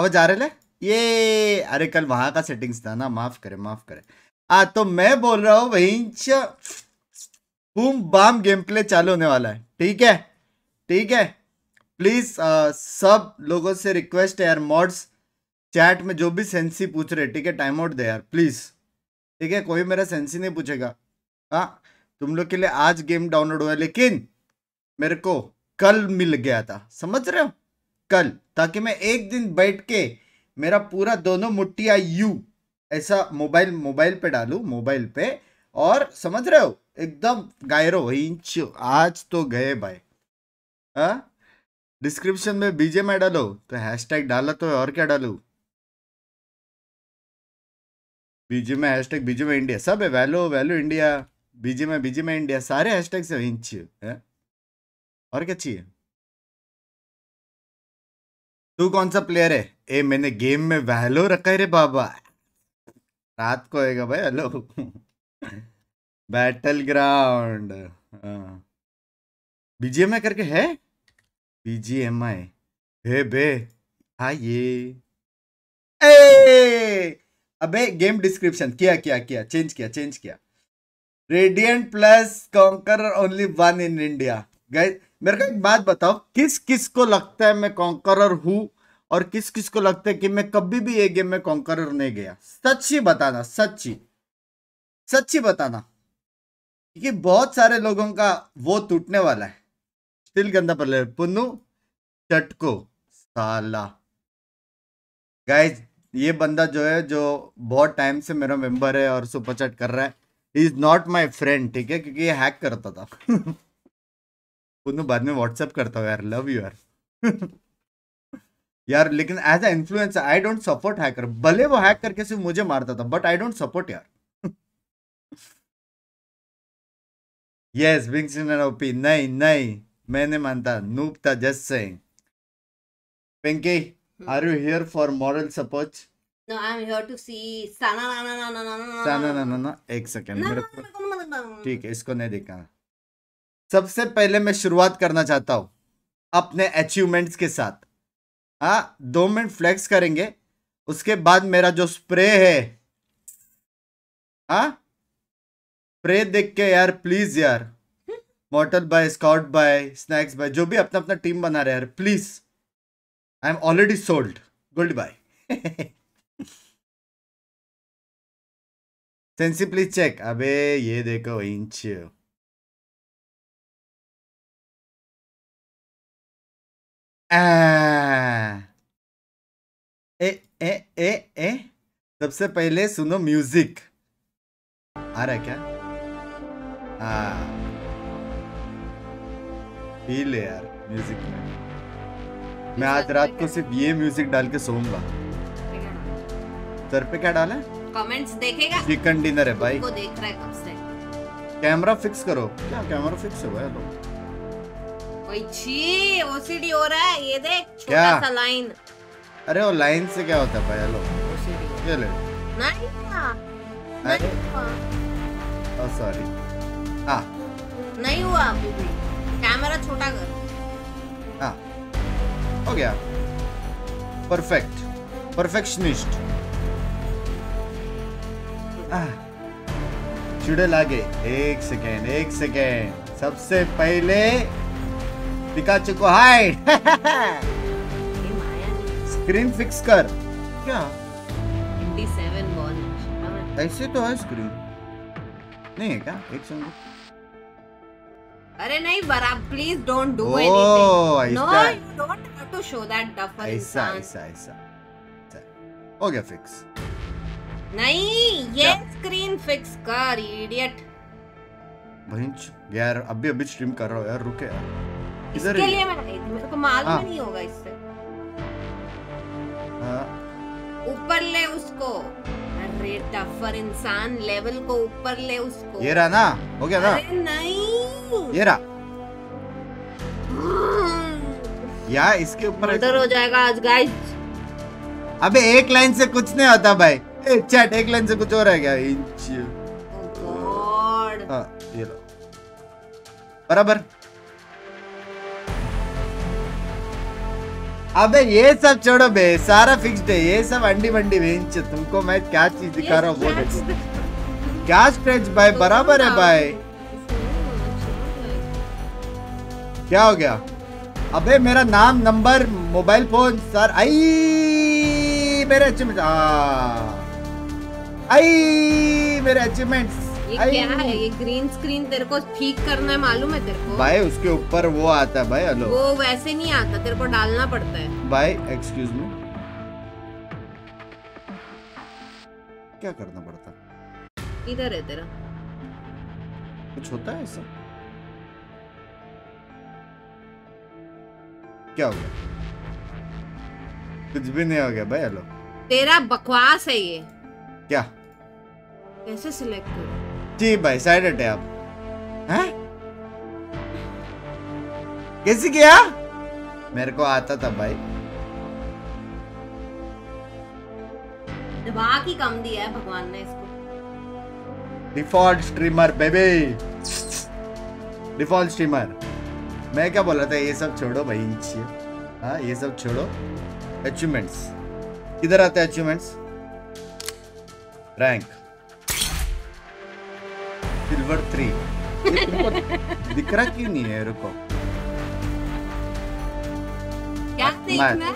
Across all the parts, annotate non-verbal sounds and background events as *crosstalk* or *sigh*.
आवाज़ आ रहा ये, अरे कल वहाँ का सेटिंग्स था ना, माफ़ करे माफ़ करे। आ तो मैं बोल रहा हूँ वही बूम बाम गेम प्ले चालू होने वाला है। ठीक है? ठीक है? प्लीज़ सब लोगों से रिक्वेस्ट है यार मॉड्स चैट में जो भी सेंसी पूछ रहे, ठीक है? टाइम आउट दे यार प्लीज़ ठीक है? कोई मेरा सेंसी नहीं पूछेगा। हाँ तुम लोग के लिए आज गेम डाउनलोड हुआ लेकिन मेरे को कल मिल गया था। समझ रहे हो? कल, ताकि मैं एक दिन बैठ के मेरा पूरा दोनों मुट्ठिया यू, ऐसा मोबाइल मोबाइल पे डालू, मोबाइल पे, और समझ रहे हो? एकदम गायरो इंच, आज तो गए भाई। हाँ? डिस्क्रिप्शन में बीजे में डालो तो हैशटैग डाला तो और क्या डालू? बीजे में हैशटैग बीजे में इंडिया सब है वैलो वैलो इंडिया बीजे में बीजे में इंडिया सारे हैशटैग से इंच, है? और क्या चाहिए? तू कौन सा प्लेयर है? ए, मैंने गेम में वहलो रखा है रे बाबा। रात को आएगा भाई, हेलो। बैटल ग्राउंड बीजीएमआई करके है? बीजीएमआई हे बे हाँ ये अबे गेम डिस्क्रिप्शन किया किया किया। चेंज किया चेंज किया। Radiant plus conquer only one in India guys मेरे को एक बात बताओ, किस किस को लगता है मैं कॉन्करर हूँ और किस किस को लगता है कि मैं कभी भी ये गेम में कॉन्करर नहीं गया? सच्ची बताना, सच्ची। सच्ची बताना। क्योंकि बहुत सारे लोगों का वो टूटने वाला है। स्टिल गंदा प्लेयर पुन्नू, चटको, साला। गाइज़ ये बंदा जो है, जो बहुत टाइम से मेरा मेंबर है और सुपर चैट कर रहा है इज़ नॉट माय फ्रेंड ठीक है? क्योंकि ये हैक करता था। *laughs* पुन्नू बाद में व्हाट्सएप करता हूँ यार लव यू यार यार लेकिन as a influencer I don't support hacker भले वो हैक करके सिर्फ़ मुझे मारता था बट आई डोंट सपोर्ट यार yes wings in N OP नहीं नहीं मैं नहीं मानता नूप था just saying Pinky are you here for moral support No, I'm here to see. Sana na na na na na na. ना ना ना ना एक सेकंड ना मेरे ना को ना ना ना ना. ठीक है इसको नहीं देखा सबसे पहले मैं शुरुआत करना चाहता हूँ अपने अचीवमेंट्स के साथ। हाँ दो मिनट फ्लेक्स करेंगे, उसके बाद मेरा जो स्प्रे है हाँ स्प्रे देख के यार प्लीज़ यार Mortal bye Scout bye Snax bye जो भी अपना अपना टीम बना रहे यार please I am already sold good bye Sensei please check अबे, ये देखो इंच आ, ए ए ए ए सबसे पहले सुनो म्यूज़िक आ रहा है क्या? हाँ। फील है यार म्यूज़िक में। मैं आज रात को सिर्फ़ ये म्यूज़िक डाल के सोऊँगा। सर पे क्या डाला? है कमेंट्स देखेगा? चिकन डिनर है भाई। देख रहा है कब से। कैमरा फिक्स करो। क्या कैमरा फिक्स है लो छी ओसीडी हो रहा है ये देख क्या? छोटा सा लाइन अरे वो लाइन से क्या होता है भाई? हेलो। ये ले। नहीं हुआ। अरे हुआ। सॉरी हाँ नहीं हुआ। अभी कैमरा छोटा कर। हाँ हो गया। परफेक्ट परफेक्शनिस्ट चुड़ैल आगे एक सेकेंड एक सेकेंड। सबसे पहले पिकाचू को हाइड *laughs* ये माया नहीं स्क्रीन फिक्स कर. क्या? ऐसे तो है स्क्रीन नहीं है क्या? एक सेकंड अरे नहीं बराबर please don't do anything no you don't have to show that duffer ऐसा ऐसा ऐसा. ऐसा। हो गया फिक्स नहीं ये स्क्रीन फिक्स कर इडियट भैंच यार अभी अभी स्ट्रीम कर रहा हूँ यार रुके यार. इसके लिए मैं गई थी मेरे को मालूम हाँ। नहीं होगा इससे। ऊपर हाँ, ऊपर ले उसको। अरे टफर इंसान लेवल को ऊपर ले उसको। ये रहा ना? हो गया ना? अरे नहीं। ये रहा। या इसके ऊपर मर्डर हो जाएगा आज गाइस अबे एक लाइन से कुछ नहीं होता भाई। चैट एक लाइन से कुछ हो रहा है क्या? इंच। गॉड हाँ ये लो बराबर। अबे ये सब छोड़ो बे सारा फिक्स्ड है ये सब अंडी बंडी बेंच तुमको मैं क्या चीज़ दिखा रहा हूँ वो देखो। क्या स्ट्रेच भाई बराबर है भाई क्या हो गया? अबे मेरा नाम number mobile phone sir I मेरे अचीवमेंट आई मेरे अचीवमेंट्स ये क्या है? ये ग्रीन स्क्रीन तेरे को ठीक करना है मालूम है तेरे को? भाई उसके ऊपर वो आता है भाई हेलो वो वैसे नहीं आता तेरे को डालना पड़ता है। भाई एक्सक्यूज मी क्या करना पड़ता? इधर है तेरा। कुछ होता है ऐसा? क्या हो गया? कुछ भी नहीं हो गया भाई हेलो तेरा बकवास है ये। क्या? कैसे सिलेक्ट करूँ? जी भाई साइड है आप। हैं? कैसे किया? मेरे को आता था भाई। दिमाग ही कम दिया है भगवान ने इसको। Default streamer baby default streamer मैं क्या बोला था ये सब छोड़ो भाई हाँ ये सब छोड़ो। अचीवमेंट्स किधर आते हैं अचीवमेंट्स रैंक सिल्वर थ्री दिख रहा क्यों नहीं है? रुको। क्या देखना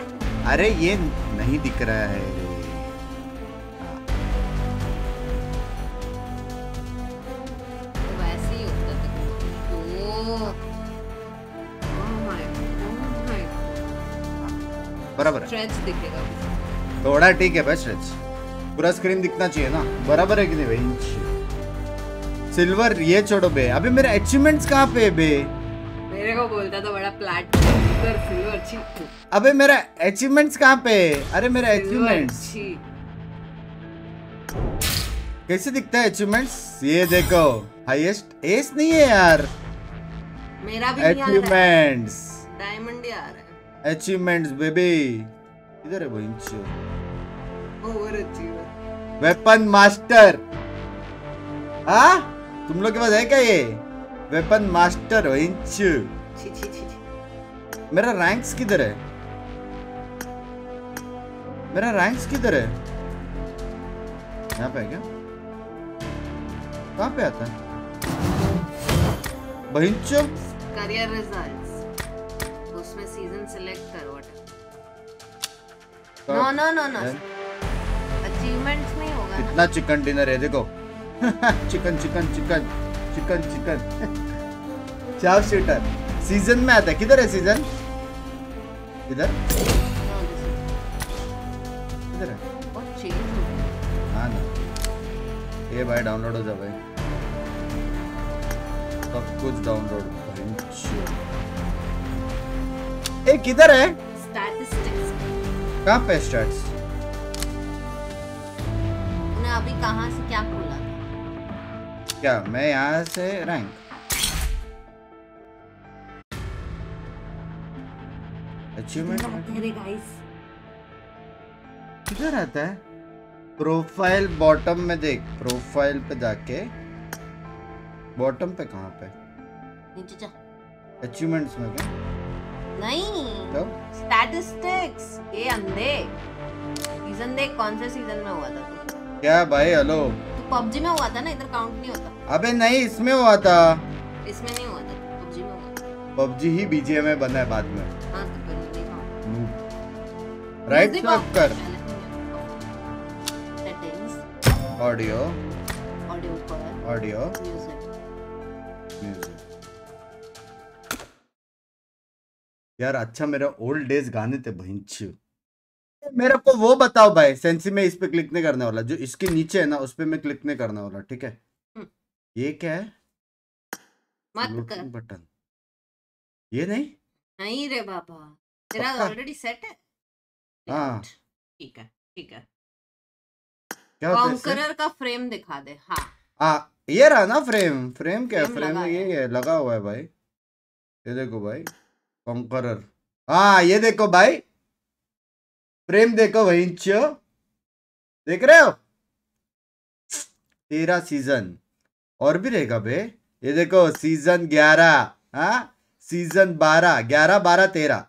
अरे ये नहीं दिख रहा है। Oh oh बराबर दिखेगा। थोड़ा ठीक है बस पूरा स्क्रीन दिखना चाहिए ना। बराबर है कि नहीं भाई? सिल्वर ये छोड़ो बे। अबे मेरे अचीवमेंट्स कहाँ पे बे? मेरे को बोलता था बड़ा प्लेटफॉर्म सिल्वर अबे मेरा अचीवमेंट्स कहाँ पे अरे मेरे अचीवमेंट्स कैसे दिखता है अचीवमेंट्स ये देखो हाईएस्ट एस नहीं है यार। मेरा भी नहीं आ रहा अचीवमेंट्स डायमंड ही आ रहा है। अचीवमेंट्स बेबी इधर है वो इंच? ओवर अचीवर वेपन मास्टर हाँ? तुम लोग के पास है क्या ये वेपन मास्टर हो इंच मेरा रैंक्स किधर है? मेरा रैंक्स किधर है? यहाँ पे है क्या? कहाँ पे आता है? बहिंचो। करियर रिजल्ट्स उसमें सीज़न सिलेक्ट कर what no no no no achievements नहीं होगा ना। कितना चिकन डिनर है देखो। Chicken chicken chicken chicken chicken चाव शूटर सीज़न में आता है. किधर है सीज़न इधर किधर है? हो ना। ये भाई डाउनलोड हो जा भाई। सब कुछ डाउनलोड ए किधर है? स्टैटिस्टिक्स कहाँ पे स्टार्ट्स उन्हें अभी कहाँ से क्या क्या? मैं यहाँ से रैंक अचीवमेंट किधर आता है? प्रोफ़ाइल बॉटम में देख। प्रोफ़ाइल पे जाके। बॉटम पे कहाँ पे? नीचे जा। अचीवमेंट्स में क्या? नहीं। तो? स्टैटिस्टिक्स ये अंधे। सीज़न देख। कौन से सीज़न में हुआ था? तू क्या भाई? हेलो पबजी में हुआ था ना इधर काउंट नहीं होता। अबे नहीं इसमें हुआ था। इसमें नहीं हुआ था पबजी में हुआ था। पबजी ही बीजीएम में बना है बाद में। हाँ तो राइट Music स्वैप off कर। सेटिंग्स ऑडियो ऑडियो पर। ऑडियो म्यूज़िक म्यूज़िक यार अच्छा मेरा ओल्ड डेज़ गाने थे भैंच मेरे को वो बताओ भाई सेंसी में इस पे क्लिक नहीं करने वाला जो इसके नीचे है ना उस पे मैं क्लिक नहीं करने वाला ठीक है? हम्म। ये क्या है? मत कर। बटन ये नहीं? नहीं रे बाबा तेरा ऑलरेडी सेट है? हाँ। ठीक है ठीक है। कॉन्करर का फ्रेम दिखा दे हाँ। हाँ ये रहा ना फ्रेम फ्रेम क्या है? फ्रेम फ्रेम ये है। है? लगा हुआ है भाई। ये देखो भाई कॉन्करर हाँ ये देखो भाई फ्रेम देखो इंचो देख रहे हो? तेरा सीज़न और भी रहेगा बे। ये देखो सीज़न ग्यारह हाँ? सीज़न बारह ग्यारह बारह तेरह।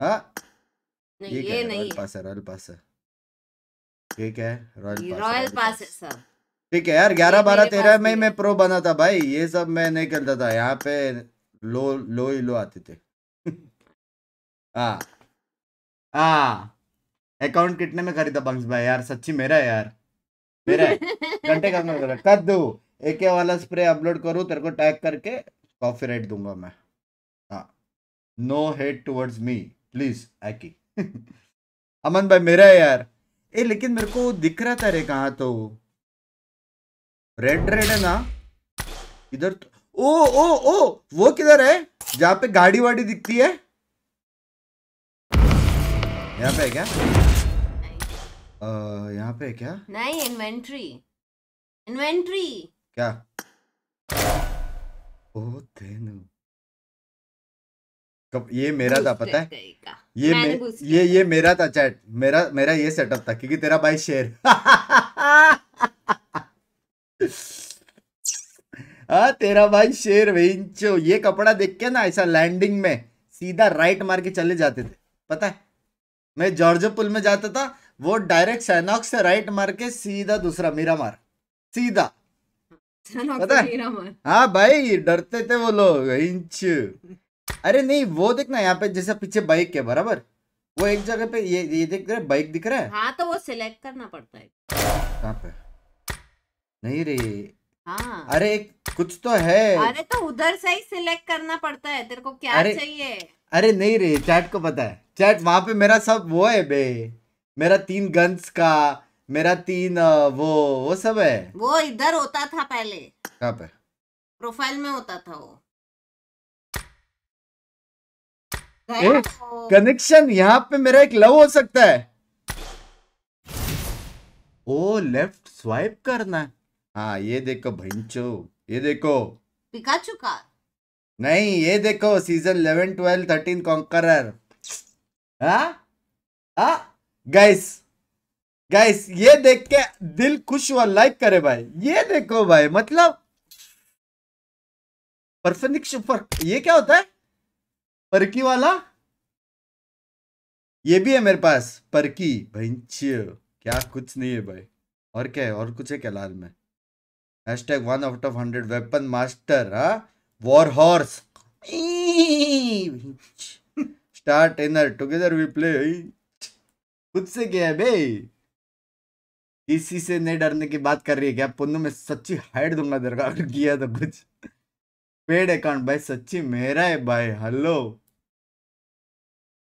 हाँ? ये ये है? नहीं पास है। रॉयल पास है ये है? रॉयल रॉयल रॉयल पास है सब ठीक है यार ग्यारह बारह तेरह में मैं प्रो बना था भाई। ये सब मैं नहीं करता था। यहाँ पे लो लो ही लो आते थे। *laughs* हाँ। हाँ अकाउंट कितने में खरीदा बंक्स भाई? यार सच्ची मेरा है यार। मेरा घंटे का मेरा कर। दो। एक वाला स्प्रे अपलोड करूँ, तेरे को टैग करके कॉपीराइट दूँगा मैं। हाँ। No hate towards me please एकी अमन भाई, मेरा है यार। ए, लेकिन मेरे को दिख रहा था रे कहाँ तो? रेड रेड है ना? इधर तो ओ ओ ओ, वो किधर है? जहाँ पे गाड़ी वाड़ी दिखती है। यहाँ पे है क्या? नहीं यहाँ पे है क्या? नहीं इन्वेंट्री इन्वेंट्री क्या? ओ तेनु कब ये मेरा था पता है? ये मे, ये ये मेरा था चैट मेरा मेरा ये सेटअप था क्योंकि तेरा भाई शेर। *laughs* हाँ तेरा भाई शेर वेंचो। ये कपड़ा देख के ना ऐसा लैंडिंग में सीधा राइट मार के चले जाते थे पता है? मैं जॉर्ज पुल में जाता था वो डायरेक्ट सैनॉक से राइट मार के सीधा दूसरा मीरा मार सीधा पता है? हाँ भाई डरते थे वो लोग इंच। अरे नहीं वो देखना यहाँ पे जैसा पीछे बाइक है बराबर? वो एक जगह पे ये ये देख रहे बाइक दिख रहा है? हाँ तो वो सिलेक्ट करना पड़ता है। कहाँ पे? नहीं रे। हाँ। अरे एक कुछ तो है। अरे तो उधर से ही सिलेक्ट करना पड़ता है तेरे को क्या अरे- चाहिए? अरे नहीं रे चैट को पता है। चैट वहाँ पे मेरा सब वो है बे। मेरा तीन गन्स का मेरा तीन वो वो सब है। वो इधर होता था पहले। कहाँ पे? प्रोफ़ाइल में होता था वो। कनेक्शन यहाँ पे मेरा एक लव हो सकता है। ओ लेफ़्ट स्वाइप करना। हाँ ये देखो भैंचो ये देखो। पिकाचू का? नहीं ये देखो सीज़न 11 12 13 कॉन्करर। गाइस गाइस ये देख के दिल खुश हुआ लाइक करे भाई। ये देखो भाई मतलब पर ये क्या होता है? परकी वाला? ये भी है मेरे पास, परकी। भैंच क्या कुछ नहीं है भाई। और क्या है? और कुछ है क्या लाल में? Hashtag one out of hundred weapon master हाँ? War horse start inner together we play खुद से क्या है बे किसी से नहीं डरने की बात कर रही है क्या? पुन्नू में सच्ची हाइड दूँगा को, अगर किया तो कुछ। पेड अकाउंट भाई? सच्ची मेरा है, भाई। हेलो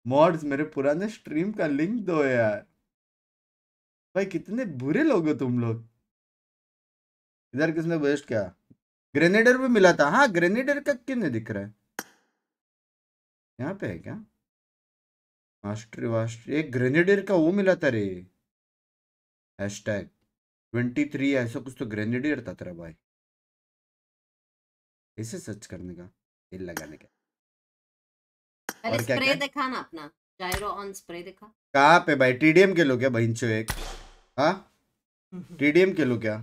मॉड्स मेरे पुराने स्ट्रीम का लिंक दो यार। भाई, कितने बुरे लोग हो तुम लोग। इधर किसने वेस्ट किया? ग्रेनेडर भी मिला था। हाँ ग्रेनेडर का क्यों नहीं दिख रहा है? यहाँ पे है क्या? मास्टर वास्टर एक ग्रेनेडियर का वो मिला था रे। हैशटैग ट्वेंटी थ्री ऐसा कुछ तो ग्रेनेडियर था तेरा भाई। इसे सर्च करने का हिल लगाने का। पहले और स्प्रे क्या? दिखा ना अपना। जायरो ऑन स्प्रे दिखा। कहाँ पे भाई? टीडीएम के लो क्या? बहिंचो एक। हाँ? *laughs* टीडीएम के लो क्या?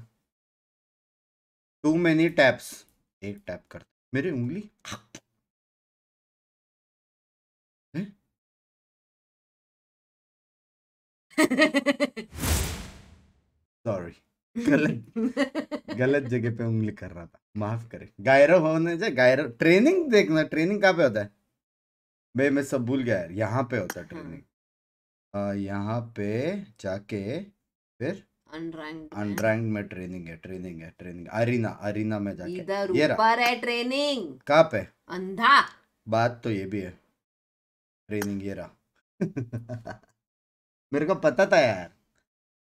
टू मेनी टैप्स एक टैप कर मेरी उंगली सॉरी गलत गलत जगह पे उंगली कर रहा था। माफ़ करे। गायरो होने से गायरो ट्रेनिंग देखना ट्रेनिंग कहाँ पे होता है? भाई मैं सब भूल गया यार। यहाँ पे होता है ट्रेनिंग आ, यहाँ पे जाके फिर अनरैंक में ट्रेनिंग है ट्रेनिंग है ट्रेनिंग अरीना अरीना में जाके। इधर ऊपर है ट्रेनिंग कहाँ पे? अंधा। बात तो ये भी है। ट्रेनिंग ये रहा। *laughs* मेरे को पता था यार।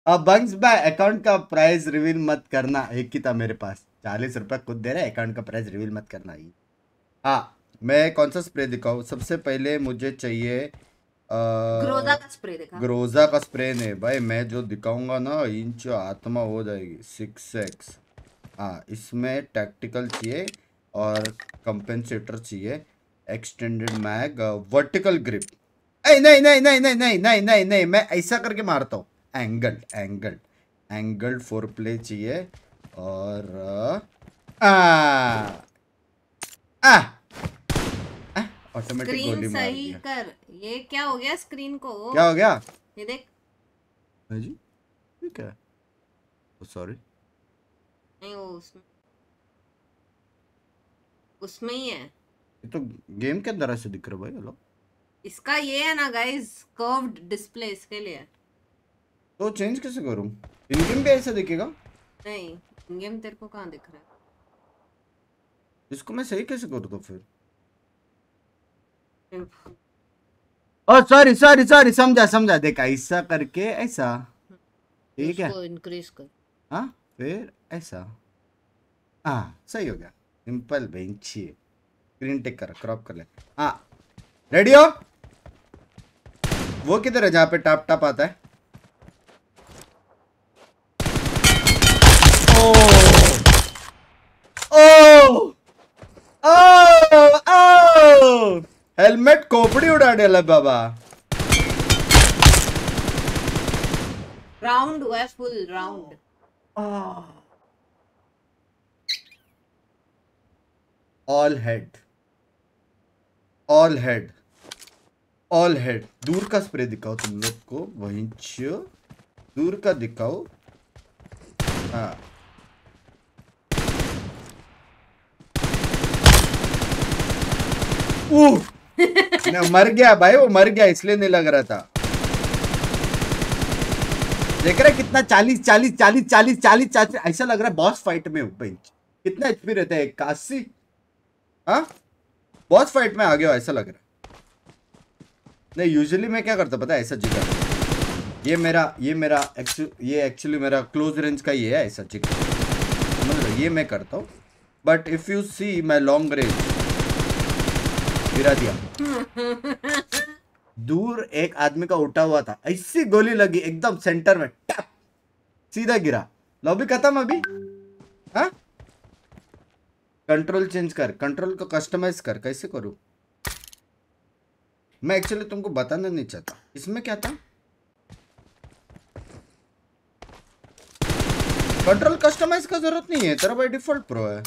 अब बंक्स बाय अकाउंट का प्राइस रिवील मत करना। एक ही था मेरे पास। चालीस रुपये खुद दे रहे अकाउंट का प्राइस रिवील मत करना ही हाँ मैं कौन सा स्प्रे दिखाऊँ? सबसे पहले मुझे चाहिए अ, ग्रोजा का स्प्रे देखा। ग्रोजा का स्प्रे नहीं। भाई मैं जो दिखाऊँगा ना इंच आत्मा हो जाएगी। सिक्स एक्स हाँ इसमें टैक्टिकल चाहिए और कंपेंसेटर चाहिए। एक्सटेंडेड मैग वर्टिकल ग्रिप नहीं नहीं नहीं नहीं नहीं नहीं नहीं नहीं नहीं मैं ऐसा करके मारता हूँ angle angle angle four play चाहिए और आ आ ऑटोमेटिक गोली मार सही कर ये क्या हो गया स्क्रीन को क्या हो गया ये देख है जी ठीक है सॉरी नहीं वो उसमें उसमें ही है ये तो गेम के अंदर ऐसे दिख रहा है भाई हेलो इसका ये है ना गाइस कर्व्ड डिस्प्ले इसके लिए। तो चेंज कैसे करूँ? इन गेम भी ऐसा दिखेगा? नहीं इन गेम तेरे को कहाँ दिख रहा है? इसको मैं सही कैसे करूँ तो फिर? ओ सॉरी सॉरी सॉरी समझा समझा। देख ऐसा करके ऐसा। ठीक है। उसको इंक्रीज कर। हाँ फिर ऐसा। हाँ सही हो गया। सिंपल बेंची है स्क्रीन टेक कर क्रॉप कर ले। हाँ। रेडी हो? वो किधर है जहाँ पे टाप टाप आता है? ओ! ओ! ओ! हेलमेट खोपड़ी उड़ा डेला बाबा। राउंड हुआ full round all head all head all head दूर का स्प्रे दिखाओ तुम लोग को वहीं दूर का दिखाओ। हाँ! नहीं, मर गया भाई वो मर गया इसलिए नहीं लग रहा था। देख रहा कितना चालीस चालीस चालीस चालीस चालीस चालीस ऐसा लग रहा है बॉस फाइट में बेंच कितना एचपी रहता है इक्यासी। हाँ? बॉस फाइट में आ गया ऐसा लग रहा है। नहीं यूजुअली मैं क्या करता, पता है, ऐसा जिगर ये मेरा ये मेरा ये एक्चुअली मेरा क्लोज रेंज का ही है। ऐसा जिगर लो ये मैं करता हूँ। But if you see my long range गिरा दिया। दूर एक आदमी का उठा हुआ था, ऐसी गोली लगी, एकदम सेंटर में, टप, सीधा गिरा। लॉबी खत्म अभी? हाँ? कंट्रोल चेंज कर कंट्रोल को कस्टमाइज कर, कैसे करूँ? मैं एक्चुअली तुमको बताना नहीं चाहता। इसमें क्या था? कंट्रोल कस्टमाइज का ज़रूरत नहीं है तेरा भाई डिफ़ॉल्ट प्रो है।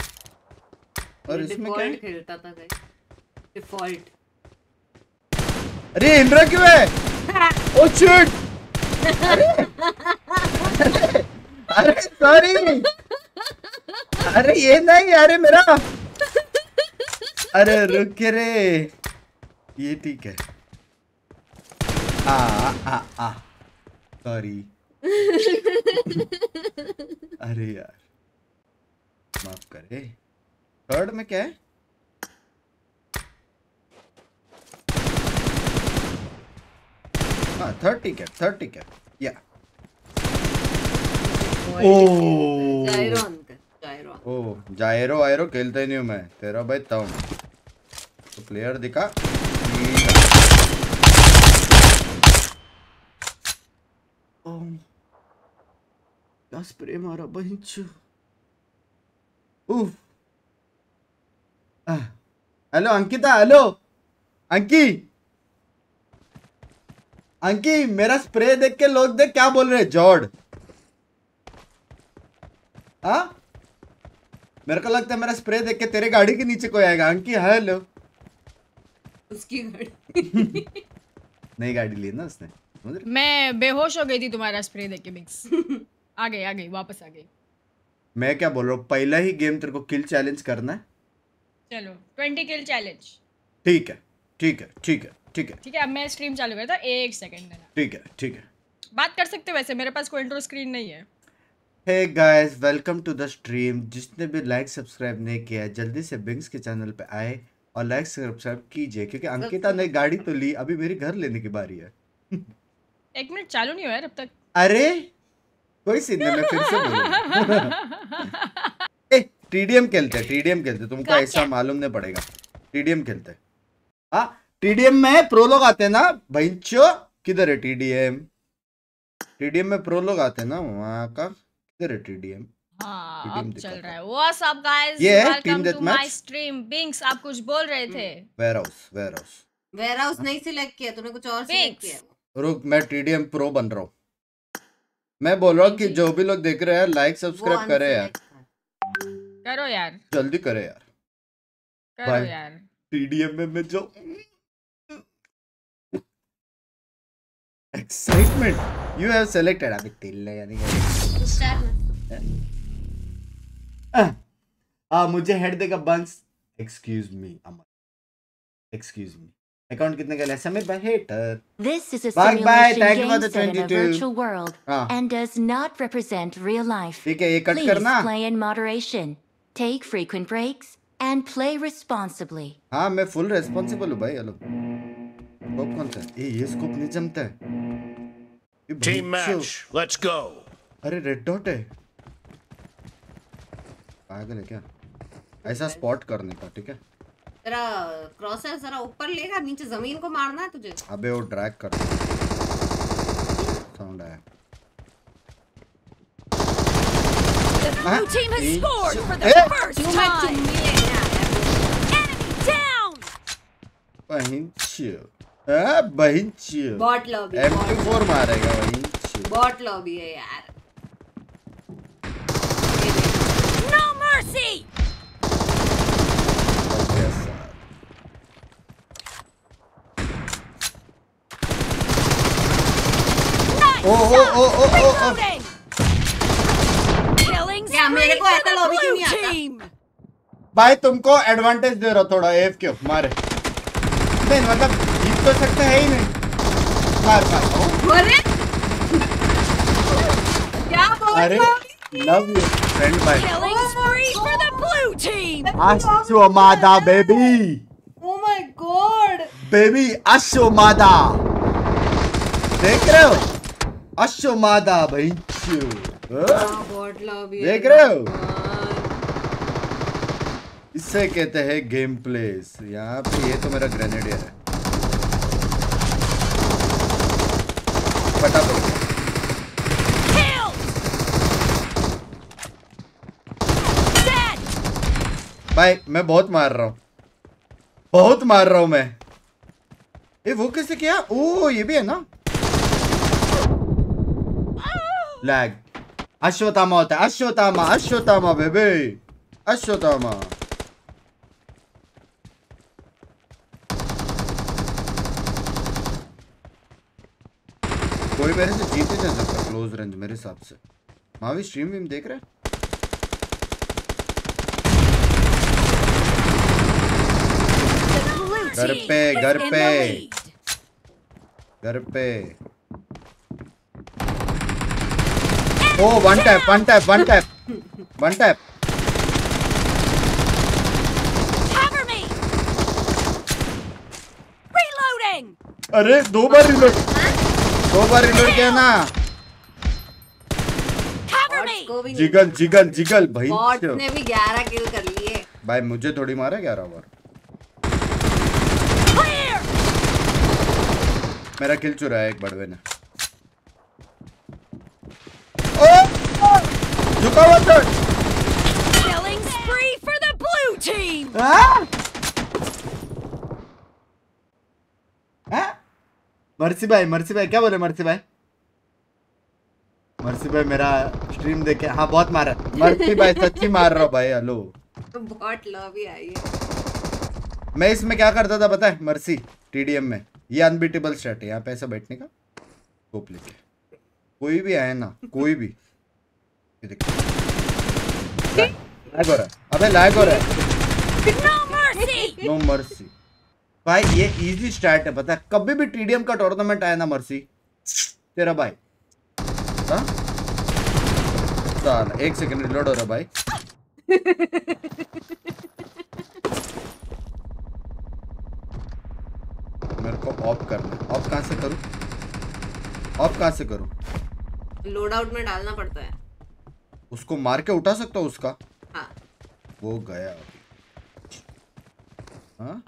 और इसमें क्या खेलता था गाइस डिफ़ॉल्ट अरे इंद्रा क्यों है? *laughs* ओ शिट अरे! अरे सॉरी अरे ये नहीं अरे मेरा! अरे रुक रे। ये ठीक है। आ आ आ सॉरी अरे यार। माफ़ करे। थर्ड में क्या है? हाँ थर्ड ठीक है थर्ड ठीक है। या ओ ओ जायरो वायरो खेलता नहीं हूँ मैं। तेरा भाई तम तो प्लेयर दिखा ठीक है। क्या स्प्रे मारा बंच उफ आह, हेलो अंकिता हेलो अंकी अंकी मेरा स्प्रे देख के लोग देख क्या बोल रहे जॉर्ड हाँ? मेरे को लगता है मेरा स्प्रे देख के तेरे गाड़ी के नीचे कोई आएगा। अंकी हेलो उसकी गाड़ी। *laughs* नई गाड़ी ली ना उसने? मैं बेहोश हो गई थी तुम्हारा स्प्रे देख के मिक्स *laughs* आ गई आ गई वापस आ गई। मैं क्या बोल रहा हूँ? पहला ही गेम तेरे को किल चैलेंज करना है। चलो ट्वेंटी किल चैलेंज ठीक है ठीक है ठीक है ठीक है। ठीक है अब मैं स्ट्रीम चालू करता एक सेकंड देना ठीक है ठीक है। बात कर सकते हो वैसे मेरे पास कोई इंट्रो स्क्रीन नहीं है। Hey guys welcome to the stream जिसने भी लाइक सब्सक्राइब नहीं किया जल्दी से बिंग्स के चैनल पे आए और लाइक सब्सक्राइब कीजिए क्योंकि अंकिता ने गाड़ी तो ली अभी मेरी घर लेने की बारी है। *laughs* एक मिनट चालू नहीं हुआ यार अब तक। अरे कोई सीन नहीं मैं फिर से बोलूँगा *laughs* ए टीडीएम खेलते टीडीएम खेलते तुमको ऐसा मालूम नहीं पड़ेगा। टीडीएम खेलते। हाँ टीडीएम में प्रो लोग आते हैं ना भैंचो किधर है टीडीएम टीडीएम में प्रो लोग आते हैं ना वहाँ का किधर है टीडीएम हाँ अब चल रहा है। व्हाट्स अप गाइस ये है welcome to my stream Binks आप कुछ बोल रहे थे? Warehouse warehouse warehouse नहीं सिलेक्ट किया तूने कुछ और सिलेक्ट किया। रुक मैं टीडीएम प्रो बन रहा हूँ। मैं बोल रहा हूँ कि जो। भी लोग देख रहे हैं लाइक सब्सक्राइब करे यार। करो यार। जल्दी करे यार। करो यार। टीडीएम में मैं जो एक्साइटमेंट यू हैव सेलेक्टेड अभी तिल यानी आ मुझे हेड देगा बंस excuse me Amar excuse me account कितने का है समीर भाई hater This is a Bye bye, simulation thank you for game the set in a 22. virtual world हाँ and does not represent real life. ठीक है ये कट Please करना play in moderation, take frequent breaks, and play responsibly. हाँ मैं full responsible हूँ भाई hello scope कौन सा है? ए ये स्कोप नहीं जमता है ये Team बच्चों। match. Let's go. अरे रेड डॉट है पागल है क्या ऐसा स्पॉट करने का ठीक है तेरा क्रॉसर जरा ऊपर लेगा नीचे ज़मीन को मारना है तुझे अबे वो ड्रैग कर साउंड आया हाँ? team has scored for the first time. चुम्मी लेने आया Enemy down. बहिंचियो हाँ बहिंचियो बॉट लॉबी M24 मारेगा बहिंचियो बॉट लॉबी है यार। No mercy. क्या मेरे को ऐसा the क्यों नहीं आता? भाई तुमको एडवांटेज दे रहा थोड़ा एफ़ क्यों मारे। नहीं मतलब जीत तो सकते है ही नहीं। मार मार ओ, अरे! क्या बॉट अरे लव यू फ्रेंड भाई Killing spree for the blue team. अश्वमादा baby oh my god baby अश्वमादा देख रहे हो? अश्वमादा भाई बॉट लॉबी देख रहे हो? इसे कहते हैं गेम प्लेस। यहाँ पे ये तो मेरा ग्रेनेडियर है। फटाफट. भाई, मैं बहुत मार रहा हूँ। बहुत मार रहा हूँ मैं। ए, वो कैसे किया? ओ, ये भी है ना? लैग अश्वतामा होता है अश्वतामा अश्वतामा बेबे अश्वतामा कोई मेरे से जीत नहीं सकता क्लोज रेंज मेरे हिसाब से मावी स्ट्रीम वीम देख रहे घर पे घर पे घर पे ओ one tap one tap one tap one tap Cover me. Reloading. अरे दो बार रिलोड दो बार रिलोड किया ना। जिगल जिगल जिगल भाई। बॉट ने भी 11 किल कर लिए। भाई मुझे थोड़ी मारा ग्यारह बार। Clear. मेरा किल चुरा है एक बड़वे ने। झुका हुआ था Killing spree for the blue team. हाँ? हाँ? मर्सी भाई मर्सी भाई क्या बोले मर्सी भाई मर्सी भाई मेरा स्ट्रीम देखे हाँ बहुत मारा। मर्सी भाई सच्ची मार रहा हूँ भाई हेलो बॉट लॉबी आई है। मैं इसमें क्या करता था पता है? मर्सी टीडीएम में। ये अनबीटेबल स्टार्ट है यहाँ पे ऐसा बैठने का। स्कोप लेके कोई भी आए ना कोई भी। ये देखो। लैग हो रहा है। अबे लैग हो रहा है। No mercy. नो मर्सी भाई ये इजी स्टार्ट है पता है? कभी भी टीडीएम का टूर्नामेंट आया ना मर्सी तेरा भाई। हाँ? साला एक सेकंड रिलोड हो रहा भाई। मेरे को ऑफ़ करना ऑफ़ कहाँ से करूँ? ऑफ़ कहाँ से करूँ? लोड आउट में डालना पड़ता है। उसको मार के उठा सकता हूँ उसका? हाँ। वो गया हाँ?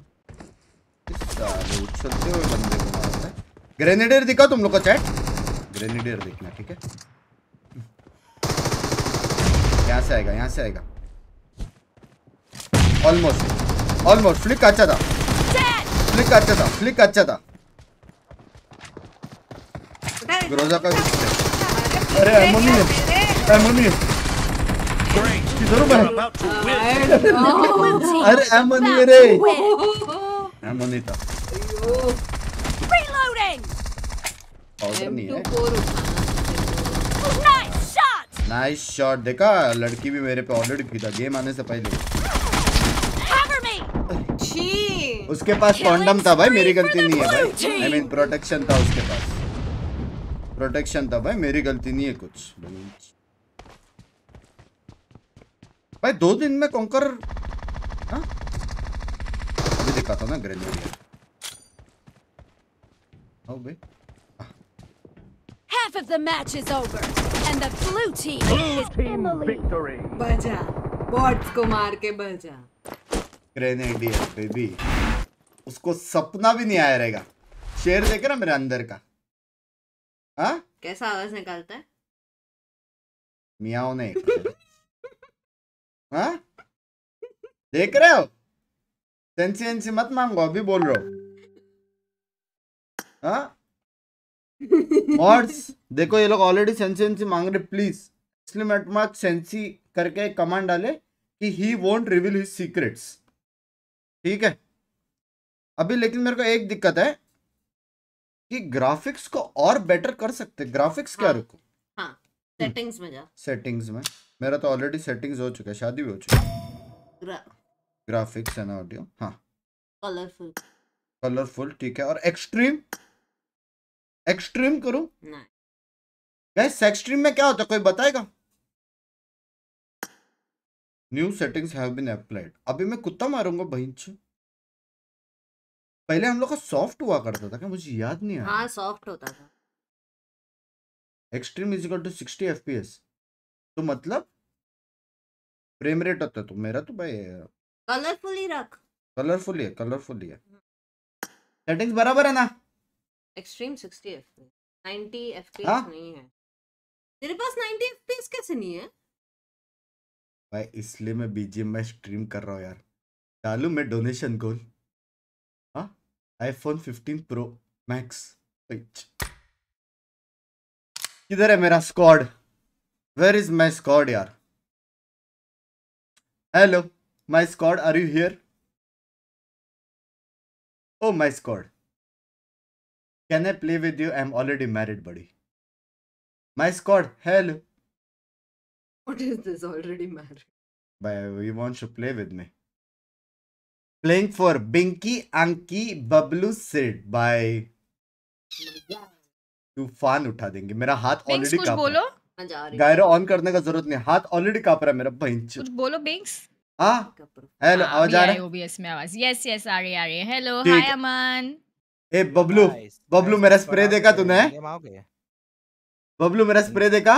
उछलते हुए बंदे को मारता है। ग्रेनेडियर दिखा तुम लोग का चैट? ग्रेनेडियर देखना ठीक है? यहाँ से आएगा यहाँ से आएगा। ऑलमोस्ट ऑलमोस्ट फ्लिक अच्छा था। फ्लिक अच्छा था फ्लिक अच्छा था उठा, ग्रोजा का अरे अरे एमोनी है एमोनी है किधर मैं अरे एमोनी रे एमोनी था Reloading! पाउडर नहीं है M24 उठाना Nice shot! नाइस शॉट देखा लड़की भी मेरे पे ऑलरेडी फिदा गेम आने से पहले। उसके पास कॉन्डम था भाई मेरी गलती नहीं है भाई। आई मीन प्रोटेक्शन था उसके पास। प्रोटेक्शन था भाई मेरी गलती नहीं है कुछ। भाई दो दिन में कॉन्कर हाँ? अभी दिखाता हूँ ना ग्रेनेडियर आओ भाई। Half of the match is over, and the blue team is in the lead. बजा बॉट्स को मार के बजा ग्रेनेडियर बेबी उसको सपना भी नहीं आया रहेगा। शेर देखे ना मेरे अंदर का? हाँ कैसा आवाज़ निकालता है मियाओ ने हाँ देख रहे हो सेंसी मत मांगो अभी बोल रहा हूँ हाँ मॉड्स देखो ये लोग ऑलरेडी सेंसी मांग रहे प्लीज़ इसलिए मत मत सेंसी करके कमांड डाले कि he won't reveal his secrets ठीक है? अभी लेकिन मेरे को एक दिक्कत है। कि ग्राफिक्स को और बेटर कर सकते ग्राफिक्स हाँ, क्या। रुको? हाँ सेटिंग्स में जा सेटिंग्स में। मेरा तो ऑलरेडी सेटिंग्स हो चुका है शादी भी हो चुकी है। ग्राफिक्स एंड ऑडियो हाँ। कलरफुल कलरफुल ठीक है। और एक्सट्रीम एक्सट्रीम करूँ? नहीं। एक्सट्रीम में क्या होता है कोई बताएगा? New settings have been applied अभी मैं कुत्ता मारूँगा बहिंच। पहले हम लोग का सॉफ्ट हुआ करता था क्या? मुझे याद नहीं आया हाँ सॉफ्ट होता था। Extreme is equal to 60 FPS तो मतलब? फ्रेम रेट होता तो मेरा तो भाई कलरफुल ही रख। कलरफुल है कलरफुल है सेटिंग्स बराबर है ना? Extreme 60 FPS 90 FPS? नहीं है। तेरे पास 90 एफपीएस कैसे नहीं है? भाई इसलिए मैं बीजीएम में स्ट्रीम कर रहा हूँ यार। डालू मैं donation goal iPhone 15 pro max किधर है मेरा squad where is my squad यार? Hello my squad are you here oh my squad can I play with you I am already married buddy my squad hello What is this already married? by he wants to play with me. Playing for Binky, Anki, Bablu, Sid. By तूफ़ान उठा देंगे। मेरा हाथ already कुछ काँप बोलो। रहा है। गायरो ऑन करने का ज़रूरत नहीं। हाथ ऑलरेडी काँप रहा है मेरा बहन कुछ बोलो बिंक्स हाँ? हेलो हाँ, आवाज़ आ रहा है? ओबीएस में आवाज़। यस यस आ रही आ रही है। हेलो हाय अमन ए बबलू। बबलू मेरा स्प्रे देखा तूने? बबलू मेरा स्प्रे देखा?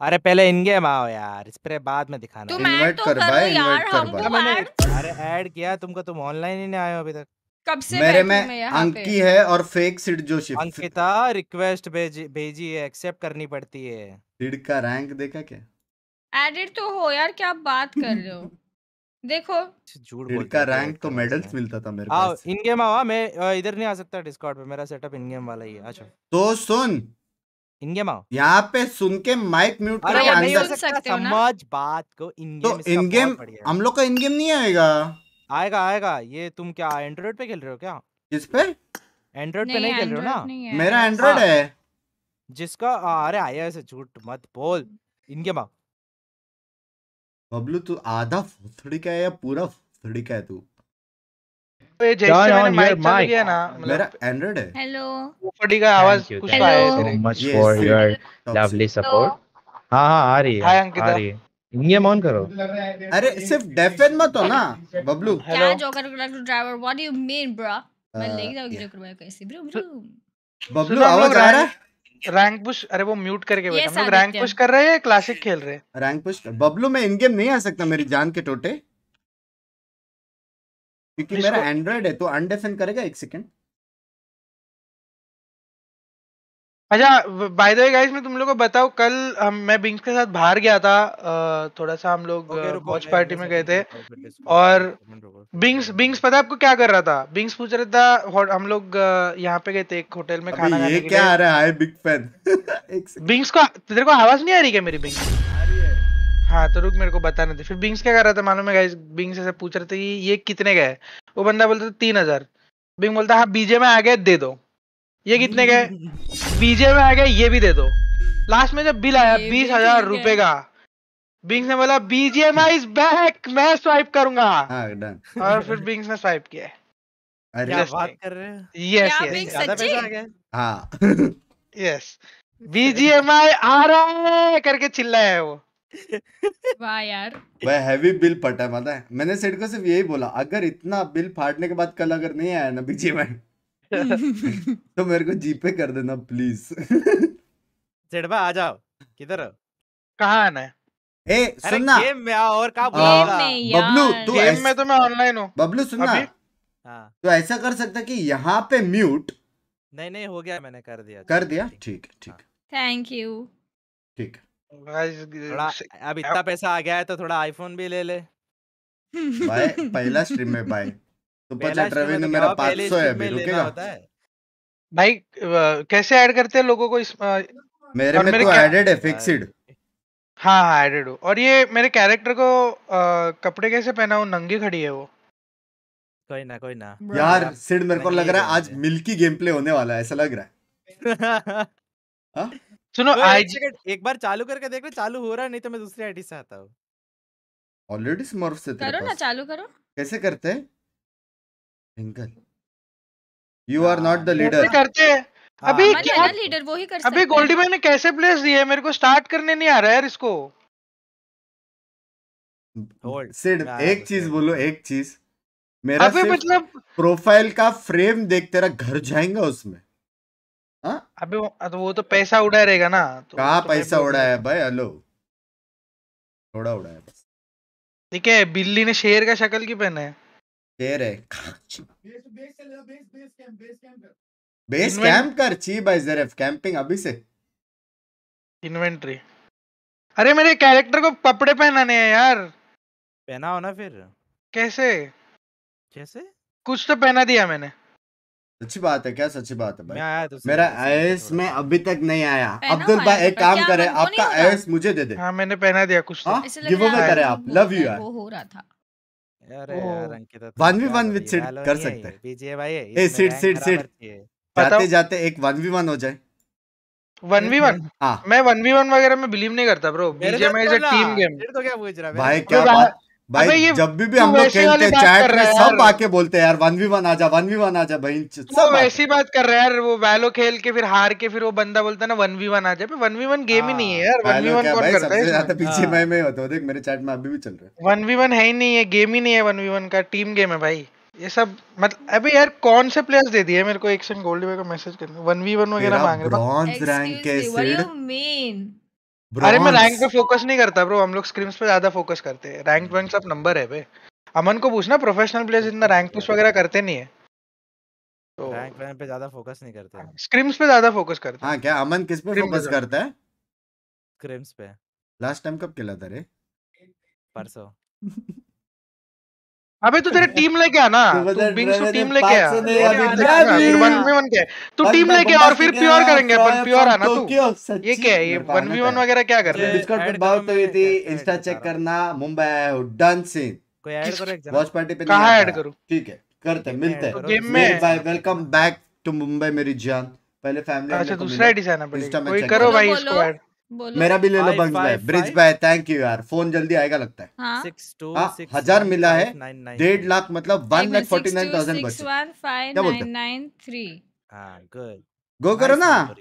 अरे पहले इन गेम आओ यार स्प्रे बाद में दिखाना। तुम है। ऐड तो कर भाई, यार भाई। मैंने अरे ऐड किया तुमको तुम ऑनलाइन ही नहीं आए हो अभी तक। कब से मेरे में अंकी है और फेक सिड जोशी अंकिता रिक्वेस्ट भेजी भेजी है एक्सेप्ट करनी पड़ती है। सिड का रैंक देखा क्या? एडिट तो हो यार क्या बात कर रहे हो? *laughs* देखो। झूठ बोलते का रैंक तो मेडल्स मिलता था मेरे आओ पास। इन गेम आओ हाँ, मैं इधर नहीं आ सकता डिस्कॉर्ड पे मेरा सेटअप इन गेम वाला ही है अच्छा तो सुन इन गेम आओ। यहाँ पे सुन के माइक म्यूट अरे अंदर ना? समझ बात को इन तो गेम इन गेम हम लोग का इन गेम नहीं आएगा। आएगा आएगा ये तुम क्या एंड्रॉइड पे खेल रहे हो क्या? किस पे? एंड्रॉइड पे नहीं खेल रहे हो ना? मेरा एंड्रॉइड हाँ। है। जिसका अरे आया ऐसे झूठ मत बोल। इन गेम आओ। बबलू तू आधा फुसड़ी का है या पूरा फुसड़ी का है तू? ये जैसे मैंने माइक चालू किया ना मतलब मेरा एंड्रॉइड है। हेलो ऊपरी का आवाज़ कुछ तो आया है for yes. your Toxic. lovely support. हाँ हाँ आ रही है अंकिता. आ रही है। ऑन करो। अरे सिर्फ़ डेफेन मत हो ना बबलू। क्या joker driver what do you mean bro मैं Uh, ले जाऊँगी जोकर भाई कैसे ब्रो ब्रो बबलू आवाज़ आ रहा है रैंक पुश अरे वो म्यूट करके बैठे। हम लोग रैंक पुश कर रहे हैं क्लासिक खेल रहे हैं? रैंक पुश बबलू में इन गेम नहीं आ सकता मेरी जान के टोटे। क्योंकि मेरा एंड्रॉइड है तो अनडिफाइन करेगा एक सेकंड अच्छा बाय द वे गाइस मैं तुम लोगों को बताऊँ कल हम मैं बिंग्स के साथ बाहर गया था थोड़ा सा हम लोग वॉच मैं- पार्टी में गए थे। और। बिंग्स बिंग्स पता है आपको क्या कर रहा था? बिंग्स पूछ रहा था हम लोग यहाँ पे गए थे एक होटल में खाना ये के क्या आ रहा है बिग फ़ैन बिंग्स को तेरे को आवाज़ नहीं आ रही क्या मेरी बिंग्स हाँ तो रुक मेरे को बताने दे फिर बिंग्स क्या कर रहा था मालूम है गाइस बिंग्स ऐसे पूछ रहे थे कि ये कितने का है? वो बंदा बोलता था तीन हज़ार। बिंग बोलता हाँ बीजे में आ गए दे दो। ये कितने का है? *laughs* बीजे में आ गए ये भी दे दो। लास्ट में जब बिल आया बीस हज़ार रुपए का। बिंग्स ने बोला बीजेएमआई इज़ बैक मैं स्वाइप करूँगा। हाँ डन और फिर बिंग्स ने स्वाइप किया अरे क्या बात कर रहे हैं? यस यस ज़्यादा पैसा आ गया? हाँ। *laughs* यस बीजीएमआई आ रहा है करके चिल्लाया है वो। वाह यार। वह हैवी बिल पटा है पता है? मैंने सेठ को सिर्फ़ यही बोला अगर इतना बिल फाड़ने के बाद कल अगर नहीं आया ना बीजे में *laughs* तो मेरे को जीपे कर देना प्लीज़ जेडबा आ जाओ किधर? कहाँ आना है? ए सुनना। गेम में आओ और कहाँ आ, बोला में बबलू तू गेम में तो मैं ऑनलाइन हूँ। बबलू सुनना? हाँ। तो ऐसा कर सकता कि यहाँ पे म्यूट नहीं नहीं हो गया मैंने कर दिया। कर दिया? ठीक है। ठीक थैंक यू ठीक थोड़ा अब इतना पैसा आ गया है तो थोड़ा आईफोन भी ले ले। बाय पहला *laughs* स्ट्रीम में बाय। सुपर चैट रेवेन्यू तो मेरा क्या, पहले 500 है अभी रुकेगा? होता है। भाई कैसे ऐड करते हैं लोगों को इस मेरे और में तो एडेड है फिक्स्ड हाँ हाँ एडेड हो। और ये मेरे कैरेक्टर को अ, कपड़े कैसे पहना हूँ नंगी खड़ी है वो। कोई ना कोई ना। यार सिड मेरे को लग रहा है आज मिल्की गेम प्ले होने वाला है ऐसा लग रहा है। *laughs* हाँ? सुनो तो आई एक एक बार चालू करके देख लो चालू हो रहा है नहीं तो मैं दूसरी आईडी से आता हूँ। ऑलरेडी स्मर्फ से करो ना चालू करो। कैसे करते हैं? Twinkle you are not the leader कैसे करते हैं? हाँ, अभी है। क्या लीडर वो ही कर सकता अभी गोल्डी भाई ने कैसे प्लेस दिए मेरे को स्टार्ट करने नहीं आ रहा है यार इसको। सिड एक चीज़ बोलो एक चीज़। मेरा सिर्फ़ मतलब प्रोफ़ाइल का फ्रेम देख तेरा घर जाएगा उसमें। हाँ? अबे वो तो वो तो पैसा उड़ा रहेगा ना तो कहाँ तो पैसा उड़ा है भाई? हेलो। थोड़ा उड़ा है बस। ठीक है बिल्ली ने शेर का शक्ल की पहना है? शेर है बेस कैंप कर। ची बाय जरफ कैंपिंग अभी से। इन्वेंट्री। अरे मेरे कैरेक्टर को कपड़े पहनाने हैं यार। पहना हो ना फिर। कैसे? कैसे? कुछ तो पहना दिया मैंने। सच्ची बात है क्या सच्ची बात है मैं भाई आया तो मेरा आईएएस में अभी तक नहीं आया। अब्दुल भाई एक काम करे आपका? आईएएस मुझे दे दे। हाँ मैंने पहना दिया कुछ तो। हाँ गिव अवे है करे आप लव यू वो यार। हो रहा था। अरे ओ। यार Ankita One v one with Sid कर सकते हैं। भाई ए. जाते जाते एक वन वी वन हो जाए। One v one? हाँ। मैं वन वी वन वगैरह में बिलीव नहीं करता bro is a team game तो क्या पूछ रहा भाई क्या बात भाई जब भी भी हम लोग खेलते चैट में सब आके बोलते हैं यार वन वी वन आजा वन वी वन आजा भाई सब। वैसी बात कर रहा है यार वो वैलो खेल के फिर हार के फिर वो बंदा बोलता है ना वन वी वन आ जाए वन वी वन गेम ही नहीं है यार वन वी वन कौन करता है? ज़्यादा पीछे हाँ। मैं होता हूँ देख मेरे चैट में अभी भी चल रहा है। वन वी वन है ही नहीं है गेम ही नहीं है वन वी वन का टीम गेम है भाई। ये सब मतलब अबे यार कौन से प्लेयर्स दे दिए मेरे को एक सेकंड गोल्डी भाई को मैसेज करने वन वी वन वगैरह मांग रहे ब्रॉन्ज रैंक Excuse है me, what do Sid you mean? अरे मैं रैंक पे फोकस नहीं करता ब्रो हम लोग स्क्रीम्स पे ज़्यादा फोकस करते हैं। रैंक वैंक सब नंबर है बे। अमन को पूछना प्रोफेशनल प्लेयर्स इतना रैंक पुश वगैरह करते नहीं है। तो रैंक वैंक पे ज़्यादा फोकस नहीं करते स्क्रीम्स पे ज़्यादा फोकस करते हैं। हाँ क्या अमन किस पे फोकस करता है? स्क्रीम्स पे। लास्ट टाइम कब खेला था रे? परसों। *laughs* अबे तू तेरा टीम लेके आना तो तू बिंग्स टीम लेके आ. वन वी वन क्या तू टीम लेके और फिर प्योर करेंगे अपन प्योर आना तू ये क्या? है ये वन वी वन वगैरह क्या कर रहे हैं? डिस्कॉर्ड पे बात करो, हुई थी इंस्टा चेक करना मुंबई डन सीन कोई ऐड करो एक वॉच पार्टी पे कहाँ आता? है। ठीक है करते हैं मिलते हैं। गेम में। Bye welcome back to Mumbai मेरी जान। पहले फैमिली अच्छा दूसरा पड़ेगा में कोई करो करो। भाई इसको ऐड बोलो। मेरा भी ले लो बंग्स भाई ब्रिज. भाई थैंक यू यार। फ़ोन जल्दी आएगा लगता है। हाँ। सिक्स टू हाँ, सिक्स हज़ार मिला है, डेढ़ लाख मतलब one lakh forty nine thousand बचे। क्या बोलते हाँ? गो करो ना।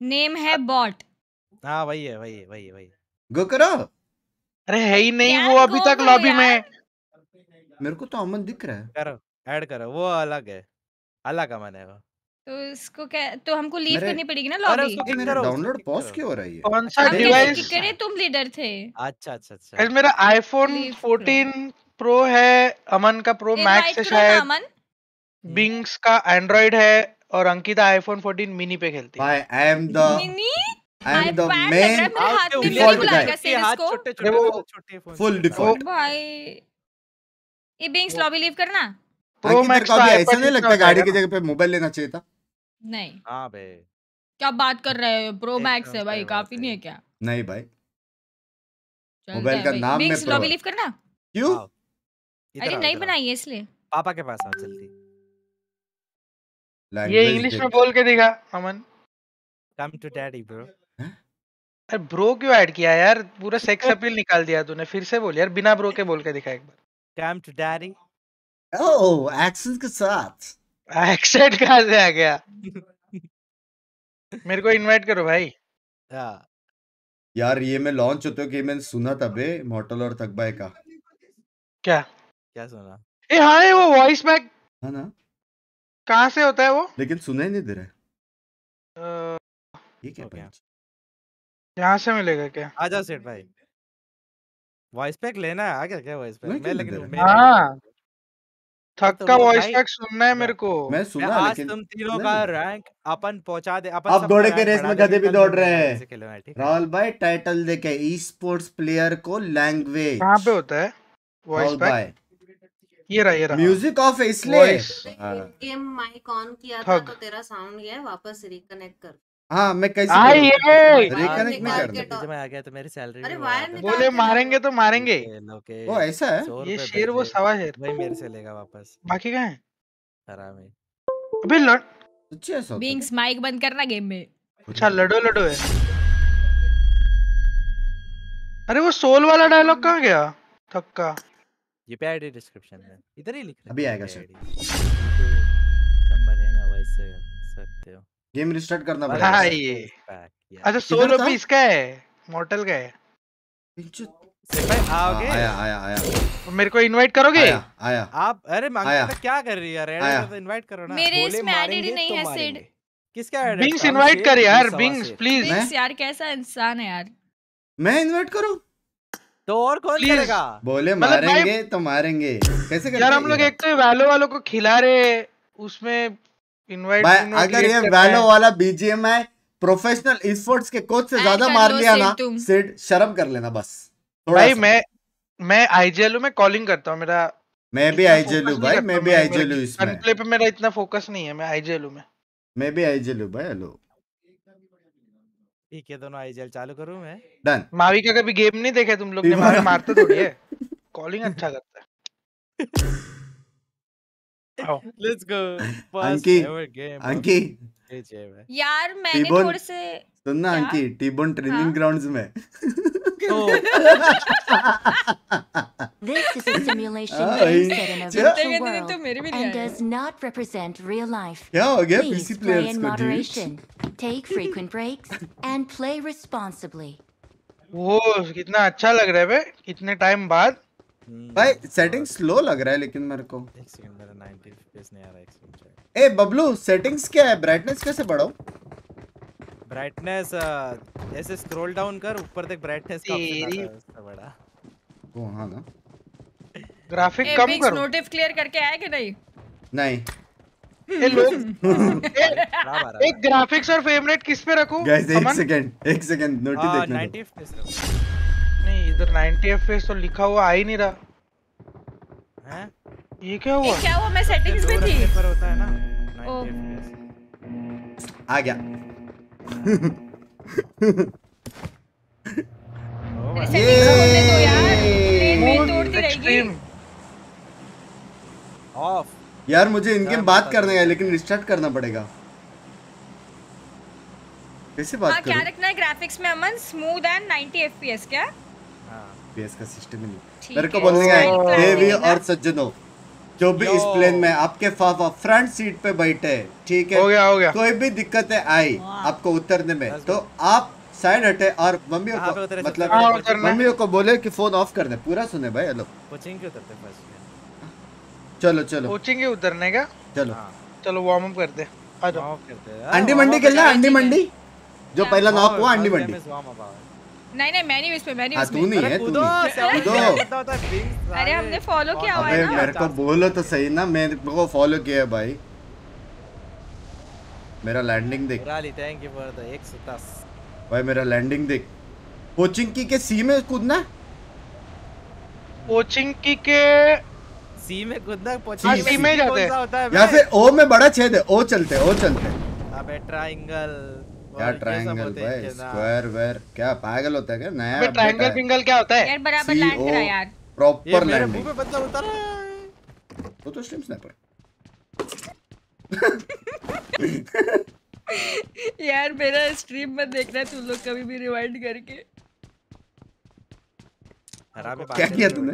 नेम है बॉट हाँ वही है वही है वही है वही गो करो। अरे है ही नहीं वो अभी तक लॉबी में। मेरे को तो अमन दिख रहा है। करो ऐड करो। वो अलग है। अलग अमन है वो। तो इसको क्या तो हमको लीव करनी पड़ेगी ना अरे लॉबी डाउनलोड पॉज क्यों हो रही है कौन सा डिवाइस करे तुम लीडर थे। अच्छा अच्छा अच्छा। गाइस मेरा आईफोन Leave 14 प्रो है अमन का प्रो मैक्स है शायद अमन। बिंग्स का एंड्रॉइड है और अंकिता आईफोन 14 मिनी पे खेलती है। भाई I am the mini I am the man के सेड हाथ इसको? छोटे छोटे छोटे फ़ोन। फुल डिफ़ॉल्ट भाई ये बिंग्स लॉबी लीव करना? प्रो मैक्स को ऐसा नहीं लगता गाड़ी की? जगह पे मोबाइल लेना चाहिए था। नहीं। हाँ बे क्या बात कर रहे हो? प्रो मैक्स है भाई काफ़ी नहीं है। क्या? नहीं भाई। मोबाइल का नाम में Pro लॉबी लीव करना। क्यों? अरे नहीं बनाई है इसलिए। पापा के पास आओ जल्दी। ये इंग्लिश में बोल के दिखा Aman. Come to daddy bro अरे ब्रो क्यों ऐड किया यार? पूरा सेक्स अपील निकाल दिया तूने फिर से बोल यार बिना ब्रो के बोल के दिखा एक बार। Come to daddy oh access के साथ। एक्सेंट कहाँ से आ गया? मेरे को इनवाइट करो भाई। हाँ। यार ये मैं लॉन्च होते हो कि मैंने सुना था बे मॉटल और थकबाई का। क्या? क्या सुना? ए हाँ ये वो वॉइस बैक है ना। कहाँ से होता है वो? लेकिन सुना ही नहीं दे रहा है। ये क्या हो पंच यहाँ से मिलेगा क्या? आ जाओ सेठ भाई। वॉइस पैक लेना है आ गया क्या वॉइस पैक मैं लेकिन हाँ? थक तो का वॉइस बैक सुनना है मेरे को। मैं मैं सुना आज लेकिन तुम तीनों का रैंक अपन पहुँचा दे अपन अब दौड़े के रेस में गधे भी दौड़ रहे हैं। राहुल भाई टाइटल देखे ई स्पोर्ट्स प्लेयर को लैंग्वेज कहाँ पे होता है? वॉइस भाई। ये रहा ये रहा। म्यूज़िक ऑफ़ है इसलिए। गेम माइक ऑन किया था तो तेरा साउंड गया वापस रिकनेक्ट कर। हाँ मैं कैसे आई करूँ? ये रिकनेक्ट नहीं निकाल करना? के डीजे में आ गया तो मेरी सैलरी अरे वायर निकाल बोले मारेंगे तो मारेंगे। ये लो के वो ऐसा है? ये शेर वो सवा शेर वही मेरे से लेगा वापस। बाकी कहाँ है? हरामी। अबे लड़ सच्ची ऐसा बिंग्स माइक बंद करना गेम में। अच्छा लडो लडो है। अरे वो सोल वाला डायलॉग कहाँ गया? थक का ये पे आईडी डिस्क्रिप्शन में। इधर ही लिख रहे अभी आएगा शायद। नंबर है ना वैसे सकते हो। गेम रिस्टार्ट करना पड़ेगा। हाँ, ये। अच्छा सोल था? इसका है मॉर्टल का है। पिंचू- सिर्फ़ भाई हाँ, आओगे? आया आया आया। मेरे को इनवाइट करोगे? आया आया। आप अरे आया। माँगता क्या कर रही है रेड। तो इनवाइट करो ना। मेरे इसमें एडेड मारेंगे नहीं तो है मारेंगे। सिड किसका added बिंग्स इनवाइट कर यार बिंग्स प्लीज़ बिंग्स यार कैसा इंसान है यार। मैं इनवाइट करूँ? तो और कौन Please. करेगा? बोले मतलब मारेंगे तो मारेंगे। कैसे करते यार हम लोग एक तो वैलो वालों को खिला रहे उसमें इनवाइट अगर ये वैलो वाला बीजीएमआई प्रोफेशनल स्पोर्ट्स के कोच से ज़्यादा मार लिया ना। सिड शर्म कर लेना बस थोड़ा भाई मैं मैं आईजीएल में कॉलिंग करता हूँ मेरा मैं भी हूँ focus भाई मैं भी मैं इसमें। गनप्ले पे मेरा इतना फोकस नहीं है मैं आईजीएल में। मैं भी आईजेल हूँ भाई हेलो ठीक है दोनों आईजेल चालू करूँ मैं? डन मावी का कभी गेम नहीं देखे तुम लोग *laughs* ने। मारते थोड़ी है। *laughs* कॉलिंग अच्छा करता है। *laughs* लेट्स गो अंकी, अंकी यार मैंने थोड़े से सुनना अंकी टीबोन ट्रेनिंग हाँ? ग्राउंड्स में This is a simulation Ah, game set in a अच्छा। virtual world तो मेरे भी नहीं and does not represent real life. हो Please play in moderation, take frequent breaks, and play responsibly. वो कितना अच्छा लग रहा है बे इतने टाइम बाद भाई सेटिंग स्लो लग रहा है लेकिन मेरे को। एक सेकंड मेरा 90 fps नहीं आ रहा एक सेकंड ए बबलू सेटिंग्स क्या है? ब्राइटनेस कैसे बढ़ाओ ब्राइटनेस ऐसे स्क्रॉल डाउन कर ऊपर तक ब्राइटनेस का ऑप्शन आता है उससे बड़ा। ओ हाँ ना। ग्राफिक कम करो। नोटिफ क्लियर करके आया कि नहीं? नहीं। ये लोग *laughs* ए, *laughs* रहा एक ग्राफिक्स और फ्रेम रेट किस पे रखूँ? गाइस एक सेकंड एक सेकंड नोटिस हाँ देखने 90 दो fps रखो। इधर 90 एफपीएस तो लिखा हुआ आ ही नहीं रहा। हैं? ये क्या हुआ? क्या हुआ? मैं सेटिंग्स में थी। पर होता है ना 90 fps आ गया। ओ मेरी भाई सेटिंग्स होने दो यार। ट्रेन में तोड़ती रहेगी। ऑफ़ यार मुझे इनके बात करने। का लेकिन रिस्टार्ट करना पड़ेगा। कैसे बात हाँ क्या रखना है ग्राफिक्स में अमन? स्मूथ एंड 90 एफपीएस क्या? हाँ पीएस का सिस्टम ही नहीं। मेरे को बोलने का है देवी और सज्जनों जो भी इस प्लेन में आपके फाफा फ्रंट सीट पे बैठे हैं, ठीक है? हो गया हो गया। कोई भी दिक्कतें आई आपको उतरने में तो आप साइड हटे और मम्मियों को मतलब हाँ, है। मम्मियों को बोले कि फ़ोन ऑफ़ कर दे। पूरा सुने भाई हेलो कोचिंग के उतरते चलो चलो। कोचिंग के उतरने का? चलो। हाँ। चलो वार्म अप करते आ जाओ। हैं। अंडी हाँ, मंडी खेलना अंडी मंडी? जो पहला नॉक हुआ अंडी मंडी। नहीं नहीं मैं नहीं पे मैं नहीं हाँ तू नहीं है तू नहीं। सेवन कूदो *laughs* अरे हमने follow किया हुआ है अबे ना। मेरे को बोलो तो सही ना मेरे को फॉलो किया है भाई। मेरा लैंडिंग देख। thank you for the 110 भाई मेरा लैंडिंग देख। कोचिंग की के सी में कूदना? कोचिंग की के सी में कूदना पोचिंग सी में जाते हैं। है या फिर ओ में बड़ा छेद है ओ चलते ओ चलते। अबे ट्रायंगल क्या ट्रायंगल भाई? स्क्वायर वेयर क्या पागल होता है क्या? नया ट्रायंगल पिंगल क्या होता है? यार बराबर लैंड करा यार। ये प्रॉपर मेरे मुँह पे बंदा उतर रहा है। वो तो स्ट्रीम स्नाइपर *laughs* यार मेरा स्ट्रीम मत देखना तुम लोग कभी भी रिवाइंड करके। हरा में क्या किया तूने?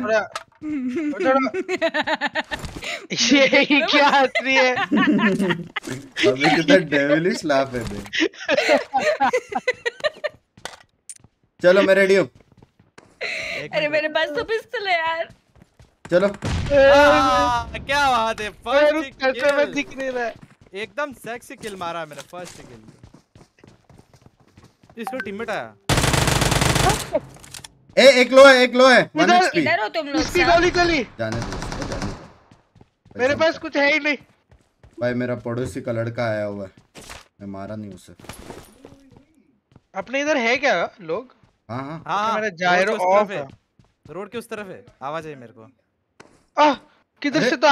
ये *laughs* क्या हंस रही है? अबे कितना डेविलिश लाफ है चलो मैं रेडी हूँ। अरे मेरे पास तो पिस्तल है यार। चलो। क्या बात है फ़र्स्ट कैसे में दिख नहीं रहा। एकदम सेक्सी किल मारा मेरा फ़र्स्ट किल इसको टीममेट आया। ए एक लो है एक लो है। वन इधर- एचपी इधर हो तुम लोग इसकी गोली चली। जाने दो जाने दो। मेरे पास कुछ है ही नहीं। भाई मेरा पड़ोसी का लड़का आया हुआ है। मैं मारा नहीं उसे। अपने इधर है क्या लोग? हाँ हाँ। हाँ मेरा रोड के gyro उस तरफ़ है। रोड के उस तरफ़ है। आवाज़ है मेरे को। आह किधर से तो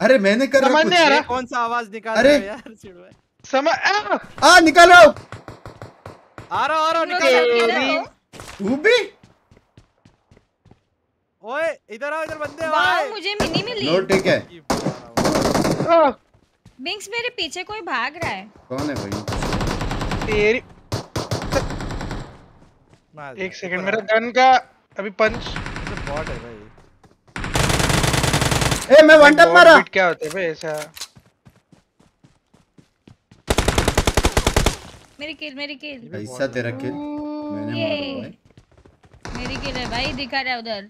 अरे मैंने कर समझ नहीं आ रहा। ये कौन सा आवाज़ निकाल अरे! रहे हो यार? चिड़वे? समझ आ! आ निकालो। आ रहा आ रहा निकल। तू भी ओए इधर आओ इधर बंदे ओए मुझे मिनी मिली। लो ठीक है! बिंक्स मेरे पीछे कोई भाग रहा है। कौन है भाई? तेरी मार एक सेकंड मेरा गन का अभी पंच बॉट है भाई। ए मैं वन टैप मारा। क्या होता है भाई ऐसा? मेरी किल मेरी किल ऐसा तेरा किल मैंने मारा भाई। मेरी किल है भाई दिखा रहा है उधर।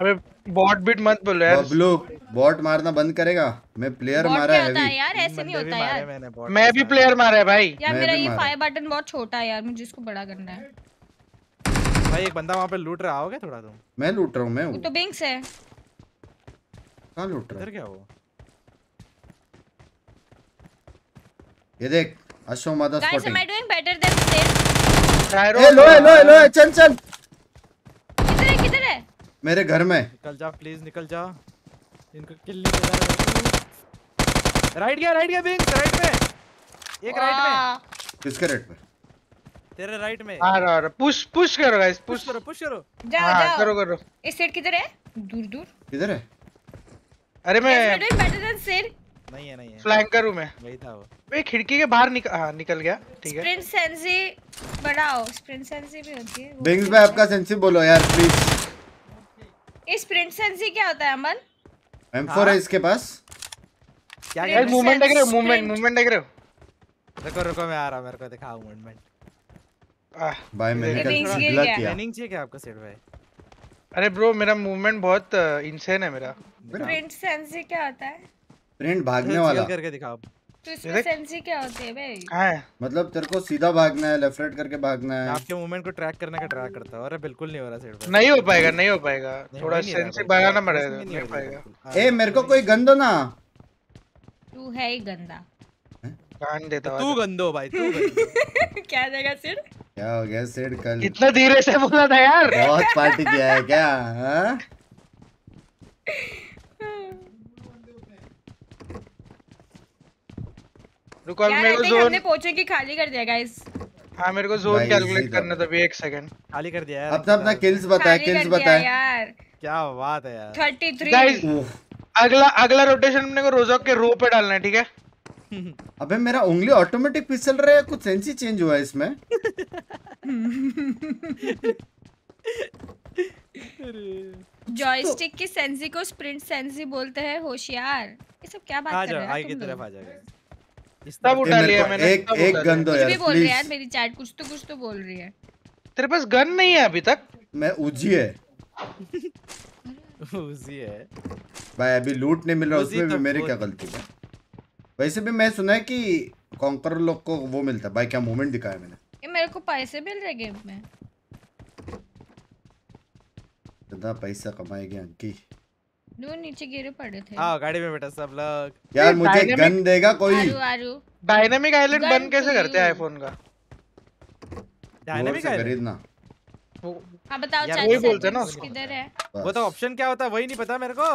अबे बॉट बीट मत बोलो यार। बबलू बॉट मारना बंद करेगा? मैं प्लेयर मारा है अभी। यार? ऐसे नहीं होता यार। मैंने मैं भी। प्लेयर मारा है भाई। यार मेरा ये फायर बटन बहुत छोटा है यार मुझे इसको बड़ा करना है। भाई एक बंदा वहाँ पे लूट रहा होगा थोड़ा तुम? मैं लूट रहा हूँ मैं वो तो बिंक्स है। कहाँ लूट रहा है? इधर क्या हो ये देख अशो माता guys am I spotting doing better than safe Gyro ए लो है लो है लो चल चल। है है मेरे घर में। निकल जा प्लीज़ निकल जा। इनको किल नहीं कर राइट गया राइट गया बिंग राइट में एक राइट में किसके रेट पे? तेरे राइट में। आ रहा रहा। पुश पुश करो गाइस पुश करो पुश करो। जाओ हाँ करो करो। इस सेट किधर है? दूर दूर। किधर है? अरे मैं बेटर देन सेट नहीं है नहीं है। फ्लैंकर हूँ मैं? वही था वो। वे खिड़की के बाहर निकल हाँ निकल गया। ठीक है। स्प्रिंट सेंसी बढ़ाओ। स्प्रिंट सेंसी भी होती है। बिंग्स भाई आपका सेंसिव बोलो यार प्लीज़ है। ये स्प्रिंट सेंसी क्या होता है अमन? M4 है इसके पास। क्या क्या गाइस मूवमेंट देख रहे हो मूवमेंट मूवमेंट देख रहे हो? रुको रुको मैं आ रहा मेरे को दिखाओ मूवमेंट आह, भाई मैंने गलत किया? ट्रेनिंग चाहिए क्या आपको सेट भाई? अरे ब्रो मेरा मूवमेंट बहुत इंसेन है मेरा। स्प्रिंट सेंसी क्या होता है? प्रिंट भागने वाला। करके दिखाओ। तो इसमें सेंसी क्या होती है भाई? मतलब तेरे को सीधा भागना है लेफ़्ट राइट करके भागना है। आपके मूवमेंट को ट्रैक करने का ट्राई करता हूँ अरे बिल्कुल नहीं हो रहा सेट भाई नहीं हो पाएगा नहीं हो पाएगा। थोड़ा हो ही सेंसिटिव भाई। पड़ेगा नहीं नहीं हो पाएगा। ए मेरे को कोई गन दो ना। तू है ही गंदा। कान देता तू गंदो भाई तू *laughs* क्या देगा सिर? क्या हो गया सेठ कल? इतना धीरे से बोला था यार। बहुत पार्टी किया है क्या *laughs* रुको अब मेरे को हमने जोन पोचे की खाली कर दिया गाइस हाँ मेरे को जोन कैलकुलेट करना था। अभी एक सेकंड खाली कर दिया यार अपना अपना किल्स बताए किल्स बताए यार। क्या बात है यार। 33 गाइस अगला अगला रोटेशन अपने को रोजॉक के रो पे डालना है ठीक है? *laughs* अबे मेरा उंगली ऑटोमेटिक फिसल रहा है कुछ सेंस ही चेंज हुआ है इसमें? *laughs* जॉयस्टिक की सेंसी को स्प्रिंट सेंसी बोलते हैं होशियार। ये सब क्या बात कर जाओ रहे आगे की तुम लोग? आ जाओ इस तब तरफ़ उठा लिया मैंने एक एक गन दो यार बोल रही है यार मेरी चैट कुछ तो कुछ तो बोल रही है। तेरे पास गन नहीं है अभी तक? मैं उजी है। *laughs* उसी है। भाई अभी लूट नहीं मिल रहा उसमें भी मेरी क्या गलती है? वैसे भी मैं सुना है कि कॉन्कर लोग को वो मिलता है। भाई क्या मोमेंट दिखाया मैंने? ये मेरे को पैसे मिल रहे गेम में? पैसा कमाएगी अंकी। दो नीचे गिरे पड़े थे। आओ गाड़ी में बैठा सब लोग। यार मुझे गन देगा कोई। आरू आरू। डायनामिक आइलैंड बंद कैसे करते हैं. आईफोन का? डायनामिक से है खरीदना। हाँ बताओ वही बोलते हैं ना किधर है? वो तो ऑप्शन क्या होता है वही नहीं पता मेरे को।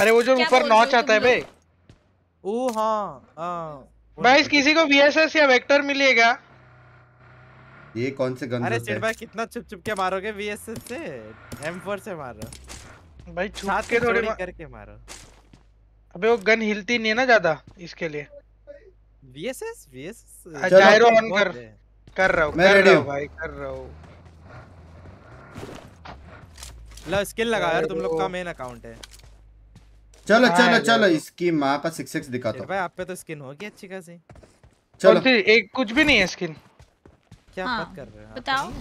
अरे वो जो ऊपर रहे नॉच हो आता है बे ओ हाँ हाँ। वो भाई नहीं पता। किसी को वीएसएस या वेक्टर मिलेगा? ये कौन से गन अरे होते चिड़ हैं भाई कितना चुप चुप के मारोगे वीएसएस से? M4 से मारो। भाई छुप के थोड़ी करके मारो। अबे वो गन हिलती नहीं है ना ज़्यादा इसके लिए। वीएसएस वीएसएस जायरो ऑन कर। कर रहा हूँ मैं रहा हूँ हूँ। भाई कर रहा हूँ। लो स्किल लगा यार तुम लोग का मेन अकाउंट है। चलो हाँ, चलो चलो इसकी माँ का सिक्स सिक्स दिखाता चिड़ भाई आप पे तो स्किन होगी अच्छी खासी। चलो। एक कुछ भी नहीं है स्किन क्या हाँ, बात कर रहे हो बताओ?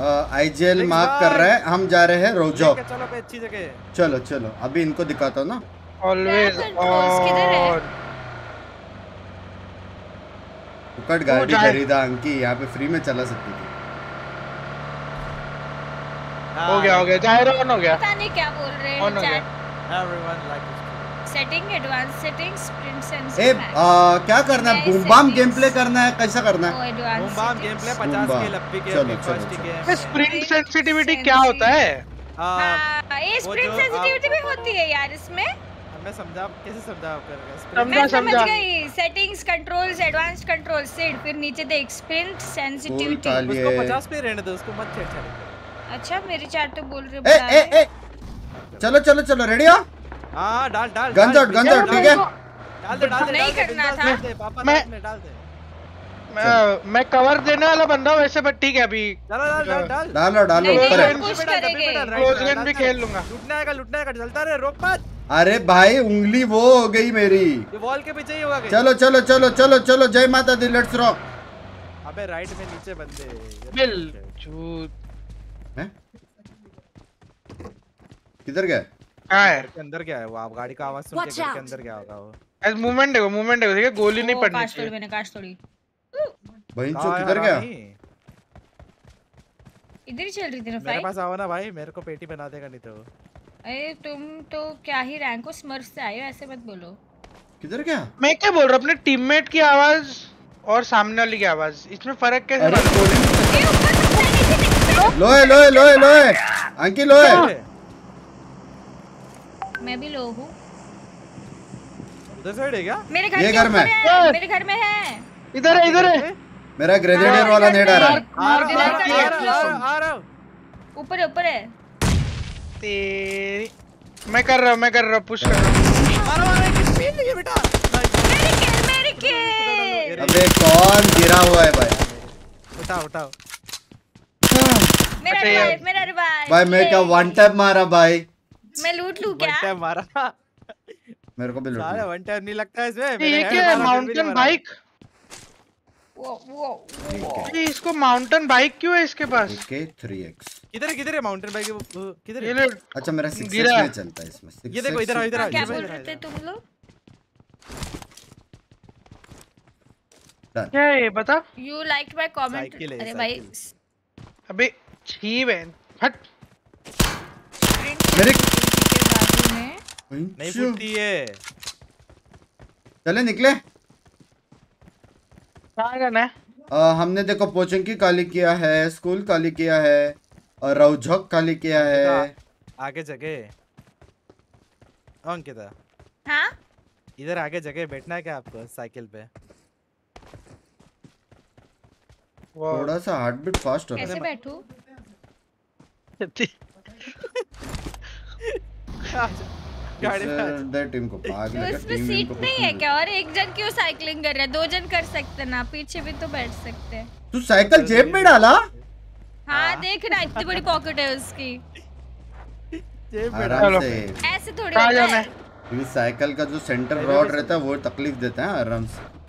आईजीएल मार्क कर रहे हैं हम जा रहे हैं रोजो चलो अच्छी जगह चलो चलो अभी इनको दिखाता हूँ ना। ऑलवेज है? फुकट गाड़ी खरीदा अंकी यहाँ पे फ्री में चला सकती थी। हो। गया हो गया जायरो ऑन हो गया। पता नहीं क्या बोल रहे हैं everyone like setting advance setting sprint ए आ, क्या करना है? Boom bam. गेम प्ले करना है? कैसा करना है? बूम बाम गेम प्ले 50 के लप्पी के चलो, फ़र्स्ट चलो, के। ये स्प्रिंट सेंसिटिविटी क्या होता है? हाँ। ये स्प्रिंट सेंसिटिविटी भी होती है यार इसमें। मैं समझा कैसे समझा करेगा समझा, मैं समझ समझा। गई। Settings controls advanced control Sid फिर नीचे देख स्प्रिंट सेंसिटिविटी उसको 50 पे रहने दो उसको मत छेड़छाड़। अच्छा मेरी चार तो बोल रहे ए ए ए। चलो चलो चलो रेडी हो? हाँ डाल डाल आउट गन्स ठीक है? डाल दे डाल दे नहीं करना था। पापा मैं- डाल दे मैं मैं कवर देने वाला बंदा हूँ वैसे बट ठीक है अभी। डाल डाल डाल। डाल डालो डालो ऊपर है। क्लोज गन भी खेल लूँगा। लूटना आएगा लूटना आएगा चलता रहे रोक मत। अरे भाई उंगली वो हो गई मेरी। ये वॉल के पीछे ही होगा चलो चलो चलो चलो चलो जय माता दी लेट्स रॉक अबे राइट में नीचे बंदे। बिल किधर गया कहाँ है। के अंदर क्या है वो? आप गाड़ी का आवाज़ सुन के घर के अंदर क्या होगा वो? ऐसे मूवमेंट देखो मूवमेंट देखो ठीक है गोली नहीं पड़नी काश तोड़ी चाहिए मैंने काश तोड़ी बहन कहाँ है किधर गया इधर ही चल रही थी ना मेरे पास आओ ना भाई मेरे को पेटी बना देगा नहीं तो। अरे तुम तो क्या ही रैंक हो स्मर्फ से आए हो ऐसे मत बोलो। किधर गया मैं क्या बोल रहा हूँ? अपने टीममेट की आवाज़ और सामने वाली की आवाज़ इसमें फ़र्क कैसे। लोए लोए लोए लोए अंकी लोए मैं भी लो हूँ। उधर साइड है क्या? मेरे घर ये घर में। मेरे घर में है। इधर है इधर है। मेरा ग्रेनेडियर वाला नेट आ रहा है। आ रहा हूँ। ऊपर है ऊपर है। तेरी मैं कर रहा हूँ मैं कर रहा हूँ पुश कर रहा। हूँ मारो मारो एक स्पीड है बेटा। मेरी किल मेरी किल अबे कौन गिरा हुआ है भाई? उठाओ उठाओ। मेरा रिवाइव मेरा रिवाइव भाई मैं क्या वन टैप मारा भाई? मैं लूट लूँ क्या? टाइम मारा मेरे को भी लूट सारे वन टाइम नहीं लगता है इसमें। ये क्या है माउंटेन बाइक वो वो ये इसको माउंटेन बाइक क्यों है इसके पास? ओके थ्री एक्स किधर है किधर है माउंटेन बाइक किधर है? अच्छा मेरा सिक्स गिरा। नहीं चलता है इसमें। ये देखो इधर आओ इधर आओ क्या बोल रहे थे तुम लोग? क्या है बता? यू लाइक माय कमेंट अरे भाई अबे छी बहन हट। के में नहीं। फूटती है। चले निकले। कहाँ जाना है? आ, हमने देखो पोचंकी काली किया है स्कूल काली किया है और रौझक काली किया है। आगे जगह। अंकिता हाँ? इधर आगे जगह बैठना है क्या आपको साइकिल पे? थोड़ा सा हार्ट बीट फास्ट हो रहा कैसे बैठूं? *laughs* है *laughs* टीम को भाग तो इसमें सीट नहीं है क्या? और एक जन क्यों साइकिलिंग कर रहा है? दो जन कर सकते ना पीछे भी तो बैठ सकते हैं। तू साइकिल जेब में डाला? हाँ देख ना इतनी बड़ी पॉकेट है उसकी। ऐसे थोड़ी है। है साइकिल का जो सेंटर रॉड रहता है वो तकलीफ़ देता है आराम से।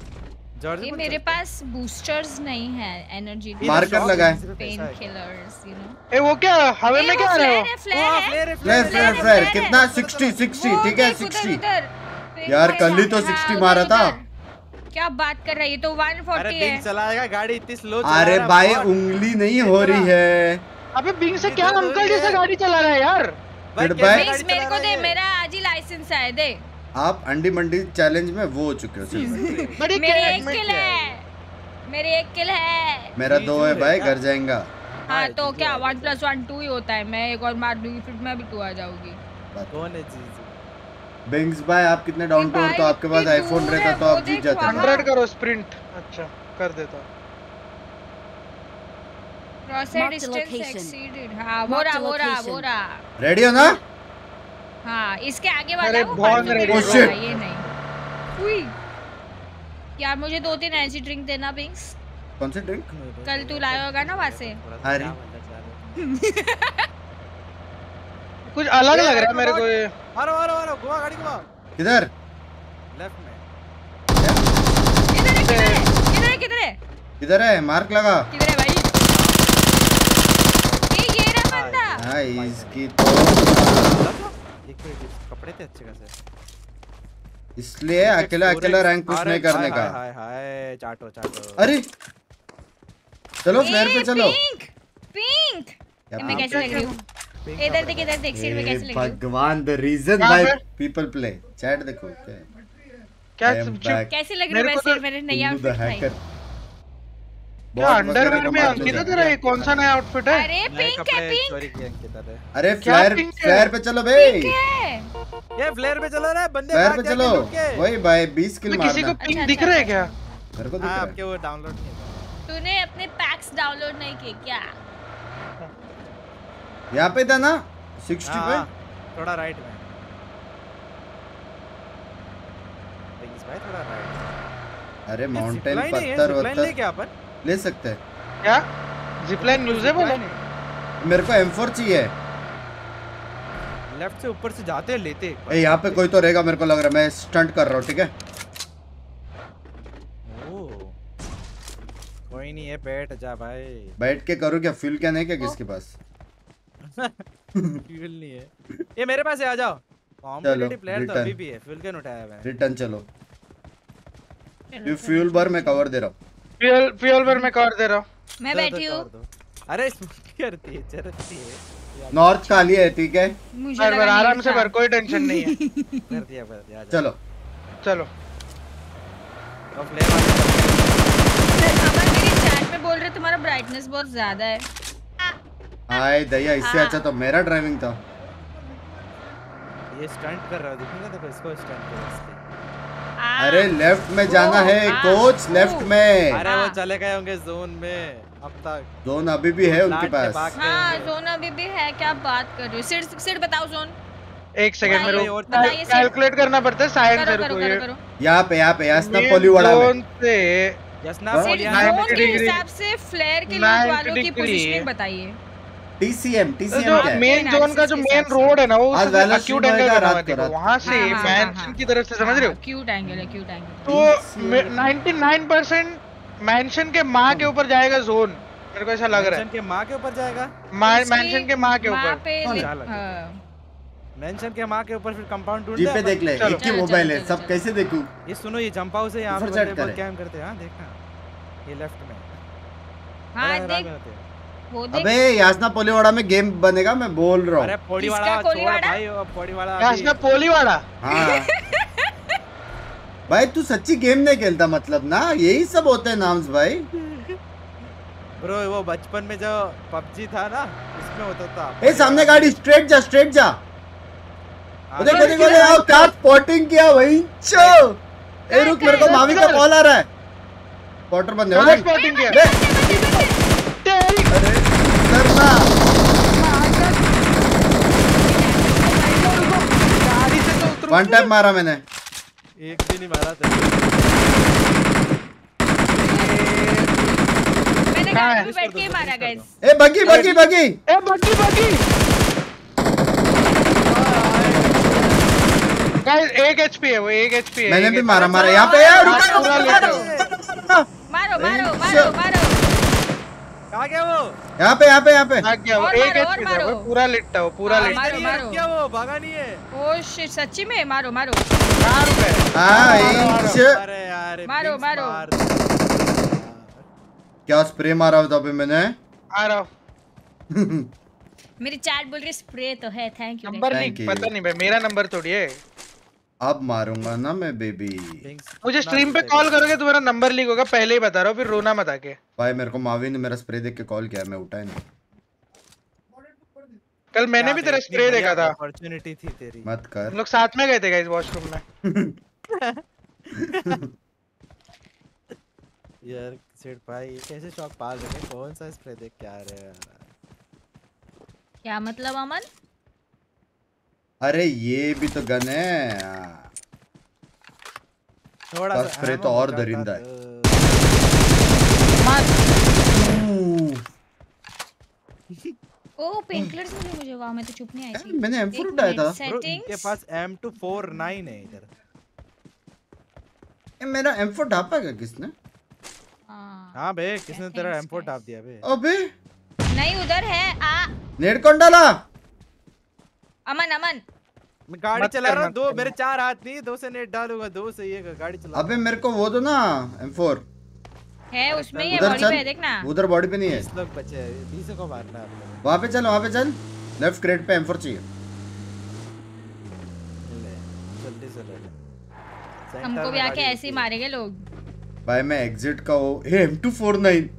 ये मेरे पास बूस्टर्स नहीं है एनर्जी मार्कर लगा है पेन किलर्स यू नो ए वो क्या हवा में क्या आ रहा हो? है फ्लेयर फ्लेयर फ्लेयर फ्लेयर कितना 60 60 ठीक है 60 यार कल ही तो हाँ, 60 मारा था। क्या बात कर रही है ये तो 140 अरे है। बिंग चलाएगा गाड़ी इतनी स्लो चला अरे है, भाई उंगली नहीं हो रही है। अबे बिंग से क्या तो अंकल जैसा गाड़ी चला रहा है यार? मेरे को दे मेरा आज ही लाइसेंस है दे। आप अंडी मंडी चैलेंज में वो हो चुके हो *laughs* मेरे एक किल है। मेरे एक किल है। मेरा दो है भाई घर जाएगा। हाँ। हाँ, तो क्या वन प्लस वन टू ही। होता है। मैं एक और मार दूँगी फिर मैं भी टू आ जाऊँगी। कौन है जीजू? बिंग्स भाई आप कितने डाउन टू तो आपके पास आईफोन रहता तो आप जीत जाते। हंड्रेड करो स्प्रिंट अच्छा कर देता। हूँ। Mark डिस्टेंस एक्सीडेड हाँ वो रहा वो रहा वो रहा। रेडी हो ना? हाँ इसके आगे वाला वो हो। Oh. ये नहीं। यार मुझे दो तीन ऐसी ड्रिंक देना पिंक्स कौन सी ड्रिंक कल तू लाया होगा ना वहाँ से। अरे। *laughs* कुछ अलग लग रहा है मेरे को ये। मारो मारो मारो घुमा गाड़ी घुमा। किधर? लेफ़्ट में। किधर है किधर है? किधर है किधर है? मार्क लगा। किधर है भाई? ये ये रहा बंदा। हाँ इसकी तो कपड़े थे अच्छे खासे? इसलिए अकेला अकेला रैंक पुश नहीं करने का। हाय हाय चाटो चाटो। अरे! चलो फ्लेयर पे चलो। पिंक पिंक मैं कैसे लग? रही हूँ इधर देख इधर देख सीट में कैसे लग? रही हूँ भगवान the reason why people play chat देखो क्या है? back. लग रही हूँ वैसे? तो मैंने नई Hindu the आउटफिट खाई hacker. क्या अंडरवेयर में अंकिता तेरा ये कौन सा नया आउटफिट है? अरे पिंक है पिंक अंकिता अरे फ्लेयर फ्लेयर पे चलो भाई। पिंक है। ये फ्लेयर पे चलो रे बंदे फ्लेयर पे चलो। वही भाई 20 किल तो किसी को पिंक अच्छा, दिख अच्छा, रहा है अच्छा। क्या? मेरे को दिख हाँ रहा आपके वो डाउनलोड नहीं तूने अपने पैक्स डाउनलोड नहीं किए क्या? यहाँ पे था ना 60 हाँ, पे? हाँ, थोड़ा राइट में। भाई थोड़ा राइट अरे माउंटेन पत्थर वत्थर। क्या अपन? ले सकते हैं। क्या? जिपलाइन यूजेबल है मेरे को M4 चाहिए। लेफ़्ट से ऊपर से जाते हैं लेते ए यहाँ पे कोई तो रहेगा मेरे को लग रहा है। मैं स्टंट कर रहा हूँ ठीक है? कोई नहीं है बैठ जा भाई। बैठ के करो क्या? फ्यूल क्या नहीं क्या किसके पास? *laughs* फ्यूल नहीं है। ये मेरे पास है आ जाओ। कॉम्पिटिटिव प्लेयर तो अभी भी है फ्यूल क्यों उठाया मैंने। रिटर्न चलो। ये फ्यूल भर मैं कवर दे रहा हूँ। फ्यूल फ्यूल पर मैं कर दे रहा हूँ। मैं बैठी हूँ। अरे करती है? चरती है। नॉर्थ खाली है ठीक है? मुझे भर भर आराम से भर कोई टेंशन नहीं है। *laughs* कर दिया कर दिया आ जा। चलो। चलो। अब फ्लेयर वाले अमन मेरी चैट में बोल रहे तुम्हारा ब्राइटनेस बहुत ज़्यादा है। हाय दया इससे हाँ। अच्छा तो मेरा ड्राइविंग था। ये स्टंट कर रहा है दिखेगा देखो इसको स्टंट कर रहा है आ, अरे लेफ़्ट में जाना है कोच लेफ़्ट में। अरे वो हाँ। चले गए होंगे जोन में अब तक। जोन अभी भी है उनके पास। हाँ जोन अभी भी है क्या बात कर रही हो? सिर सिर बताओ जोन एक सेकंड सर। कैलकुलेट करना पड़ता है साइंस से रुको ये। यहाँ पे यहाँ पे यासना पोलीवाड़ा में। जोन से यस ना हाँ? बोल सिर्फ़ यार 90 जोन के हिसाब से फ्लेयर के 90 लोग वालों की पोजीशनिंग बताइए। टीसीएम तो टीसीएम जो क्या मेन जोन का जो मेन रोड है ना वो बना है रात को, रात को। वहाँ से हाँ, हाँ, हाँ, मैंशन हाँ। की तरफ़ से समझ रहे हो? क्यूट एंगल है क्यूट एंगल तो 99 परसेंट मैंशन के माँ के ऊपर जाएगा जोन मेरे को ऐसा लग रहा है। मेंशन के माँ के ऊपर जाएगा? है मैंशन के माँ के ऊपर। है? हाँ। मेंशन के माँ के ऊपर फिर कंपाउंड ढूंढ जी पे देख ले एक ही मोबाइल है सब कैसे देखूँ? ये सुनो ये जंप हाउस है यहाँ पे ऊपर बंदे चढ़ बहुत करे। कैम करते हैं। हाँ देखना ये लेफ़्ट में हाँ। देख। अबे यासना पोलीवाड़ा में गेम बनेगा मैं बोल रहा हूँ। छोड़ भाई वो यासना पोलीवाड़ा? हाँ। भाई तू सच्ची गेम नहीं खेलता मतलब ना? यही सब होते हैं नाम्स भाई। ब्रो वो बचपन में जो पबजी था ना उसमें होता था। ए सामने गाड़ी स्ट्रेट जा स्ट्रेट जा। हाँ, ओ देखो देखो देखो क्या स्पॉटिंग किया भाई चो ए रुक मेरे को मामी का कॉल आ रहा है। क्वार्टर बंद है। स्पॉटिंग किया। तेरी अरे डरना गाड़ी से तो उतरू वन टैप मारा मैंने। एक भी नहीं मारा था मैंने गाड़ी है? बैठ के मारा गाइस ए बगी बगी बगी ए बग्गी बग्गी गाइस एक एचपी है वो एक एचपी है मैंने भी मारा मारा। यहाँ पे रुको रुको। मारो मारो मारो मारो। कहाँ गया वो? यहाँ पे यहाँ पे यहाँ पे। भाग गया वो। एक था वो। पूरा लिट्टा वो पूरा हाँ, लिट्टा। मारो, नहीं, मारो। रुक वो? भागा नहीं है। ओ शिट सच्ची में? मारो मारो। है मारो, इंच अरे यार मारो, मारो। क्या स्प्रे मारा था अभी मैंने? आ रहा *laughs* मेरी चैट बोल रही स्प्रे तो है थैंक यू नंबर नहीं पता नहीं भाई मेरा नंबर थोड़ी है। अब मारूँगा ना मैं बेबी मुझे स्ट्रीम पे कॉल? करोगे तुम्हारा नंबर लीक होगा पहले ही बता रहा हूँ फिर रोना मत आके। भाई मेरे को मावी ने मेरा स्प्रे देख के कॉल किया मैं उठाया नहीं। कल मैंने भी तेरा स्प्रे देखा था। opportunity थी तेरी। मत कर। हम लोग साथ में गए थे गाइस वॉशरूम में। *laughs* यार सेठ भाई ये कैसे शौक पाल रहे हैं? कौन सा स्प्रे देख के आ रहे हैं? क्या मतलब अमन? अरे ये भी तो गन है। थोड़ा सा spray तो और दरिंदा है। तो- ओ पेन कलर्स मिले मुझे। वाह मैं तो चुप नहीं आई थी। मैंने एक M4 उठाया था। इनके settings पास M249 है इधर। ये मेरा M4 ढापा क्या किसने? हाँ। हाँ बे किसने तेरा Thanks, M4 guys. टाप दिया बे? अबे नहीं उधर है। आ। नेट कौन डाला? अमन अमन। मैं गाड़ी चला रहा हूँ दो मेरे चार हाथ नहीं दो से नेट डालूँगा दो से ये गाड़ी चला। अबे मेरे को वो दो ना M4 है उसमें ही है बॉडी पे देखना। उधर बॉडी पे नहीं है। लोग बचे हैं बीस को मारना है वहाँ पे चल वहाँ पे चल। लेफ़्ट क्रेट पे M4 चाहिए। ले, जल्दी से ले हमको भी आके ऐसे ही मारेंगे लोग। भाई मैं एग्जिट का वो हे M249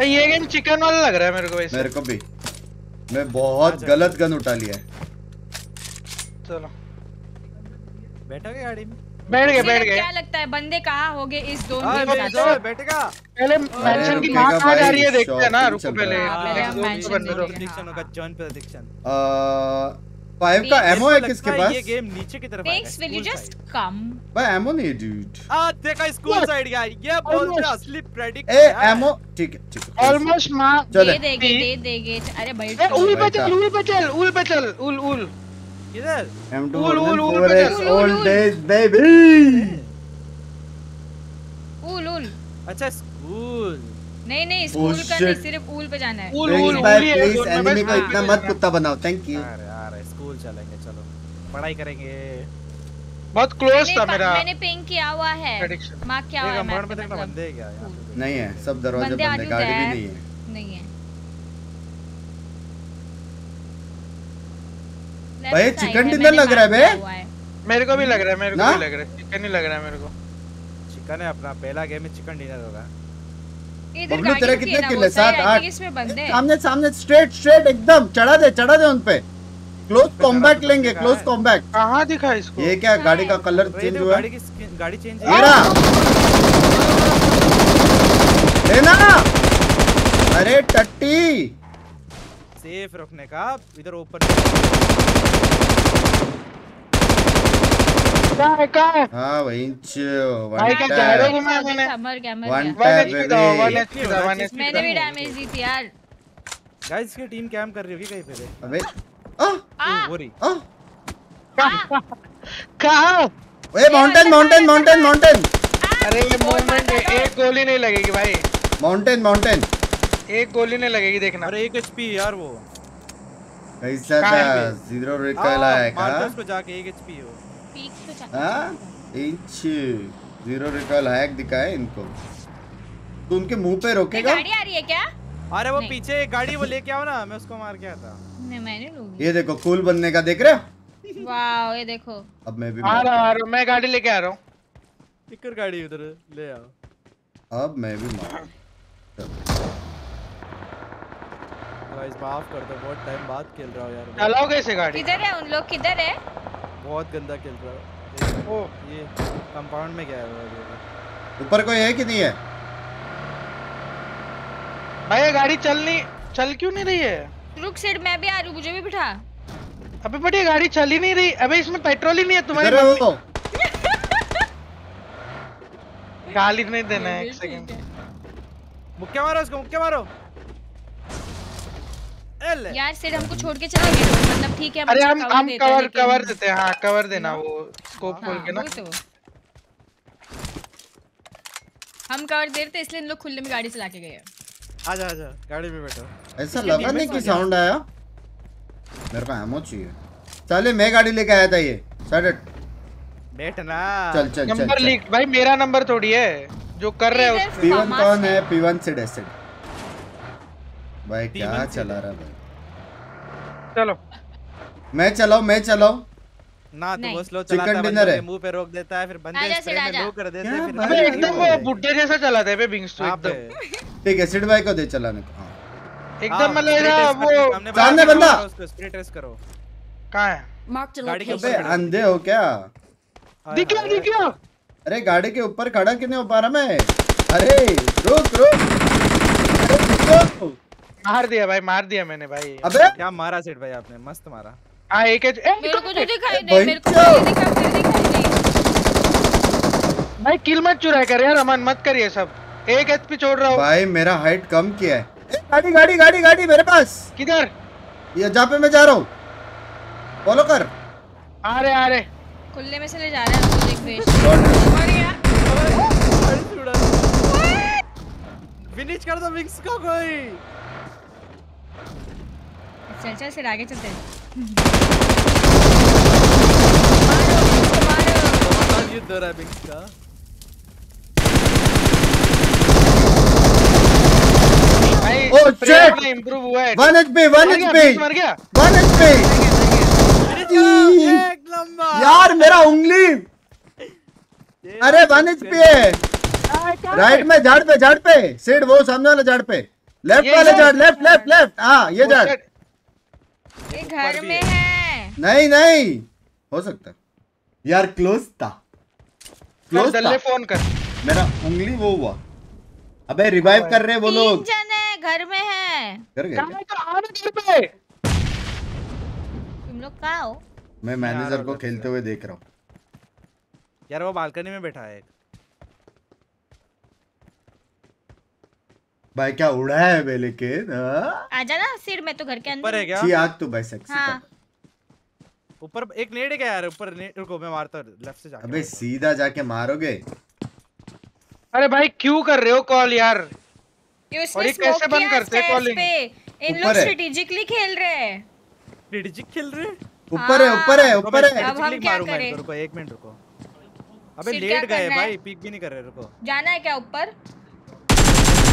ए, ये गेम चिकन वाला लग रहा है मेरे को वैसे। मेरे को भी। मैं बहुत गलत गन उठा लिया है। चलो। बैठोगे गाड़ी में? बैठ गए बैठ गए। क्या लगता है बंदे कहाँ होंगे इस दोनों हाँ, के साथ? बैठेगा पहले मेंशन की रुकेगा कहाँ कहाँ जा रही है देखते हैं ना रुको पहले। रहा है। प्रेडिक्शन होगा जॉन प्रेडिक्शन फाइव का एमओ है किसके पास? ये गेम नीचे की तरफ़ Pinks, will you just come? भाई एमओ नहीं dude आ देखा स्कूल साइड यार ये बोलते हैं असली प्रेडिक्ट ए एमओ ठीक है ठीक है। ऑलमोस्ट माँ दे देंगे दे देंगे। अरे भाई उल पे चल उल पे चल उल पे चल उल उल। किधर M2 उल, उल, उल, four पे चल, days baby उल उल अच्छा स्कूल। नहीं नहीं स्कूल का shit. नहीं सिर्फ़ उल पे जाना है। ही है, प्लीज़ एनिमी को उल इतना मत। कुत्ता बनाओ थैंक यू अरे अरे स्कूल चलेंगे चलो। पढ़ाई करेंगे। बहुत क्लोज था मेरा मैंने पिंक किया हुआ है. मार्क किया हुआ है मतलब। बंदे है क्या? नहीं है सब दरवाजे बंदे है गाड़ी भी है। नहीं है। भाई, dinner मैंने लग रहा है बे। मेरे को भी लग रहा है मेरे को भी लग रहा है। चिकन ही लग रहा है मेरे को। चिकन है अपना पहला गेम में चिकन डिनर होगा। इधर गाड़ी तेरा कितने side, सात, आठ? think इसमें बंदे सामने सामने स्ट्रेट स्ट्रेट एकदम। चढ़ा दे चढ़ा दे उन पे। क्लोज कॉम्बैट लेंगे क्लोज कॉम्बैट कहाँ दिखा इसको? ये क्या गाड़ी का कलर चेंज हुआ गाड़ी की skin- गाड़ी चेंज मेरा। लेना। अरे टट्टी। सेफ़ रखने का इधर ऊपर कहाँ है कहाँ है हाँ वही भाई क्या कह रहे हो वन मैं मैंने अच्छा, भी डैमेज दी थी यार गाइस की टीम कैम कर रही होगी कहीं पे अबे आ हो रही आ कहाँ ए माउंटेन माउंटेन माउंटेन माउंटेन अरे ये मूवमेंट एक गोली नहीं लगेगी भाई माउंटेन माउंटेन एक गोली नहीं लगेगी देखना। अरे एक एचपी यार वो। कैसा था है? ज़ीरो हाँ, रिकॉइल है मारते का उसको जाके एक एचपी हो पीक तो चल हाँ? इंच ज़ीरो रिकॉइल हैक दिखाए इनको। तू उनके मुँह पे रोकेगा? गाड़ी आ रही है क्या? अरे वो पीछे एक गाड़ी वो लेके आओ ना मैं उसको मार के आता। नहीं मैंने लूँगी ये देखो कूल बनने का देख रहे हो? वाओ ये देखो। अब मैं भी आ रहा आ रहा मैं गाड़ी लेके आ रहा हूँ। टिकर गाड़ी उधर ले आओ। अब मैं भी मार गाइस माफ़ कर दो बहुत टाइम बाद खेल रहा हूँ यार चलाओ कैसे गाड़ी? किधर है उन लोग? किधर है? बहुत गंदा खेल रहा हूँ। ओ। ये कंपाउंड में गया है ऊपर कोई है कि नहीं है? भाई गाड़ी चल नहीं चल क्यों नहीं रही है? रुक सेट मैं भी आ रही हूँ मुझे भी बिठा। अबे बट ये गाड़ी चल ही नहीं रही। अबे इसमें पेट्रोल ही नहीं है तुम्हारी गाली नहीं देना है एक सेकंड मुक्के मारो उसको मुक्के मारो। यार सेट हमको छोड़ के चला गया मतलब ठीक है अरे हम हम कवर कवर देते हैं हाँ कवर देना वो स्कोप खोल हाँ, के ना तो। हम कवर दे रहे थे इसलिए इन लोग खुले में गाड़ी चला के गए हैं। आजा आजा गाड़ी में बैठो। ऐसा लगा नहीं कि साउंड आया? मेरे को एमो चाहिए। चले मैं गाड़ी लेके आया था ये। साइड बैठना। चल चल चल नंबर लीक भाई मेरा नंबर थोड़ी है। जो कर रहे हैं इधर P1 कौन है। है P1 सिड एसिड भाई क्या चला रहा भाई? चलो। मैं चलाऊं मैं चलाऊं? ना तू। वो स्लो Chicken चलाता है बंदों है। मुँह पे रोक देता है फिर बंदे स्प्रे में लो कर देते हैं फिर एकदम वो बुड्ढे जैसा चलाते हैं बे बिंग्स तो एकदम। ठीक है सिड भाई को दे चलाने को। हाँ। एकदम मतलब ऐसा टेस्ट करके वो सामने बंदा। उसको स्प्रे टेस्ट करो। कहाँ है? गाड़ी के. अबे अंधे हो। क्या? दिख गया दिख गया अरे गाड़ी के ऊपर खड़ा हो पा रहा मैं? अरे रुक रुको। मार दिया भाई मार दिया मैंने भाई अबे क्या मारा सेठ भाई आपने मस्त मारा हाँ एक एच मेरे को जो दिखाई दे मेरे को क्या? फिर दिखा दिखाई दे भाई किल मत चुराया कर यार अमन मत करिए सब एक एचपी छोड़ रहा हूँ भाई मेरा हाइट कम किया है गाड़ी गाड़ी गाड़ी गाड़ी मेरे पास किधर ये जहाँ पे मैं जा रहा हूँ फॉलो कर आ रहे आ रहे खुले में से ले जा रहे हैं हमको देख बेच बढ़िया फिनिश कर दो विंग्स को कोई चल चल फिर आगे चलते हैं। आज युद्ध हो रहा है। विंग्स का भाई Oh, spray shit! अपना improve हुआ है वन एच पी वन मर गया पी Vince मर गया। वन एच पी एक नंबर। यार मेरा उंगली। अरे वन एच पी है। राइट में झाड़ पे झाड़ पे। सीट वो सामने वाले झाड़ पे। लेफ़्ट वाले झाड़ लेफ़्ट लेफ़्ट लेफ़्ट हाँ ये झाड़। ये घर में है। नहीं नहीं। हो सकता यार क्लोज था। क्लोज था। फ़ोन कर। मेरा उंगली वो हुआ। अबे रिवाइव कर रहे हैं वो लोग। जन है घर में है। कर गए? घर पे। तुम लोग कहाँ हो? मैं मैनेजर को खेलते हुए देख रहा हूँ। यार वो बालकनी में बैठा है भाई क्या उड़ा है बे लेकिन हाँ? आजा ना सिर में तो घर के अंदर है क्या? आग तू भाई सेक्सी हाँ। ऊपर एक नेड है क्या यार? ऊपर नेड रुको मैं मारता हूँ लेफ़्ट से जाके अबे सीधा जाके मारोगे? अरे भाई क्यों कर रहे हो कॉल यार? और ये कैसे बंद करते हैं? पे? इन लोग है। स्ट्रेटेजिकली खेल रहे हैं। डिजिक खेल रहे हैं? ऊपर है ऊपर है ऊपर है। अब हम क्या करें? रुको एक मिनट रुको। अबे लेट गए भाई पिक भी नहीं कर रहे रुको। जाना है क्या ऊपर?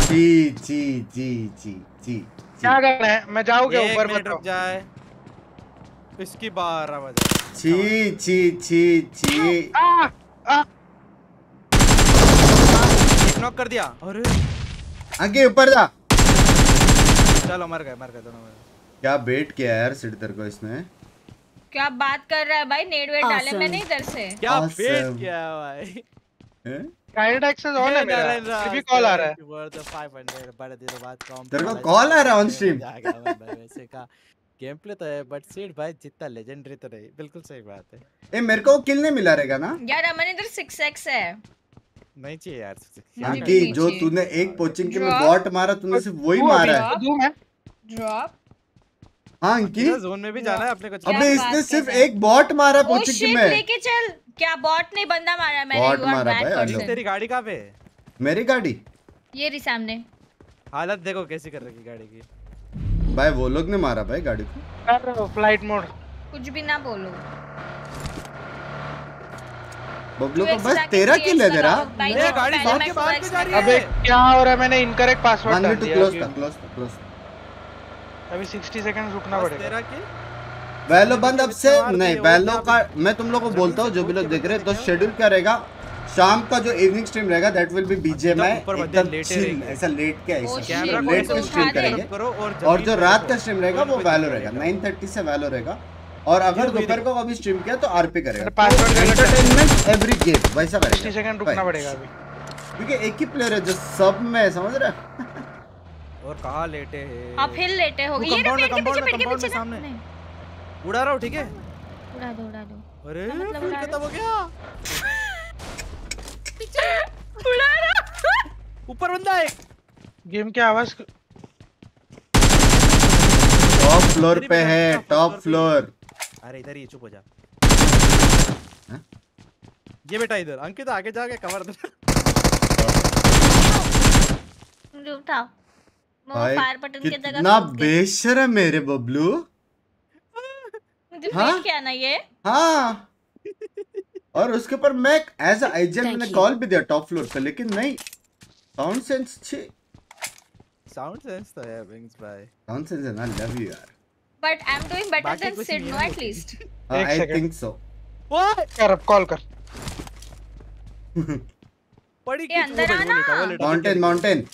जी जी जी जी जी क्या करना है? मैं जाऊँ क्या ऊपर बताओ रुक जाए। इसकी बारह बजे छी छी छी छी। आ, आ, नॉक कर दिया। अरे। आगे ऊपर जा। चलो मर गए मर गए दोनों मर क्या बेट किया यार सिद्धर को इसने? क्या बात कर रहा है भाई? नेट वेट डाले मैंने इधर से। क्या Awesome. फेट किया है? भाई हैं? एक्सेस ऑन है मेरा। फिर भी कॉल आ रहा है। वर्थ 500 बड़े दिनों बाद कॉम तेरे को call आ रहा *laughs* है on stream? वैसे का। गेम प्ले तो है बट सीट भाई जितना लेजेंडरी तो नहीं बिल्कुल सही बात है। ए मेरे को किल नहीं मिला रहेगा ना? यार अमन इधर 6x है। नहीं चाहिए यार क्योंकि नहीं जो। तूने एक पोचिंग के में बॉट मारा तूने सिर्फ़ वही मारा है। ड्रॉप हाँ अंकी जोन में भी जाना है अपने को अबे इसने सिर्फ़ एक बॉट मारा ओ पोचिंग के में। लेके चल। क्या बॉट नहीं बंदा मारा मैंने आर मारा भाई, तेरी गाड़ी कहाँ पे मेरी गाड़ी? ये रही सामने। हालत देखो कैसी कर रखी गाड़ी की। भाई वो लोग ने मारा भाई गाड़ी को। कर रहा हूँ फ़्लाइट मोड कुछ भी ना बोलो। बबलू को बस तेरा किल है तेरा गाड़ी भाग के के जा रही है। अबे क्या हो रहा है? मैंने इनकरेक्ट पासवर्ड डाल दिया क्लोज था क्लोज था क्लोज था। अभी 60 सेकंड रुकना पड़ेगा। तेरा वैलो बंद अब से नहीं वैलो का मैं तुम लोग को बोलता हूँ जो भी लोग देख रहे हैं तो शेड्यूल क्या रहेगा? शाम का जो इवनिंग स्ट्रीम रहेगा दैट विल बी बीजे में एकदम लेटे ऐसा लेट के ऐसा लेट को स्ट्रीम करेंगे। और और जो रात का स्ट्रीम रहेगा वो वैलो रहेगा नहीं 9:30 से वैलो रहेगा। और अगर दोपहर को कभी स्ट्रीम किया तो आरपी करेगा। एंटरटेनमेंट एवरी गेम वैसा 60 करेगा सेकंड रुकना पड़ेगा अभी। क्योंकि एक ही प्लेयर है जो सब में समझ रहे हो? और कहाँ लेटे हैं? आप हिल लेटे हो ये पेड़ के पीछे पेड़ के पीछे सामने। उड़ा रहा हूँ ठीक है? उड़ा दो उड़ा दो। अरे मतलब फिर खत्म हो गया। उड़ा रहा। ऊपर बंदा है। गेम की आवाज़ टॉप फ्लोर पे है टॉप फ्लोर। अरे इधर ही चुप हो जा। हाँ? ये बेटा इधर अंकित आगे जाके कवर दे। उठाओ। फायर बटन की जगह गई। बेशरम मेरे बबलू। मुझे हाँ? किया ना ये। हाँ। और उसके ऊपर मैं एज एजेंट मैंने कॉल भी दिया टॉप फ्लोर पे लेकिन नहीं। साउंड सेंस छी। साउंड सेंस तो है विंग्स भाई। साउंड सेंस है ना लव यू यार। But I am doing better than Sid no at least I think so कर अब कॉल कर पड़ी की अंदर आना। माउंटेन माउंटेन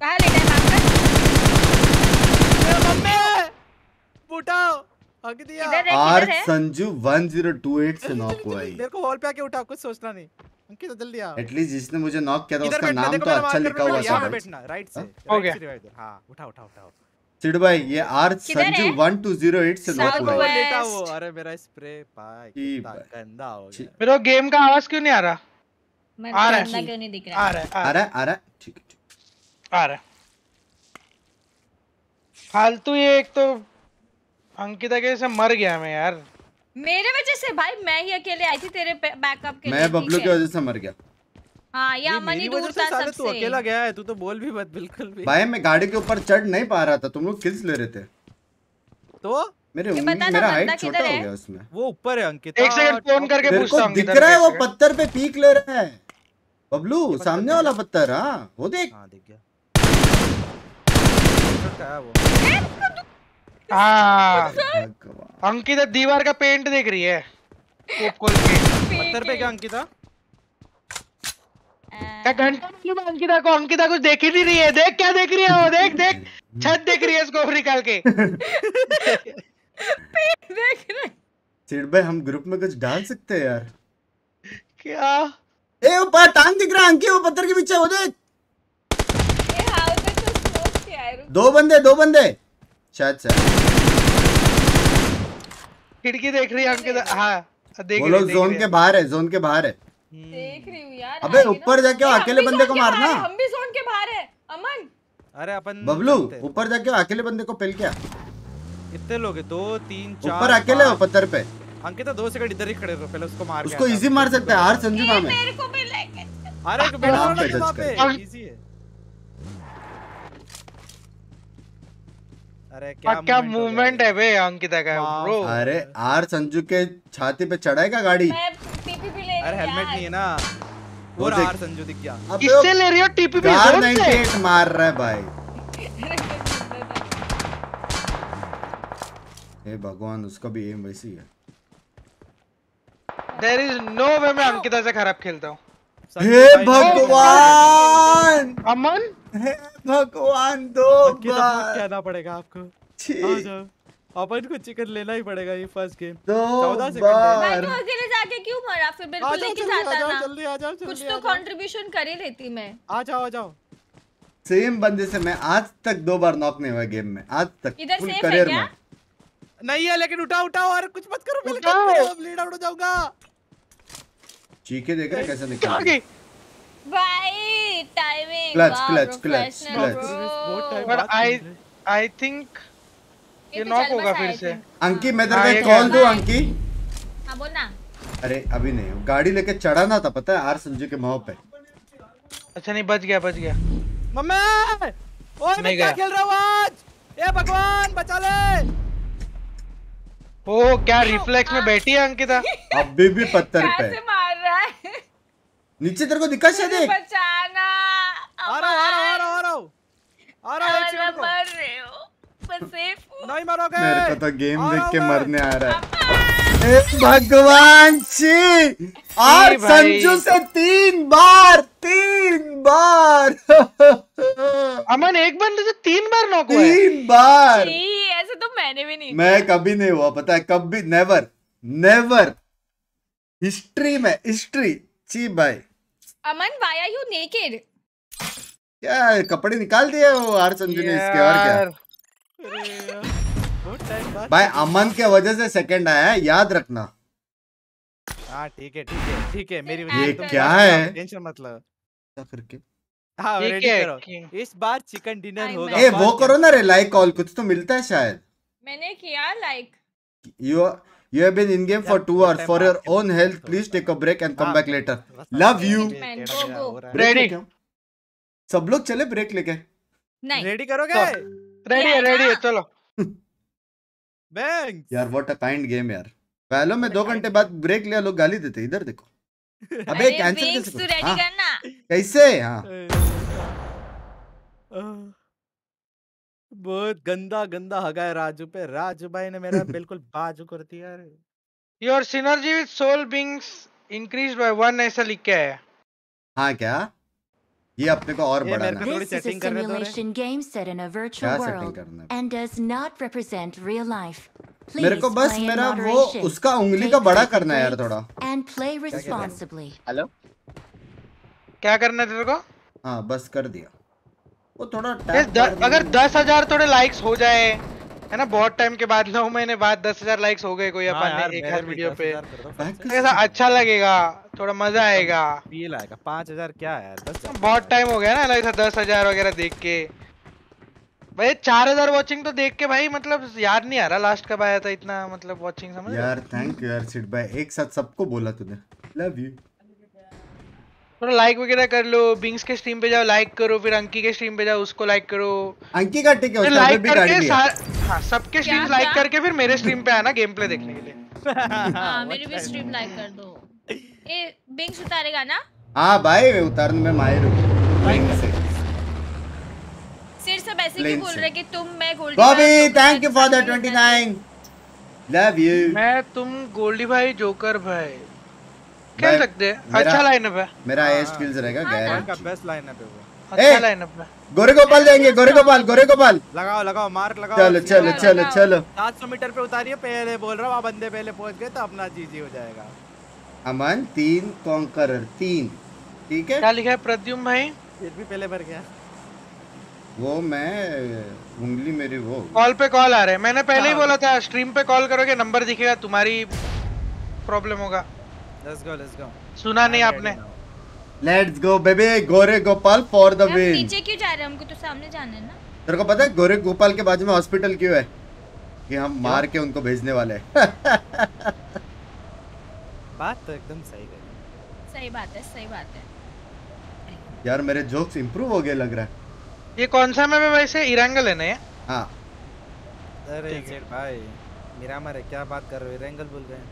कहाँ लेटा है मम्मी! उठाओ। आगे दिया। आर संजू 1028 से नॉक हुआ ही मेरे को वॉल पे आके उठा कुछ सोचना नहीं। अंकित जल्दी आ एटलीस्ट जिसने मुझे नॉक किया था उसका नाम तो अच्छा लिखा हुआ था बैठना राइट से हो गया। हाँ उठा उठा सिड भाई ये आर संजू 1208 से नॉक हुआ है। लेटा वो अरे मेरा स्प्रे जी कितना गंदा हो गया। मेरे गेम का आवाज़ क्यों नहीं आ रहा? आ है। क्यों नहीं दिख रहा? आ रहा है आ रहा है। ठीक है आ रहा है। फालतू ये एक तो अंकिता के से मर गया मैं यार। मेरे वजह से भाई मैं ही अकेले आई थी तेरे बैकअप के लिए मैं बबलू की वजह से मर गया। हाँ ये अमन ही दूर था से साले तू अकेला गया है तू तो बोल भी मत बिल्कुल भी। भाई मैं गाड़ी के ऊपर चढ़ नहीं पा रहा था तुम लोग किल्स ले रहे थे? तो? मेरे मेरा हाइट छोटा हो गया उसमें। वो ऊपर है अंकित। एक सेकंड फ़ोन करके पूछता हूँ दिख रहा है वो पत्थर पे पीक ले रहा है। बबलू सामने वाला पत्थर हाँ वो देख। हाँ दिख गया। है। वो अंकिता दीवार का पेंट देख रही है। पत्थर पे क्या अंकिता? घंटा अंकिता को अंकिता कुछ देख ही नहीं रही है। देख क्या देख रही है वो देख देख। छत देख रही है इसको निकाल के। देख रहे भाई हम ग्रुप में कुछ डाल सकते हैं यार। क्या? ए वो टांग दिख रहा है अंकी वो पत्थर के पीछे वो देख ये हाउ तक तो स्मोक किया है रुक दो बंदे दो बंदे। शायद से। खिड़की देख रही है अंकिता हाँ देख लोग देख जोन के है। बाहर है जोन के बाहर है। देख रही हूँ यार अबे, ऊपर जाके अकेले बंदे को मारना। हम भी जोन के बाहर है अमन। अरे अपन बबलू ऊपर जाके अकेले बंदे को पिल क्या? कितने लोग हैं दो तीन चार ऊपर अकेले हो पत्थर पे। अंकिता दो सेकंड इधर ही खड़े रहो पहले उसको मार उसको इजी मार सकते हैं आर संजू नाम है। मेरे को भी लेके अरे बैठा पे। इजी है। अरे हाँ, क्या मूवमेंट है बे अंकिता का? ब्रो अरे आर संजू के छाती पे चढ़ाएगा गाड़ी? मैं पीपी भी ले अरे हेलमेट नहीं है ना। वो वो आर संजू दिख गया। अबे किससे ले रही हो टीपी पे? जोन से। 98 मार रहा है भाई। *laughs* हे भगवान उसका भी एम वैसी है देयर इज़ नो वे मैं अंकिता से खराब खेलता हूँ। हे भगवान! अमन? भगवान दो बार। कहना पड़ेगा आपको। अपन को चिकन लेना ही पड़ेगा ये फ़र्स्ट गेम दो 14 सेकंड है। भाई बार तू अकेले जाके क्यों मरा? फिर बिल्कुल लेके जल्दी जाता ना। जल्दी आ जाओ कुछ तो कंट्रीब्यूशन कर ही लेती मैं। आ जाओ आ जाओ। सेम बंदे से मैं आज तक दो बार नॉक नहीं हुआ गेम में। आज तक इधर फुल है करियर क्या? में। नहीं है लेकिन उठाओ उठाओ और कुछ मत करो उठाओ। ब्लीड आउट हो जाऊँगा। चीखे देख रहे हैं कैसे निकल? भाई टाइमिंग clutch, clutch. बहुत टाइम पर आई आई थिंक ये नॉक होगा फिर से। अंकी मैं तेरे हाँ, को कॉल दूँ अंकी? हाँ बोल ना अरे अभी नहीं गाड़ी लेके चढ़ाना था पता है आर संजू के माँ पे। अच्छा नहीं बच गया बच गया। मम्मी ओए मैं क्या खेल रहा हूँ आज? ए भगवान बचा ले। ओ क्या रिफ्लेक्स में बैठी है अंकिता? अभी भी पत्थर *laughs* पे। कैसे मार रहा है। नीचे तेरे को दिखा शायद एक बचाना। आ रहा हूँ आ रहा हूँ आ रहा हूँ आ रहा हूँ आ रहा हूँ एक सेकंड को मर रही हूँ। मैं सेफ़ हूँ। नहीं मरोगे। मेरे को तो गेम आ देख रहा के। मरने आ रहा है। ए भगवान छी और। संजू से तीन बार तीन बार। अमन एक बंदे से तीन बार नॉक हुआ है। तीन बार। ऐसे तो मैंने भी नहीं मैं कभी नहीं हुआ पता है कभी नेवर नेवर हिस्ट्री में हिस्ट्री। ची भाई। Aman why are you naked क्या कपड़े निकाल दिए वो आर संजू ने इसके और क्या? भाई अमन के वजह से सेकंड आया है याद रखना। हाँ ठीक है ठीक है ठीक है मेरी ये वजह से। क्या है? टेंशन मत लो। क्या करके? हाँ रेडी करो। इस बार चिकन डिनर होगा ए वो करो ना रे लाइक कॉल कुछ तो मिलता है शायद। मैंने किया like You you have been in game for two hours. For your own health, हैं, please take a break and come हाँ, back later. Love you. हो है। Ready. सब लोग चले ब्रेक लेके? नहीं। रेडी करोगे? रेडी है रेडी है चलो। *laughs* बैंग यार व्हाट अ काइंड गेम यार। पहले में दो घंटे बाद ब्रेक लिया लोग गाली देते इधर देखो। *laughs* अबे कैंसिल कैसे रेडी हाँ, करना। कैसे? हाँ। *laughs* बहुत गंदा गंदा हगा है राजू पे। राजू भाई ने मेरा *laughs* बिल्कुल बाजू कर दिया अरे। Your synergy with soul beings increased by 1 ऐसा लिख के आया। हाँ क्या? ये अपने को और बढ़ाना है। थोड़ी सेटिंग करने दो simulation game set in a virtual world and does not represent real life मेरे को बस मेरा वो उसका उंगली का बड़ा करना है यार थोड़ा। एंड प्ले रिस्पांसिबली हेलो क्या करना है तेरे को? हाँ बस कर दिया। वो थोड़ा द, अगर दस हज़ार थोड़े लाइक्स हो जाए है ना बहुत टाइम के बाद नौ महीने बाद दस हज़ार लाइक्स हो गए कोई हाँ अपन ने एक हर वीडियो पे। ऐसा अच्छा लगेगा थोड़ा मज़ा आएगा। फील आएगा। पाँच हज़ार क्या है हज़ार। बहुत टाइम हो गया ना ऐसा दस हज़ार वगैरह देख के। भाई चार हज़ार वॉचिंग तो देख के भाई मतलब याद नहीं आ रहा लास्ट कब आया था इतना मतलब वॉचिंग समझ? यार थैंक यू यार सिट भाई। एक साथ सबको बोला तूने। लव यू थोड़ा लाइक वगैरह कर लो बिंग्स के स्ट्रीम पे जाओ लाइक करो फिर अंकी के स्ट्रीम पे जाओ उसको लाइक करो। अंकी का ठीक है फिर लाइक करके हाँ सबके स्ट्रीम लाइक करके फिर मेरे स्ट्रीम पे आना गेम प्ले देखने के लिए। हाँ मेरी भी स्ट्रीम लाइक कर दो। ए बिंग्स उतारेगा ना? हाँ भाई उतारने में माहिर हूँ। Plane से। सिर सब ऐसे क्यों बोल रहे कि तुम मैं Goldie Bobby thank you for the 29 love you मैं तुम गोल्डी भाई जोकर भाई। खेल सकते हैं। अच्छा लाइनअप है। मेरा हाँ, हाई स्किल्स रहेगा हाँ, का बेस्ट लाइनअप है वो? अच्छा लाइनअप है। गोरे गोपाल जाएँगे गोरे गोपाल गोरे गोपाल लगाओ लगाओ मार्क लगाओ। चलो चलो चलो चलो। सात सौ मीटर पे उतारिए पहले बोल रहा हूँ वहाँ बंदे पहले पहुँच गए तो अपना जीजी हो जाएगा। अमन तीन कॉन्करर तीन। ठीक है? क्या लिखा है प्रद्युम भाई? फिर भी पहले भर गया। वो मैं उंगली मेरी वो। कॉल पे कॉल आ रहे हैं। मैंने पहले ही बोला था स्ट्रीम पे कॉल करोगे नंबर दिखेगा तुम्हारी प्रॉब्लम होगा। लेट्स गो लेट्स गो सुना नहीं आपने? Let's go baby Gore Gopal for the win नीचे क्यों जा रहे हैं? हमको तो सामने जाना है ना। तेरे को पता है गोरे गोपाल के बाजू में हॉस्पिटल क्यों है? कि हम मार के उनको भेजने वाले हैं। *laughs* बात तो एकदम सही है सही बात है सही बात है। यार मेरे जोक्स इंप्रूव हो गए लग रहा है। ये कौन सा मैप है वैसे इरांगल है ना ये? हाँ। अरे भाई मिरामर है क्या बात कर रहे हो? रेंगल बोल रहे हैं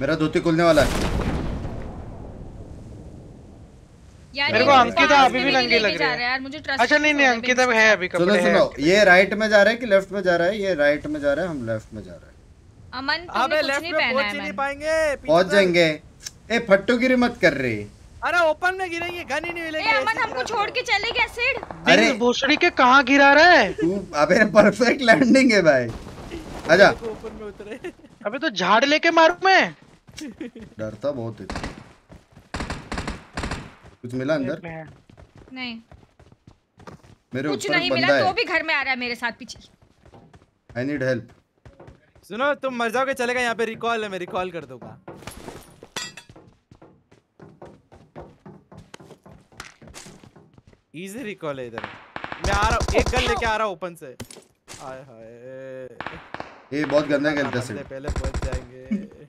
मेरा धोती खुलने वाला है। मेरे को अंकिता अभी भी नहीं नंगी लग रही है। यार मुझे ट्रस्ट अच्छा नहीं नहीं अंकिता है अभी कपड़े सुनो हैं। ये राइट में जा रहा है कि लेफ़्ट में जा रहा है? ये राइट में जा रहा है हम लेफ़्ट में जा रहे हैं। अमन अबे तूने कुछ लेफ़्ट नहीं में पहना पहुँच है नहीं पाएँगे पहुँच जाएँगे। ए फट्टूगिरी मत कर रही। अरे ओपन में गिरेंगे गन ही नहीं मिलेगी ए अमन हमको छोड़ के चले गए सिड अरे। अरे भोसड़ी के कहाँ गिरा रहा है? तू अबे परफेक्ट लैंडिंग है भाई। आजा। ओपन में उतरे। अबे तो झाड़ लेके मारू मैं? डरता बहुत है। कुछ मिला अंदर? नहीं। मेरे कुछ नहीं मिला तो भी घर में आ रहा है मेरे साथ पीछे। आई नीड हेल्प सुनो तुम मर जाओगे चलेगा यहाँ पे रिकॉल है मैं रिकॉल कर दूँगा। इजी रिकॉल है इधर। मैं आ रहा हूँ एक गन लेके आ रहा हूँ ओपन से। हाय हाय। ये बहुत गंदा खेलता है। पहले पहुँच जाएँगे।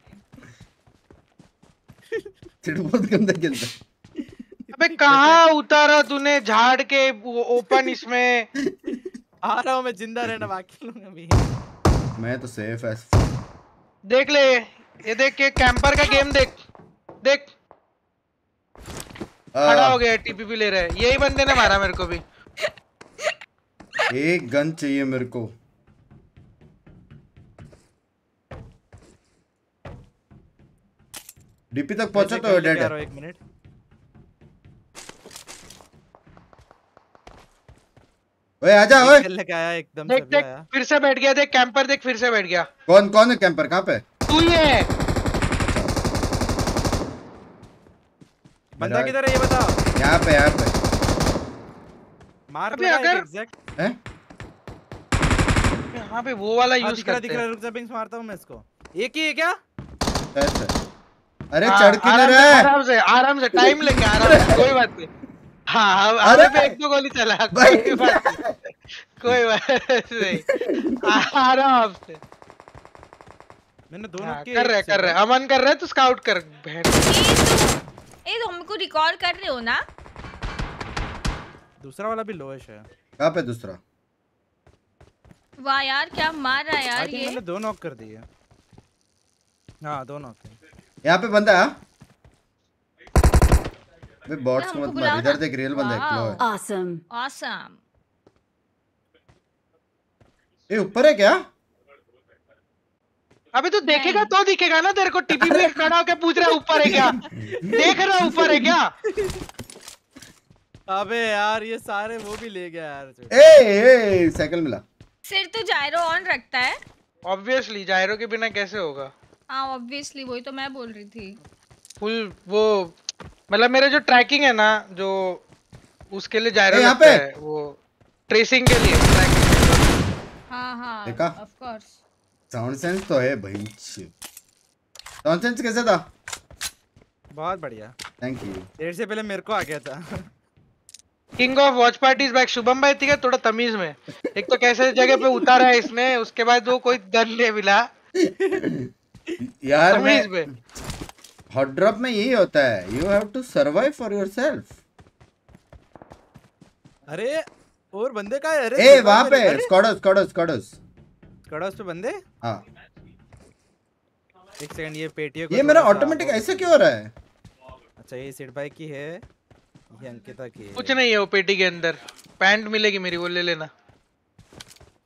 सिड बहुत गंदा खेलता है। अबे कहाँ उतारा तूने झाड़ के ओपन इसमें? आ रहा हूँ मैं ज़िंदा रहना बाकी लोग अभी। मैं तो सेफ़ है। देख ले ये देख के कैंपर का गेम देख देख। खड़ा हो गया टीपीपी ले रहा है। यही बंदे ने मारा मेरे को भी। एक गन चाहिए मेरे को। डीपी तक पहुँचा तो डेड है। एक मिनट। ओए आजा ओए। लेके आया एकदम देख देख फिर से बैठ गया देख कैंपर देख फिर से बैठ गया। कौन कौन है कैंपर कहाँ पे? तू ही है। बंदा किधर है ये बता? यहाँ पे यहाँ पे। मार अबे अगर- एग्जैक्ट हैं? यहाँ पे वो वाला हाँ, यूज़ दिख रहा दिख रहा हैं। रुक जा पिंग्स मारता हूँ मैं इसको। एक ही है क्या? ऐसे। अरे हाँ, चढ़ के आराम से, है। आराम से आराम से टाइम लेंगे आराम से कोई बात नहीं। हाँ हम- अरे पे एक दो गोली चला। *laughs* कोई बात कोई बात नहीं। *laughs* आराम से। मैंने दोनों हाँ, के कर रहे कर रहे। अमन कर रहे तो स्काउट कर बहन ए तो तो हमको रिकॉल कर रहे हो ना? दूसरा वाला भी लोएश है। कहाँ पे दूसरा? वाह यार क्या मार रहा है यार ये। मैंने दो नॉक कर दिए। हाँ दो नॉक यहाँ पे बंदा है बे बॉट्स को मत मार इधर देख रियल बंदा है. क्लो है Awesome. ऑसम ये ऊपर है क्या? अबे तू देखेगा तो दिखेगा ना तेरे को टीपी पे खड़ा होकर पूछ रहा है ऊपर है क्या? देख रहा है ऊपर है क्या? अबे यार ये सारे वो भी ले गया यार ए ए साइकिल मिला। सिर तो जायरो ऑन रखता है। ऑब्वियसली जायरो के बिना कैसे होगा? हाँ ऑब्वियसली वही तो मैं बोल रही थी। फुल वो मतलब मेरा जो ट्रैकिंग है ना जो उसके लिए लगता पे। है वो ट्रेसिंग के लिए tracking। हाँ हाँ देखा? ऑफ़ कोर्स साउंड सेंस तो है भाई साउंड सेंस कैसा था? बहुत बढ़िया। थैंक यू देर से पहले मेरे को आ गया था। King of watch parties back Shubham भाई ठीक है थोड़ा तमीज में? एक तो कैसे जगह पे उतारा है इसने उसके बाद वो कोई गन नहीं मिला। *laughs* यार मैं हॉट ड्रॉप में यही होता है। You have to survive for yourself अरे और बंदे का है? अरे ए वहाँ पे अरे, स्क्वाडोस स्क्वाडोस स्क्वाडोस पे बंदे? हाँ। एक सेकंड ये पेटियों को ये मेरा ऑटोमेटिक ऐसे क्यों हो रहा है? अच्छा ये सिड भाई की है। ये अंकिता की है। कुछ नहीं है वो पेटी के अंदर। पैंट मिलेगी मेरी वो ले लेना।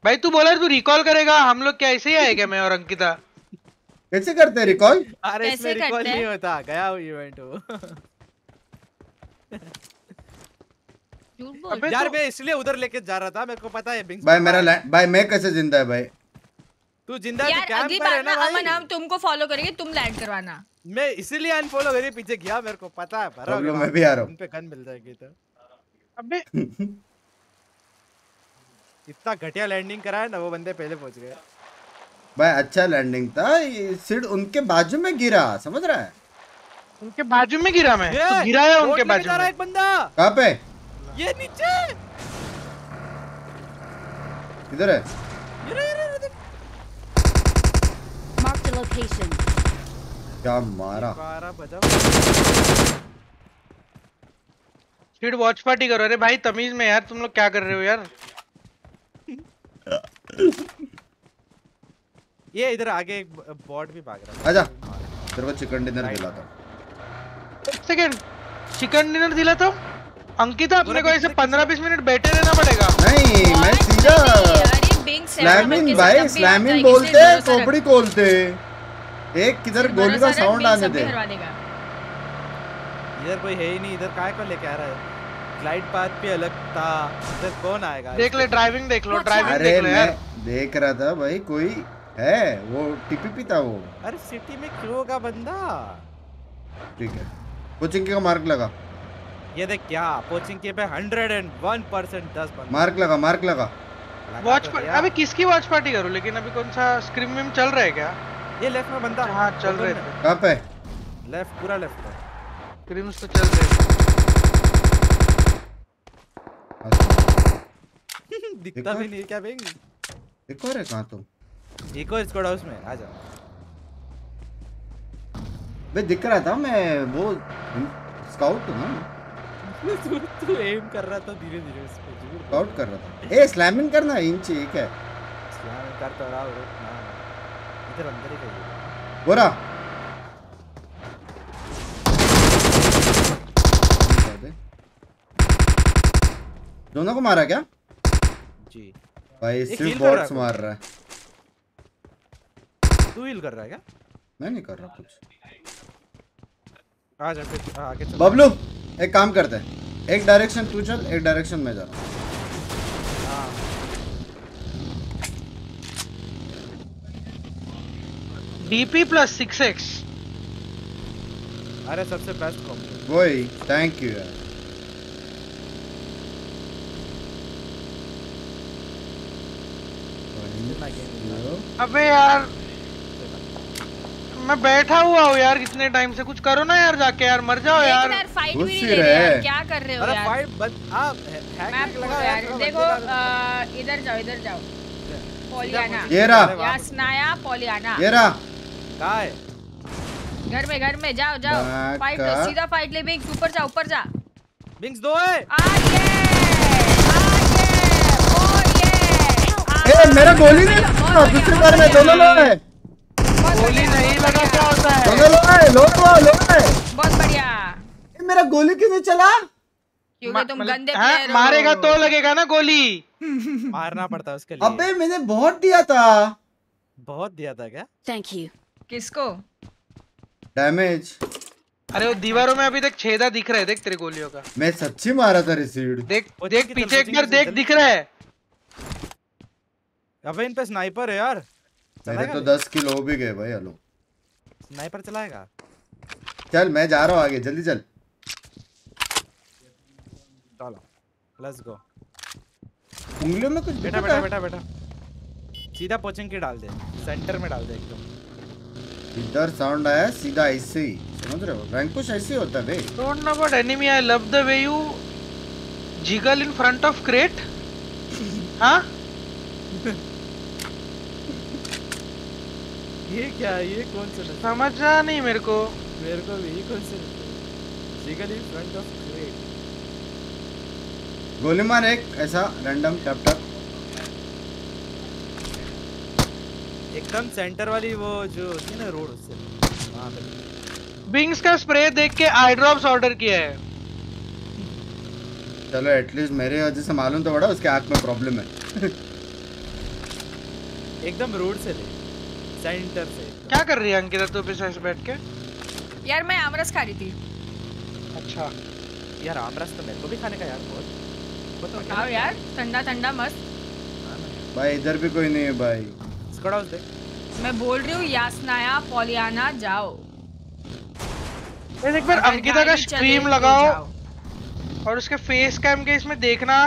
भाई तू बोला तू रिकॉल करेगा। हम लोग क्या ऐसे ही आए क्या मैं और अंकिता? कैसे करते हैं रिकॉल अरे इसमें रिकॉल नहीं होता गया वो इवेंट वो अबे यार तो- मैं इसलिए उधर लेके जा रहा था मेरे को पता है बिंग्स भाई मेरा भाई मैं कैसे ज़िंदा है भाई? तू ज़िंदा है यार तो अगली बार ना ना अमन हम तुमको फॉलो करेंगे तुम लैंड करवाना। मैं इसीलिए अनफॉलो करे पीछे गया मेरे को पता है भरा प्रॉब्लम मैं भी आ रहा हूँ। उन पे गन मिल जाएगी तो। अबे। *laughs* इतना घटिया लैंडिंग करा है ना वो बंदे पहले पहुँच गए। भाई अच्छा लैंडिंग था। ये सिड उनके बाजू में गिरा समझ रहा है? उनके बाजू में गिरा मैं? तो गिरा है उनके बाजू में। एक बंदा। कहाँ पे? ये नीचे। इधर है। Marked a location. क्या मारा? बजा। फिर वॉच पार्टी करो। अरे भाई तमीज में यार तुम लोग क्या कर रहे हो यार? *laughs* ये इधर आगे एक बॉट भी भाग रहा है। आजा। तेरे को चिकन डिनर दिलाता हूँ। एक सेकेंड चिकन डिनर दिला तो अंकिता अपने को ऐसे पंद्रह बीस मिनट बैठे रहना पड़ेगा। नहीं मैं सीधा अरे बिंग स्लैमिंग भाई स्लैमिंग बोलते खोपड़ी खोलते। एक किधर गोली का साउंड आने दे। इधर कोई है ही नहीं इधर काय को लेके आ रहा है? ग्लाइड पाथ पे अलग था। इधर कौन आएगा? देख ले ड्राइविंग देख लो ड्राइविंग अरे देख लो मैं यार। देख रहा था भाई कोई है वो टीपीपी था वो। अरे सिटी में क्यों होगा बंदा? ठीक है। कोचिंग का मार्क लगा। ये देख क्या कोचिंग के पे 101 परसेंट दस बंदा। मार्क लगा मार्क लगा। वॉच तो। अबे किसकी वॉच पार्टी करूँ? लेकिन अभी कौन सा स्क्रीम में चल रहा है क्या? ये लेफ़्ट में बंदा। हाँ चल रहे थे। कहाँ पे? लेफ़्ट पूरा लेफ़्ट है स्क्रीम्स तो चल रहे थे। *laughs* दिखता भी नहीं क्या बेंग एक और है कहाँ तुम। और स्क्वाड हाउस में आ जा बे दिख रहा था मैं वो स्काउट हूँ ना। *laughs* तू तू एम कर रहा था धीरे धीरे उस पे ज़रूर। स्काउट कर रहा था। ए स्लैमिंग करना इंच एक है। स्लैम कर तो रहा हूँ ना। इधर अंदर ही कहीं बोरा दोनों को मारा क्या? जी। भाई सिर्फ़ बॉट्स मार रहा है। तू हील कर रहा है क्या? मैं नहीं कर रहा कुछ। आ जा फिर आगे चल। बबलू एक काम करते हैं। एक डायरेक्शन तू चल एक डायरेक्शन में जा रहा हूँ। हाँ। डीपी प्लस सिक्स एक्स अरे सबसे बेस्ट कॉम्बो वही थैंक यू यार। अबे यार मैं बैठा हुआ हूँ यार कितने टाइम से। कुछ करो ना यार जाके यार मर जाओ यार। फाइट भी नहीं रहे। यार क्या कर रहे हो यार? फाइट बंद हाँ, आप मैप लगा यार देखो इधर जाओ इधर जाओ। पोलियाना। येरा यासनाया पोलियाना। येरा कहाँ है? घर में घर में जाओ जाओ। फाइट तो सीधा फाइट ले बिंग्स ऊपर जा ऊपर जा। बिंग्स दो है। आगे आगे ओ ये ए मेरा गोली नहीं दूसरी बार में दोनों लोग हैं गोली नहीं लगा क्या होता है? लो है लो लो लो है बहुत बढ़िया। ए, मेरा गोली क्यों नहीं चला? क्योंकि तुम मतलब- गंदे प्लेयर हो। मारेगा तो लगेगा ना गोली। *laughs* मारना पड़ता है उसके लिए। अबे मैंने बहुत दिया था। बहुत दिया था क्या? Thank you. किसको? डैमेज अरे वो दीवारों में अभी तक छेदा दिख रहा है देख तेरी गोलियों का। मैं सच्ची मारा था रिसीव्ड देख देख पीछे एक बार देख दिख रहा है। अबे इन पे स्नाइपर है यार। मेरे तो दस किलो हो भी गए भाई हेलो। स्नाइपर चलाएगा? चल मैं जा रहा हूँ आगे जल्दी चल। चलो लेट्स गो उंगलियों में कुछ बेटा बेटा बेटा बेटा सीधा पोचिंग की डाल दे सेंटर में डाल दे एकदम। इधर साउंड आया सीधा ऐसे ही समझ रहे हो? रैंक कुछ ऐसे ही होता है भाई don't know about enemy I love the way you jiggle in front of crate हाँ? ये क्या है? ये कौन सा नशा? समझा नहीं मेरे को। मेरे को भी ये कौन सा jiggle in front of crate गोली मार एक ऐसा रैंडम टप टप एकदम सेंटर वाली वो जो होती है ना रोड उससे। वहाँ पे बिंग्स का स्प्रे देख के आई ड्रॉप्स ऑर्डर किया है। चलो एटलीस्ट मेरे वजह से मालूम तो पड़ा उसके आँख में प्रॉब्लम है। *laughs* एकदम रोड से ले। सेंटर से। क्या कर रही है अंकिता तू पीछे ऐसे बैठ के? यार मैं आमरस खा रही थी। अच्छा। यार आमरस तो मेरे को भी खाने का यार बहुत। बताओ क्या खाओ यार ठंडा ठंडा मस्त। भाई इधर भी कोई नहीं है भाई। स्क्वाड हाउस देख मैं बोल रही हूँ यासनाया पॉलियाना जाओ। एक बार अंकिता का स्ट्रीम तो लगाओ। और उसके फेस कैम के इसमें देखना।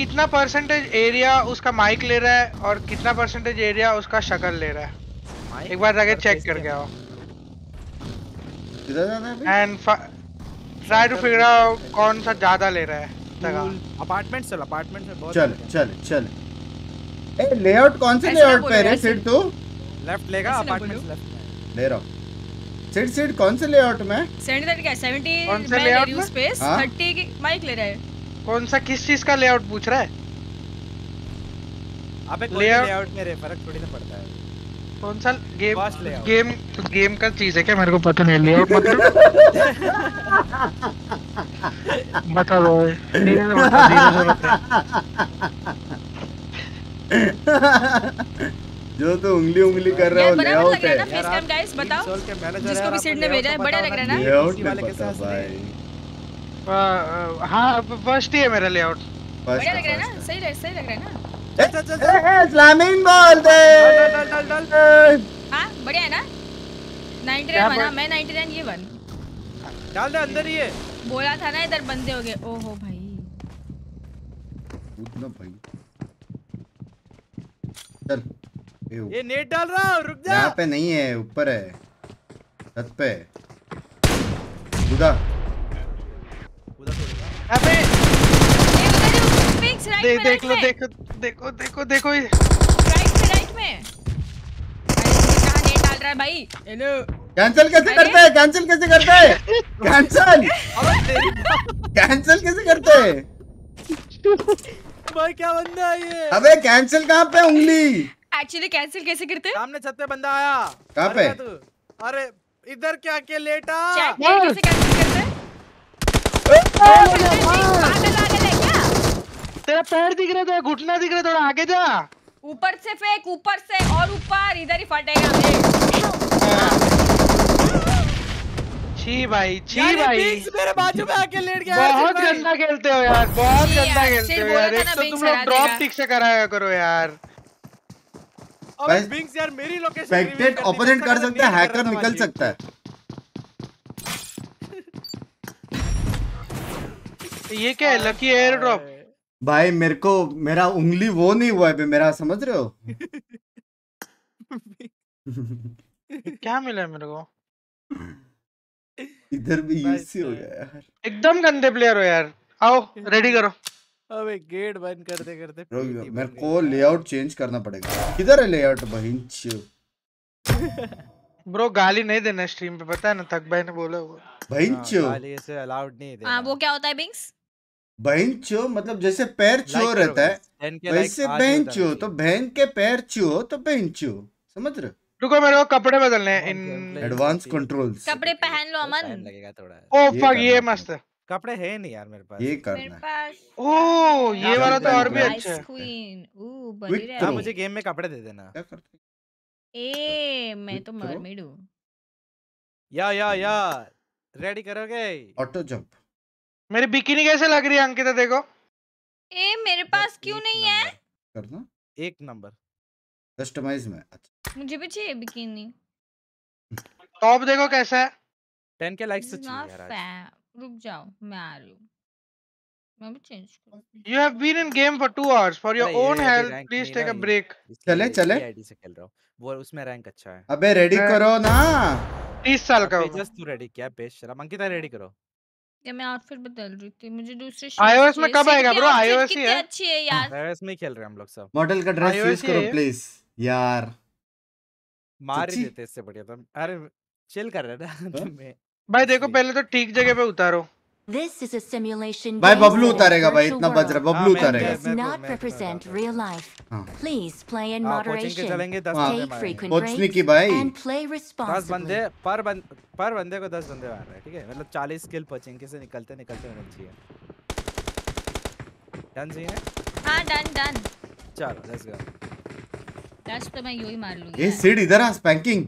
कितना परसेंटेज एरिया उसका माइक ले रहा है और कितना परसेंटेज एरिया उसका शक्ल ले रहा है? एक बार जाके चेक करके आओ। And try to figure out कौन सा ज़्यादा ले रहा है। जगह। अपार्टमेंट चल अपार्टमेंट में बहुत चल चल चल। ए लेआउट कौन से लेआउट पे रे सीट तू? लेफ़्ट लेगा अपार्टमेंट लेफ़्ट ले रहा हूँ। सीट सीट कौन से लेआउट में? सेवेंटी थर्टी क्या सेवेंटी कौन से मैं ले layout रही में? स्पेस हाँ? थर्टी की माइक ले रहा है। कौन सा किस चीज़ का लेआउट पूछ रहा है? अबे कोई लेआउट में फ़र्क थोड़ी ना पड़ता है। कौन सा गेम गेम गेम का चीज़ है क्या? मेरे को पता नहीं लेआउट *laughs* मतलब बता दो। जो तो उंगली उंगली कर रहा यार हो लग लेआउट रहा है ना फेस कैम गाइस बताओ। जिसको भी सीट ने भेजा है बढ़िया पता लग रहा है ना? लेआउट इसी वाले के साथ भाई। हाँ फ़र्स्ट ही है मेरा लेआउट बढ़िया लग रहा है ना? सही लग सही लग रहा है ना? चल चल चल। चल बोल दे। डाल डाल हाँ बढ़िया है ना? 99 क्या बना मैं 99 ये वन डाल दे अंदर ही है। बोला था ना इधर बंदे हो गए। ओहो भाई। कूदना भाई। चल ये नेट डाल रहा हूँ रुक जा। यहाँ पे नहीं है ऊपर है। छत पे। उधर से रुक जा। अबे ये उधर ही पिक्स राइट दे, में देख लो देखो देखो देखो देखो ये। राइट में राइट में। कहाँ नेट डाल रहा है भाई? हेलो कैंसिल कैसे अरे? करते हैं? कैंसिल कैसे करते हैं? कैंसिल कैंसिल कैसे करते हैं? भाई क्या बंदा है ये? अबे कैंसिल कहाँ पे उंगली? एक्चुअली कैंसिल कैसे करते हैं? सामने छत पे बंदा आया। कहाँ अरे पे? क्या अरे इधर क्या के लेटा चैट कैसे कैंसिल करते हैं पागल वागल है क्या तेरा पैर दिख रहा था घुटना दिख रहा थोड़ा आगे जा। ऊपर से फेंक ऊपर से और ऊपर इधर ही फटेगा छी भाई छी भाई। मेरे बाजू में आके लेट गया बहुत गंदा खेलते हो यार बहुत गंदा खेलते हो यार एक तो तुम लोग ड्रॉप। ठीक से कराया करो यार। अबे बिंग्स यार मेरी लोकेशन स्पेक्टेट ओपोनेंट कर सकता है हैकर निकल सकता है। ये क्या है? लकी एयर ड्रॉप भाई मेरे को मेरा उंगली वो नहीं हुआ है मेरा समझ रहे हो? *laughs* क्या मिला है मेरे को? इधर भी भाई यूसी हो गया यार। एकदम गंदे प्लेयर हो यार। आओ *laughs* रेडी करो। अबे गेट बंद करते करते मेरे को लेआउट चेंज करना पड़ेगा। किधर है लेआउट बहिंच? *laughs* ब्रो गाली नहीं देना स्ट्रीम पे पता है ना थक भाई ने बोला वो बहिंच? हाँ, गाली ऐसे अलाउड नहीं है हाँ वो क्या होता है बिंग्स बहन चो मतलब जैसे पैर चो Like रहता है करो, 10 के likes वैसे बहन चो तो बहन के पैर चो तो बहन चो समझ रहे रुको मेरे को कपड़े बदलने हैं। इन एडवांस होती। कंट्रोल्स कपड़े पहन लो अमन। लगेगा थोड़ा। ओ ये फक ये मस्त। है कपड़े है नहीं यार मेरे पास। ये करना है। पास। ओ ये वाला तो और भी अच्छा है। क्वीन ओ Quick बड़ी हाँ मुझे गेम में कपड़े दे देना। क्या करते ए मैं तो? मरमेड हूँ। या या या। रेडी करोगे? ऑटो जंप मेरी बिकिनी कैसे लग रही है अंकिता देखो। ए मेरे पास क्यों नहीं है? नंबर, करना। एक नंबर। कस्टमाइज में अच्छा। मुझे भी चाहिए बिकिनी। टॉप देखो कैसा है। 10 के लाइक्स तो Not चाहिए यार आज। रुक जाओ मैं आ रही हूँ। मैं भी चेंज करूँ you have been in game for 2 hours for your own health please take a break चले, चले? आईडी से खेल रहा हूँ। वो उसमें रैंक अच्छा है। अबे रेडी करो ना। 30 साल का हूँ। मैं। तू रेडी क्या? बेशरम। अंकिता रेडी करो। ये मैं आउटफिट बदल रही थी मुझे दूसरे iOS में कब आएगा ब्रो iOS ही कितनी है। अच्छी है यार। iOS में ही खेल रहे हैं हम लोग सब। मॉडल का ड्रेस यूज़ करो प्लीज़ यार। मार ही देते इससे बढ़िया तो। अरे चिल कर रहे थे ना *laughs* तुम्हें भाई देखो पहले तो ठीक जगह पे उतारो। This is a simulation भाई game बबलू उतारेगा भाई virtual इतना बज रहा world. Bablu उतारेगा। does not represent real life. हाँ। Please play in हाँ के moderation. हाँ। बंदे Take frequent की breaks भाई and play दस responsibly. बंदे पर बंद पर बंदे को दस बंदे मार रहे हैं ठीक है? मतलब चालीस किल कोचिंग से निकलते निकलते होने चाहिए। डन सीन है? हाँ डन डन चलो लेट्स गो लास्ट तो मैं यू ही मार लूँगी। ए। सीड इधर आ स्पैंकिंग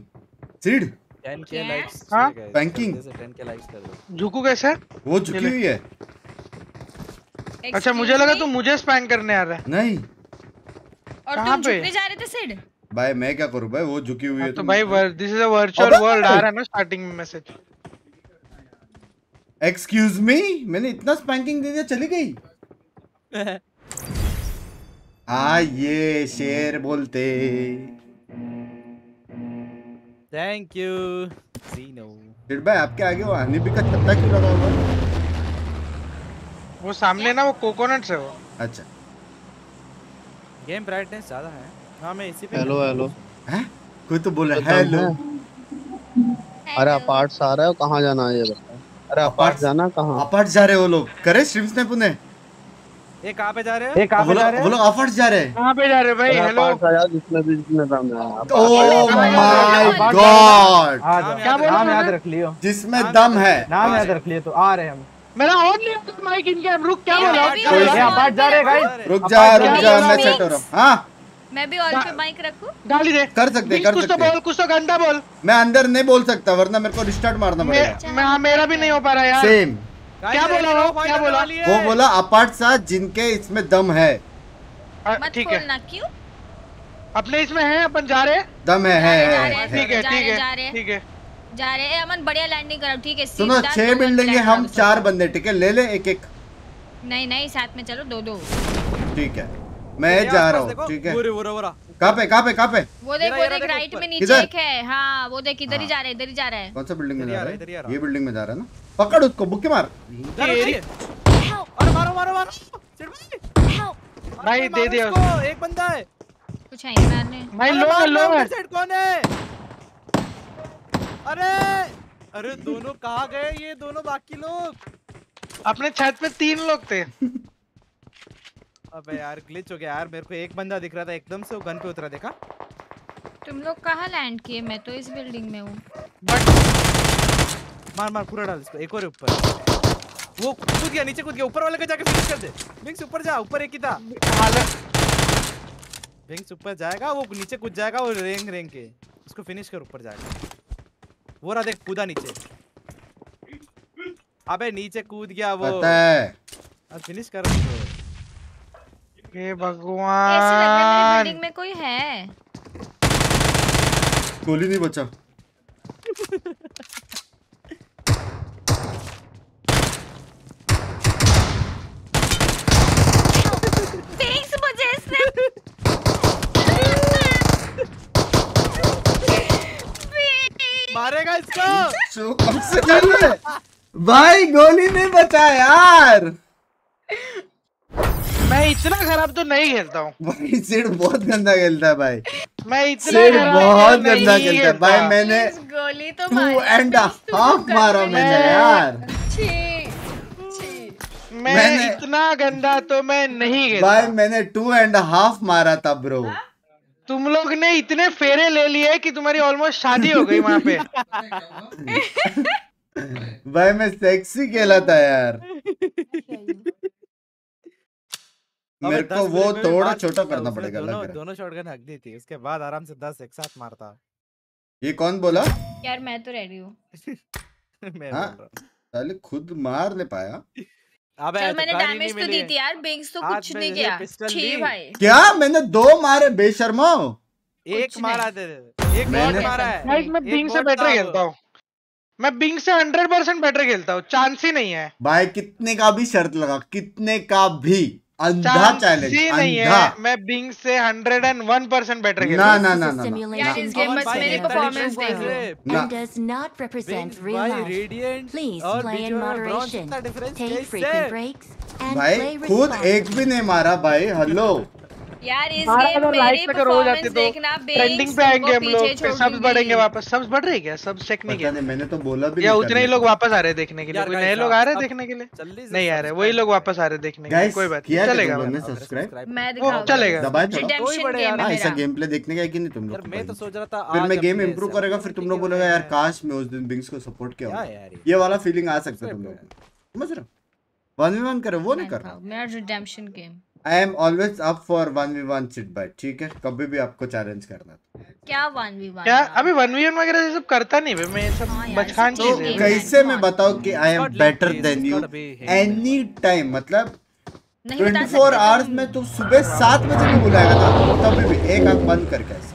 सीड 10 के लाइक्स हाँ? Banking? 10 के लाइक्स कर दो। झुकू कैसे? वो झुकी हुई है। अच्छा मुझे लगा? तू मुझे स्पैंग करने आ रहा है। नहीं। और तुम पे? झुकने जा रहे थे सिड भाई मैं क्या करूँ? भाई वो झुकी हुई है हाँ, तो भाई this is a virtual world आ रहा है ना स्टार्टिंग में मैसेज एक्सक्यूज मी मैंने इतना स्पैंकिंग दे दिया चली गई? आ *laughs* ये शेर बोलते। थैंक यू सीनो फिर भाई आपके आगे वो हनीबी का छत्ता क्यों लगा हुआ वो सामने ना वो कोकोनट से वो अच्छा। गेम ब्राइटनेस ज़्यादा है। हाँ मैं इसी पे हेलो हेलो हैं। कोई तो बोला तो दम हेलो अरे अपार्ट्स आ रहा है? कहाँ जाना है ये बता अरे अपार्ट अपार्ट्स? जाना कहाँ? अपार्ट जा रहे हो लोग? करे स्ट्रीम्स ने पुणे? ये कहाँ पे जा रहे हो? वो लोग वो लोग अपार्ट जा रहे हैं। कहाँ पे जा रहे हो भाई? हेलो। जिसमें भी जिसमें दम है। Oh my god. नाम याद रख लियो। जिसमें दम है। नाम याद रख लियो तो आ रहे हम। मेरा और नहीं आता माइक इनके हम रुक क्या ये बोला ये अपार्ट जा रहे हैं गाइस रुक जा रुक जा मैं सेट हो रहा हूँ। हाँ। मैं भी ऑल पे माइक रखूँ? गाली दे। कर सकते कर कुछ तो बोल कुछ तो गंदा बोल। मैं अंदर नहीं बोल सकता वरना मेरे को रिस्टार्ट मारना पड़ेगा। मैं हाँ, मेरा भी नहीं हो पा रहा यार। सेम क्या बोला वो? क्या बोला? वो बोला अपार्ट सा जिनके इसमें दम है। ठीक है। क्यों? अपने इसमें है अपन जा रहे हैं? दम है है, है, रहे हैं, है। ठीक है ठीक है ठीक है। जा रहे हैं अमन बढ़िया लैंडिंग करो ठीक है सुनो छह बिल्डिंग है हम चार बंदे ठीक है? ले ले एक एक। नहीं नहीं साथ में चलो दो दो। ठीक है। मैं जा रहा हूँ ठीक है? कहाँ पे कहाँ पे कहाँ पे? वो देख वो देख राइट में नीचे एक है। हाँ वो देख इधर ही हाँ। जा रहा है इधर ही जा रहा है। कौन सा बिल्डिंग में जा रहा है, ही? है ये बिल्डिंग में जा रहा है ना? पकड़ उसको बुक्के मार अरे मारो मारो मारो। भाई दे उसको, एक बंदा है। कुछ है मारने भाई लो लो, है साइड कौन है? अरे अरे दोनों कहाँ गए ये? दोनों बाकी लोग। अपने छत पे तीन लोग थे। अबे यार ग्लिच हो गया यार। मेरे को एक बंदा दिख रहा था एकदम से वो गन पे उतरा देखा? तुम लोग कहाँ लैंड किए? मैं तो इस बिल्डिंग में हूँ। मार मार पूरा डाल इसको एक और ऊपर। वो कूद गया नीचे कूद गया ऊपर वाले को जाके फिनिश कर दे। विंग्स ऊपर जा ऊपर एक ही था। विंग्स ऊपर जाएगा वो नीचे कूद जाएगा वो रेंग रेंग के। उसको फिनिश कर ऊपर जाएगा। वो रहा देख कूदा नीचे। अबे नीचे कूद गया वो। पता है। अब फिनिश कर उसको। हे ऐसे लग रहा है मेरी भगवान। बिल्डिंग में कोई है। गोली नहीं बचा। Thanks मुझे इसने मारेगा इसको। से भाई गोली नहीं बचा यार। मैं इतना खराब तो नहीं खेलता हूँ। भाई सिड बहुत गंदा खेलता है भाई। मैं इतना सिड बहुत तो गंदा खेलता है। भाई मैंने गोली तो टू एंड हाफ़ तो मारा मैंने यार। मैं मैंने- इतना गंदा तो मैं नहीं खेलता भाई मैंने टू एंड हाफ़ मारा था ब्रो तुम लोग ने इतने फेरे ले लिए कि तुम्हारी ऑलमोस्ट शादी हो गई वहाँ पे। *laughs* भाई मैं सेक्सी खेला था यार। मेरे को वो थोड़ा छोटा करना पड़ेगा लग दोनों रहा है। दोनों शॉटगन हक दी थी उसके बाद आराम से 10 एक साथ मारता ये कौन बोला? यार मैं तो रेडी हूँ। *laughs* मैं हाँ? हूँ। खुद मार ले पाया। *laughs* अबे चल मैंने डैमेज तो दी थी यार बिंग्स तो कुछ नहीं किया। छी भाई। क्या? मैंने दो मारे बेशर्मा। एक मारा। दे एक मैंने- मारा है। गाइस मैं बिंग से बेटर खेलता हूँ। मैं बिंग से हंड्रेड परसेंट बेटर खेलता हूँ। चांस ही नहीं है। भाई कितने का भी शर्त लगा कितने का भी। अंधा चैलेंज नहीं है। मैं बिंग से 101 परसेंट बेटर ना, ना, ना, ना। भाई खुद एक भी नहीं मारा भाई हेलो यार इस गेम मेरी लाइफ तक हो जाती परफॉर्मेंस तो देखना ट्रेंडिंग पे आएँगे हम लोग पीछे फिर छोड़ सब्स बढ़ेंगे वापस। सब्स बढ़ रही क्या? सब्स चेक नहीं किया। मैंने तो बोला भी या उतने ही लोग वापस आ रहे हैं देखने के लिए। कोई नए लोग आ रहे हैं देखने के लिए? नहीं आ रहे वही लोग वापस आ रहे हैं देखने के लिए। कोई बात नहीं चलेगा सब्सक्राइब चलेगा। गेम यार, ऐसा गेम प्ले देखने का कि नहीं तुम लोग मैं तो सोच रहा था फिर मैं गेम इम्प्रूव करेगा फिर तुम लोग बोलोगे यार काश मैं उस दिन बिंग्स को सपोर्ट किया क्या होता। यार ये? वाला फीलिंग आ सकता है तुम लोग समझ रहे हो? वन वी वन करो वो नहीं कर रहा मेरा redemption game I am always up for one v one chit bye ठीक है? कभी भी आपको चैलेंज करना है। क्या 1v1 क्या? अभी वन वी वन वगैरह ये सब करता नहीं बे मैं सब हाँ बचकान तो चीज़ है। कैसे मैं बताऊँ कि I am better than you. Any time मतलब नहीं बता 24 आवर्स में तो सुबह सात बजे भी बुलाएगा ना तभी भी एक आँख बंद करके ऐसे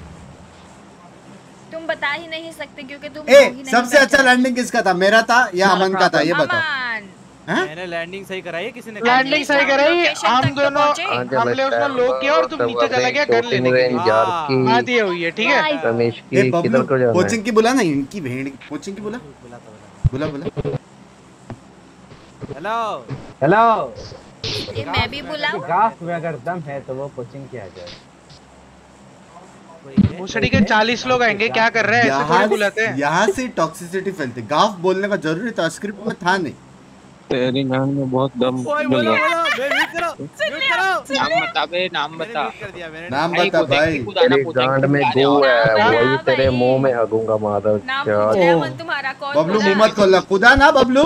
तुम बता ही नहीं सकते क्योंकि तुम ए हो ही नहीं सबसे अच्छा। लैंडिंग किसका था? मेरा था या अमन का था? ये बताओ। हैं? मैंने लैंडिंग सही कराई किसी ने लैंडिंग सही कराई? हम दोनों हमने उसमें लो किया और तुम नीचे चला गया गन लेने के लिए। हाँ। बात ये हुई है ठीक है? रमेश की किधर को जाना है? कोचिंग की बुला ना इनकी भेड़ कोचिंग की बुला। बुला बुला। हेलो हेलो ये मैं भी बुलाऊं? गाफ में अगर दम है तो वो कोचिंग किया जाए। कोई है? के चालीस लोग आएँगे क्या कर रहे हैं? ऐसे बुलाते हैं। यहाँ से टॉक्सिसिटी फैलती गाफ बोलने का ज़रूरी था स्क्रिप्ट में था नहीं। तेरी नाम में बहुत दम मिल बोलो रहा *laughs* नाम बता बे नाम बता। नाम भाई बता भाई। तेरी गांड में गू हो। वही तेरे मुँह में हगूँगा माधव। तुम्हारा कौन बबलू बोला? मुँह मत खोलना खुदा ना बबलू?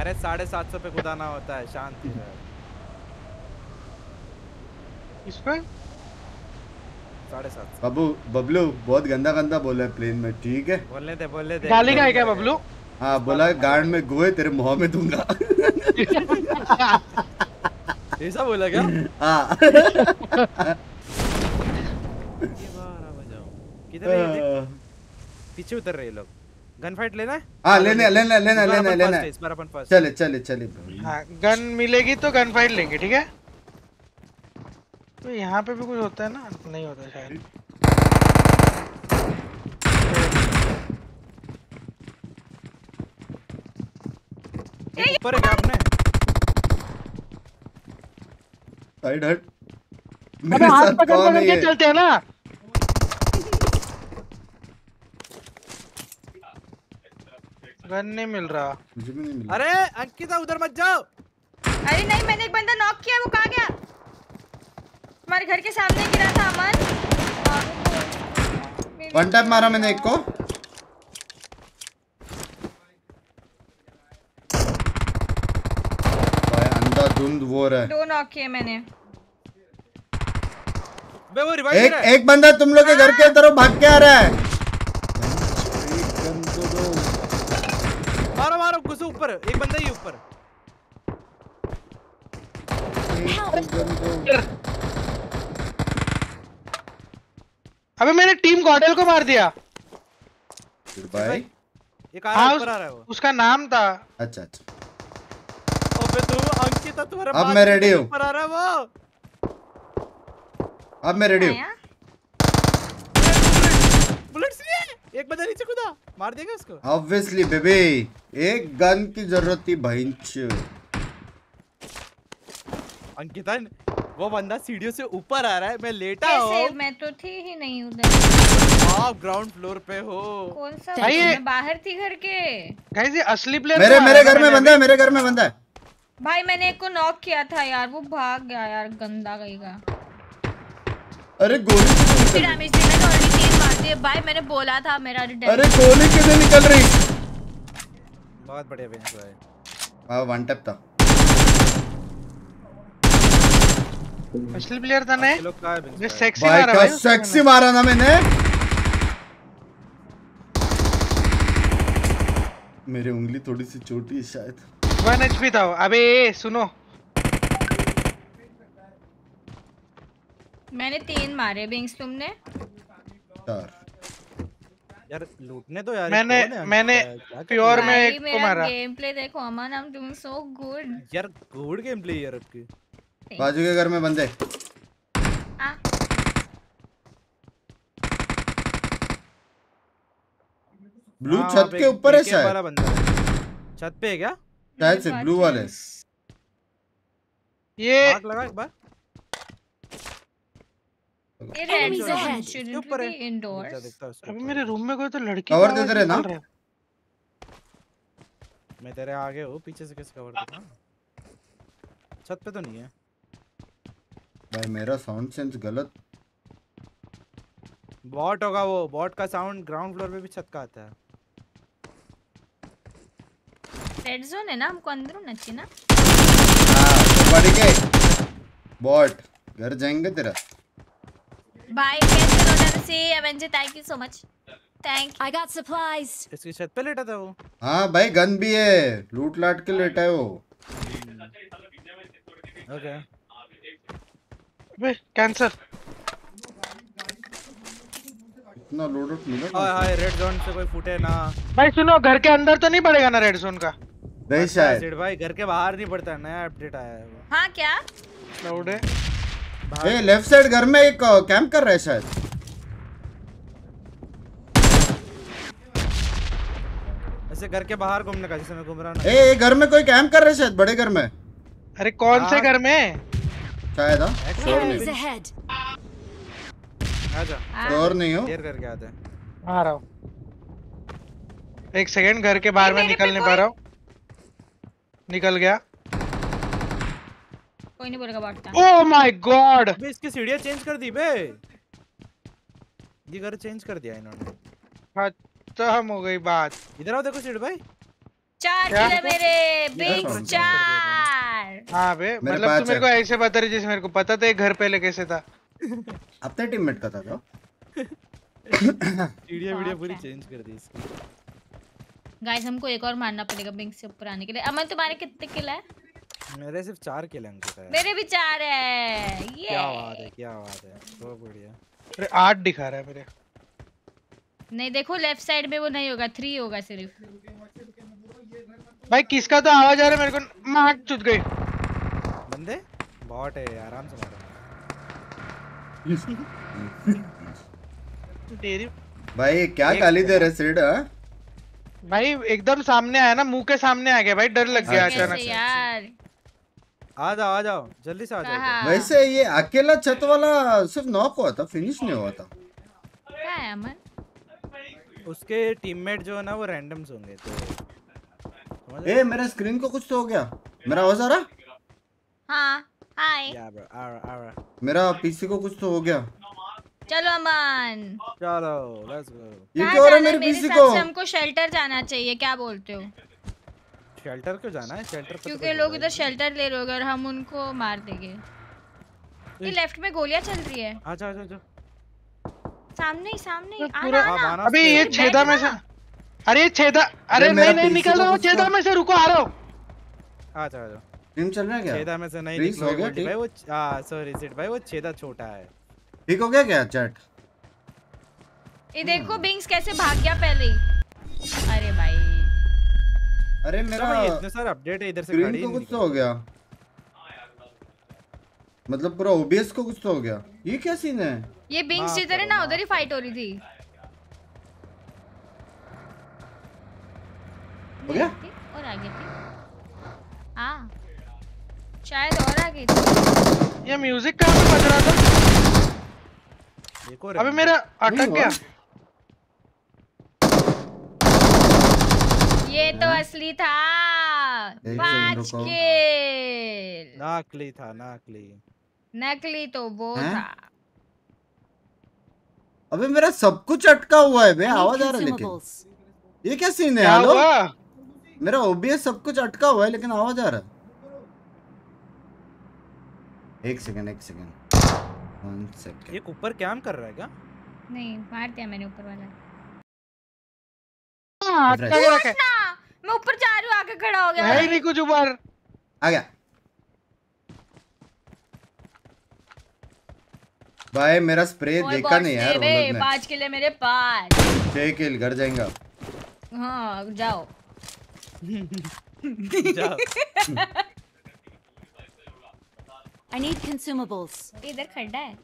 अरे साढ़े सात सौ पे कुदाना होता है शांति इस पे? साढ़े सात सौ। बबू बबलू बहुत गंदा गंदा बोला है प्लेन में ठीक है? बोलने दे बोलने दे। गाली का है क्या बबलू? हाँ बोला गार्ड में गोए तेरे मुँह में दूँगा. ऐसा बोला क्या? हाँ। किधर है ये देख? पीछे उतर रहे लोग। गन फाइट लेना है? हाँ लेना लेना लेना लेना लेना इस बार अपन फ़र्स्ट चले चले चले। हाँ गन मिलेगी तो गन फाइट लेंगे ठीक है? तो यहाँ पे भी कुछ होता है ना? नहीं होता शायद। ऊपर है क्या आपने साइड हट मेरे साथ कौन है ये चलते हैं ना गन नहीं मिल रहा। मुझे भी नहीं मिला। अरे अंकिता उधर मत जाओ। अरे नहीं मैंने एक बंदा नॉक किया वो कहाँ गया? हमारे घर के सामने गिरा था अमन। वन टैप मारा मैंने एक को भाई अंधाधुंध वो रहा है दो नॉक किए मैंने। बे वो रिवाइव एक एक बंदा तुम लोग के घर के तरफ़ भाग के आ रहा है। एक गन दो मारो मारो घुसो ऊपर। एक बंदा ही ऊपर। अबे मैंने टीम गॉडल को मार दिया। भाई। एक आ रहा हाँ है ऊपर आ रहा है वो। उसका नाम था। अच्छा अच्छा। अंकिता तुम्हारा अब मैं रेडी हूँ। ऊपर आ रहा है वो। अब मैं रेडी हूँ। है। एक बंदा नीचे कूदा। मार देगा उसको। ऑब्वियसली बेबी एक गन की ज़रूरत थी भैंच अंकिता वो बंदा सीढ़ियों से ऊपर आ रहा है। मैं लेटा कैसे? हूँ। मैं तो थी ही नहीं उधर। आप ग्राउंड फ्लोर पे हो। कौन सा? मैं बाहर थी घर के। गाइस ये असली प्लेयर मेरे मेरे घर में बंदा है मेरे घर में बंदा है। भाई मैंने एक को नॉक किया था यार वो भाग गया यार गंदा गई का। अरे गोली कितनी डैमेज दी मैंने ऑलरेडी तीन मार दिए। भाई मैंने बोला था मेरा रिटर्न अरे गोली कितनी निकल रही? बहुत बढ़िया बेंच भाई हाँ। वन टैप था। असली प्लेयर था ने का ये सेक्सी मारा का भाई उसने सेक्सी मारा ना मैंने? मेरी उंगली थोड़ी सी छोटी है शायद। वन एचपी था अबे सुनो मैंने तीन मारे बिंग्स तुमने। चार यार लूटने तो यार मैंने मैंने? प्योर में एक को मारा गेम प्ले देखो Aman I am doing so good यार गुड गेम प्ले यार आपकी। बाजू के घर में बंदे। ब्लू हाँ, छत के ऊपर है एक शायद। बंदा छत पे है क्या? शायद से ब्लू वाले ये आग लगा एक बार ये रेड जोन है। अच्छा, है। मेरे रूम में कोई तो लड़की कवर दे आवाज़ दे रहे ना? है। मैं तेरे आगे हूँ पीछे से कैसे कवर देता छत पे तो नहीं है। भाई मेरा साउंड सेंस गलत। बॉट होगा वो। बॉट का साउंड ग्राउंड फ्लोर पे भी छत का आता है। रेड जोन है ना? हमको अंदर होना चाहिए ना? हाँ तो बढ़ गए बॉट घर जाएँगे तेरा। भाई कैसे रोडर से। Avenger thank you so much thank I got supplies. इसकी छत पे लेटा था वो? हाँ भाई गन भी है। लूट लाट के लेटा है वो। ओके अबे कैंसर इतना लोड आउट मिला हाय हाय रेड जोन से कोई फूटे ना। भाई सुनो घर के अंदर तो नहीं पड़ेगा ना रेड जोन का? नहीं शायद। सिड भाई घर के बाहर नहीं पड़ता नया अपडेट आया है हाँ क्या? क्लाउड है ए लेफ़्ट साइड घर में एक कैंप कर रहा है शायद। ऐसे घर के बाहर घूमने का जैसे मैं घूम रहा हूँ ना। ए घर में कोई कैंप कर रहा है शायद बड़े घर में? अरे कौन से हाँ। घर में? शायद हाँ. आजा श्योर नहीं हो? देर करके आते हैं। आ रहा हूँ। एक सेकंड घर के बाहर में मेरे निकल नहीं पा रहा हूँ। निकल गया। कोई नहीं बोलेगा बांटता ओ माय गॉड अबे इसकी सीढ़ियाँ चेंज कर दी बे। ये घर चेंज कर दिया इन्होंने। खत्म हो गई बात। इधर आओ देखो सीढ़ भाई। चार? किल है मेरे बिग चार। हाँ बे मतलब तू मेरे को ऐसे बता रही जैसे मेरे को पता था ये घर पहले कैसे था। अपने टीममेट का था क्या *coughs* सीढ़ियाँ वीडियो पूरी चेंज कर दी इसकी। गाइस हमको एक और मारना पड़ेगा बिंग से ऊपर आने के लिए। अमन तुम्हारे कितने किल है? मेरे सिर्फ़ चार किल हैं अंकित है मेरे भी चार है। ये। क्या बात है क्या बात है। बहुत बढ़िया। अरे आठ दिखा रहा है मेरे। नहीं देखो लेफ़्ट साइड में वो नहीं होगा थ्री होगा सिर्फ़। भाई किसका तो आवाज़ आ रहा है मेरे को? मार चुत गई। बंदे बॉट है आराम से मारो। *laughs* तेरी भाई क्या गाली दे रहे सिड हाँ? भाई एकदम सामने आया ना मुँह के सामने आ गया भाई डर लग गया अच्छा, अचानक से। यार आ जाओ आ जाओ जल्दी से आ जाओ वैसे ये अकेला छत वाला सिर्फ़ नॉक हुआ था फिनिश नहीं हुआ था। क्या है अमन? उसके टीममेट जो है ना वो रैंडम्स होंगे तो ए मेरे स्क्रीन को कुछ तो हो गया। मेरा आवाज़ आ रहा? हाँ हाय या ब्रो आ रहा आ रहा। मेरा पीसी को कुछ तो हो गया। चलो अमन। चलो लेट्स गो ये क्या हो रहा है मेरे पीसी को? से हमको शेल्टर जाना चाहिए क्या बोलते हो? शेल्टर क्यों जाना है? शेल्टर तो क्योंकि लोग इधर शेल्टर ले रहे होंगे और हम उनको मार देंगे। ये लेफ़्ट में गोलियाँ चल रही है। ही। आजा आजा आजा सामने ही सामने ही। आना आना। अभी ये छेदा में से अरे ये छेदा अरे नहीं नहीं निकल रहा हूँ तो- छेदा में से रुको आ रहा हूँ आजा आजा टीम चल रहा है क्या? छेदा में से नहीं हो निकलोगे? भाई वो हाँ सॉरी सिट भाई वो छेदा छोटा है। ठीक हो गया क्या चैट ये देखो बिंग्स कैसे भाग गया पहले ही। अरे भाई। अरे मेरा भाई इतने सारे अपडेट है इधर से गाड़ी को कुछ तो हो गया। मतलब पूरा ओबीएस को कुछ तो हो गया। ये क्या सीन है? ये बिंग्स माफ़ जिधर है ना उधर ही फाइट हो रही थी। हो गया? और आगे थी हाँ। शायद और आगे। थी ये म्यूज़िक कहाँ पे बज रहा था? अबे मेरा अटक गया। ये तो असली था। पाँच किल नकली था नकली। नकली तो वो हैं? था। अबे मेरा सब कुछ अटका हुआ है बे आवाज़ आ रहा है लेकिन। ये क्या सीन है? हेलो मेरा ओबीएस सब कुछ अटका हुआ है लेकिन आवाज़ आ रहा है। एक सेकंड एक सेकंड वन सेकंड एक ऊपर कैम कर रहा है क्या? नहीं मार दिया मैंने ऊपर वाला। हाँ, के है। ना। मैं ऊपर जा रही हूँ आके खड़ा हो गया। है ही नहीं कुछ ऊपर। आ गया। भाई मेरा स्प्रे देखा नहीं यार ने पाँच किले मेरे पास। छह किल घर जाएगा। हाँ जाओ। *laughs* *laughs* I need consumables. इधर खड्डा है।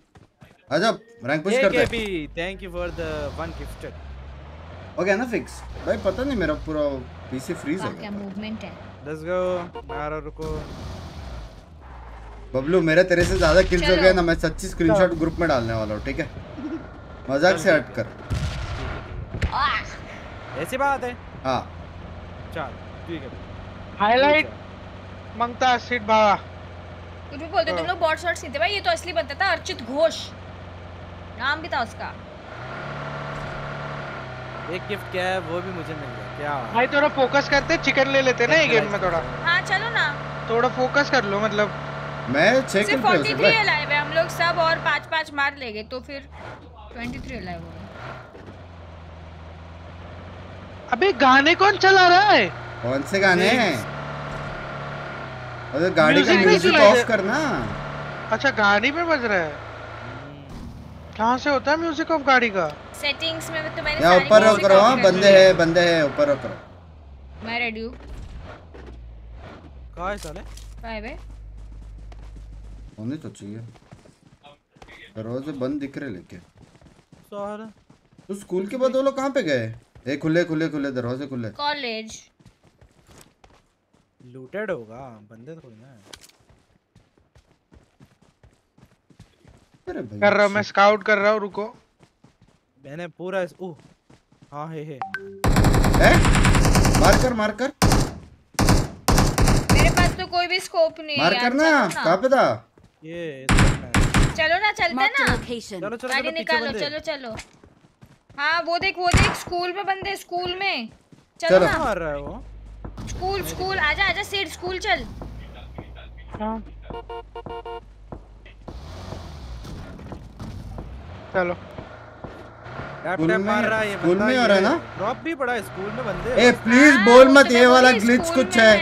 आजा रैंक पुश करते हैं। AKB thank you for the one gifted हो ना फिक्स भाई पता नहीं मेरा पूरा पीसी फ्रीज हो वाह, क्या गया मूवमेंट है। लेट्स गो मारो रुको। बबलू मेरे तेरे से ज़्यादा किल्स हो। गए ना मैं सच्ची स्क्रीनशॉट ग्रुप में डालने वाला हूँ ठीक है? मज़ाक से हट कर। ऐसी बात है? हाँ। चल ठीक है। हाईलाइट मंगता सीट भावा कुछ भी बोलते तुम लोग बॉट शॉट्स नहीं थे भाई ये तो असली बनता था अर्चित घोष। नाम भी था उसका। एक गिफ्ट क्या है वो भी मुझे मिल गया क्या? भाई थोड़ा फोकस करते चिकन ले लेते ना ये गेम में थोड़ा। हाँ चलो ना। थोड़ा फोकस कर लो मतलब। मैं छह किल सिर्फ़ पे हूँ। 43 भाई अलाइव है हम लोग सब और पाँच पाँच मार लेंगे तो फिर 23 अलाइव हो गए अबे गाने कौन चला रहा है? कौन से गाने? हैं अरे गाड़ी का म्यूज़िक ऑफ़ करना। अच्छा गाड़ी में बज रहा है। कहाँ से होता है म्यूज़िक ऑफ़ गाड़ी का? सेटिंग्स में तो मैंने यहाँ ऊपर रोक रहा हूँ बंदे है। बंदे है ऊपर रोक रहा हूँ मैं रेडी हूँ। कहाँ है साले? बाय बाय होने तो चाहिए। दरवाजे बंद दिख रहे लेके। साला तो स्कूल के बाद वो लोग कहाँ पे गए? ए खुले खुले खुले दरवाजे खुले। कॉलेज लूटेड होगा बंदे थोड़ी ना है। अरे भाई कर रहा हूँ मैं स्काउट कर रहा हूँ रुको। मैंने पूरा इस ओह हाँ है है। है मार कर मार कर। मेरे पास तो कोई भी स्कोप नहीं मार यार, कर ना। कहाँ पे था? ये चलो ना चलते ना। चलो चलो गाड़ी चलो निकालो चलो चलो। हाँ वो देख वो देख स्कूल में बंदे स्कूल में। चलो चलो। ना। मार रहा है वो? स्कूल स्कूल आजा आजा सीट स्कूल चल। चलो। स्कूल में- मार रहा है स्कूल में हो रहा है ना? ड्रॉप भी पड़ा है स्कूल में बंदे। ए प्लीज़ हाँ, बोल मत ये वाला ग्लिच कुछ है।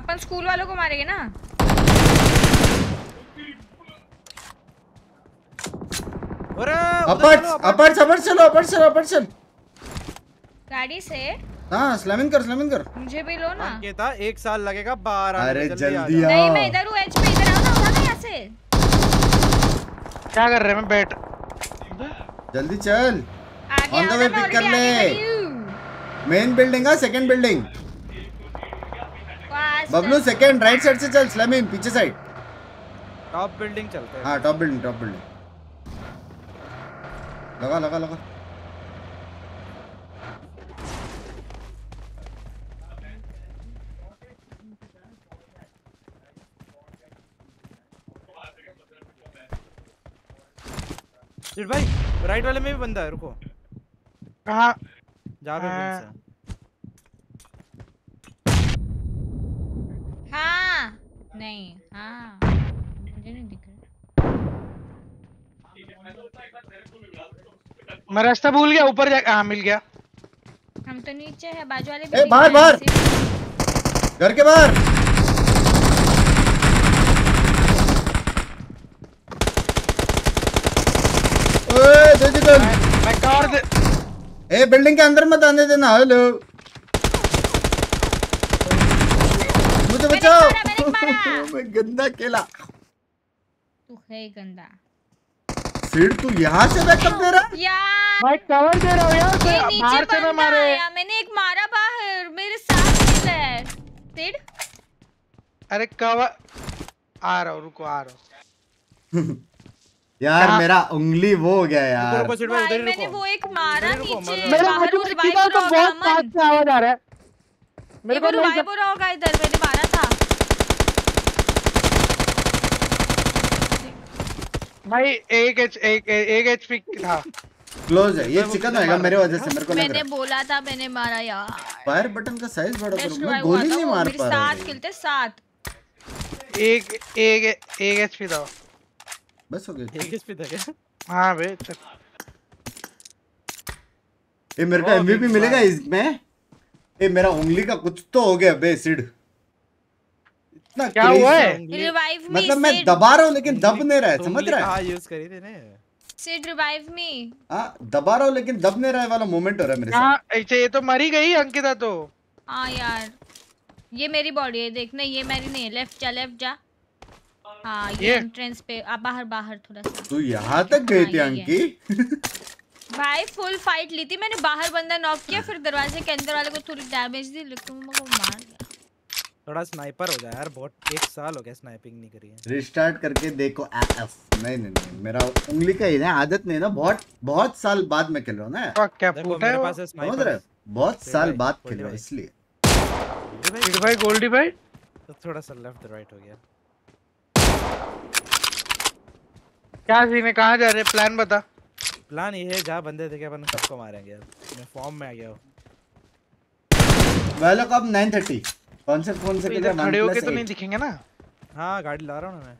अपन स्कूल वालों को मारेंगे ना? अरे अपर्ट्स अपर्ट्स अपर्ट्स चलो अपर्ट्स चलो अपर्ट्स चल। गाड़ी से? हाँ स्लैमिंग कर स्लैमिंग कर। मुझे भी लो ना। ये था एक साल लगेगा बाहर अरे जल्दी आ नहीं मैं इधर हूँ एच पे इधर आओ ना उठा ना यहाँ से। क्या कर रहे हैं मैं बैठ। जल्दी चल। आगे On the आओ way ना मैं pick कर ले। मेन बिल्डिंग है second building Bablu second right side से चल स्लैमिंग पीछे साइड टॉप बिल्डिंग चलते हैं। हाँ टॉप बिल्डिंग टॉप बिल्डिंग लगा लगा लगा भाई राइट वाले में भी बंदा है रुको। कहाँ? जा रहे हाँ। हैं। हाँ। नहीं हाँ। मुझे नहीं दिख रहा। मैं रास्ता भूल गया ऊपर जा हाँ मिल गया। हम तो नीचे है बाजू वाले ए, बाहर, बाहर। घर के बाहर। ओए दे दे गन मैं कवर दे ए बिल्डिंग के अंदर मत आने देना हेलो। मुझे बचाओ। मारा, मैंने मारा। *laughs* मैं गंदा केला। तू है गंदा। फिर तू यहाँ से बैकअप दे रहा है? यार। मैं कवर दे रहा हूँ यार ये कोई नीचे बाहर से ना मारे। मैंने एक मारा बाहर मेरे साथ है। सिड अरे कवर आ रहा हूँ रुको आ रहा हूँ। *laughs* यार मेरा उंगली वो हो गया यार। मैंने वो एक मारा नीचे मेरे में रिवाइव हो तो रहा आ रहा है। मेरे को को रिवाइव हो रहा होगा इधर मैंने मारा था। भाई एक एच एक एक एचपी था। क्लोज है ये चिकन होएगा मेरे? वजह से मेरे को लग मैंने बोला था मैंने मारा यार। फायर बटन का साइज़ बड़ा करो। मैं गोली नहीं मार पा रहा साथ हूँ। खिलते साथ एक एक एक एचपी था। बस हो गया। एक एचपी था क्या? हाँ बे ये मेरे को एमवीपी मिलेगा इसमें ये मेरा उंगली का कुछ तो हो गया बे सिड इतना क्या हुआ है। है रिवाइव मी मतलब मैं दबा रहा हूँ लेकिन दब नहीं रहा है समझ रहा है? हाँ यूज़ करी थी ने सिड रिवाइव मी हाँ दबा रहा हूँ लेकिन दब नहीं रहा है वाला मोमेंट हो रहा है मेरे साथ। हाँ ऐसे ये तो मरी गई अंकिता तो। हाँ यार ये मेरी बॉडी है देख नहीं ये मेरी नहीं है। लेफ़्ट जा लेफ़्ट जा। हाँ ये? एंट्रेंस पे आ, बाहर बाहर थोड़ा सा। तू यहाँ तक गई थी हाँ, अंकी? भाई फुल फाइट ली थी मैंने बाहर बंदा नॉक किया फिर दरवाजे के अंदर वाले को थोड़ी डैमेज दी लेकिन वो को मार गया थोड़ा स्नाइपर हो जाए यार बहुत एक साल हो गया स्नाइपिंग नहीं करी है। रिस्टार्ट करके देखो एफ़ नहीं नहीं नहीं मेरा उंगली का ही ना आदत नहीं ना बहुत बहुत साल बाद में खेल रहा हूँ ना क्या फूटा है पास समझ रहे बहुत साल बाद खेल रहा हूँ इसलिए। भाई। गोल्डी भाई। तो थोड़ा सा लेफ़्ट राइट हो गया। क्या सीन है? कहाँ जा रहे प्लान बता। प्लान ये है जहाँ बंदे देखे अपन सबको मारेंगे। मैं फॉर्म में आ गया हूँ। वेलो कब 930 कौन से फ़ोन से तो इधर खड़े होके तो नहीं दिखेंगे ना? हाँ गाड़ी ला रहा हूँ मैं।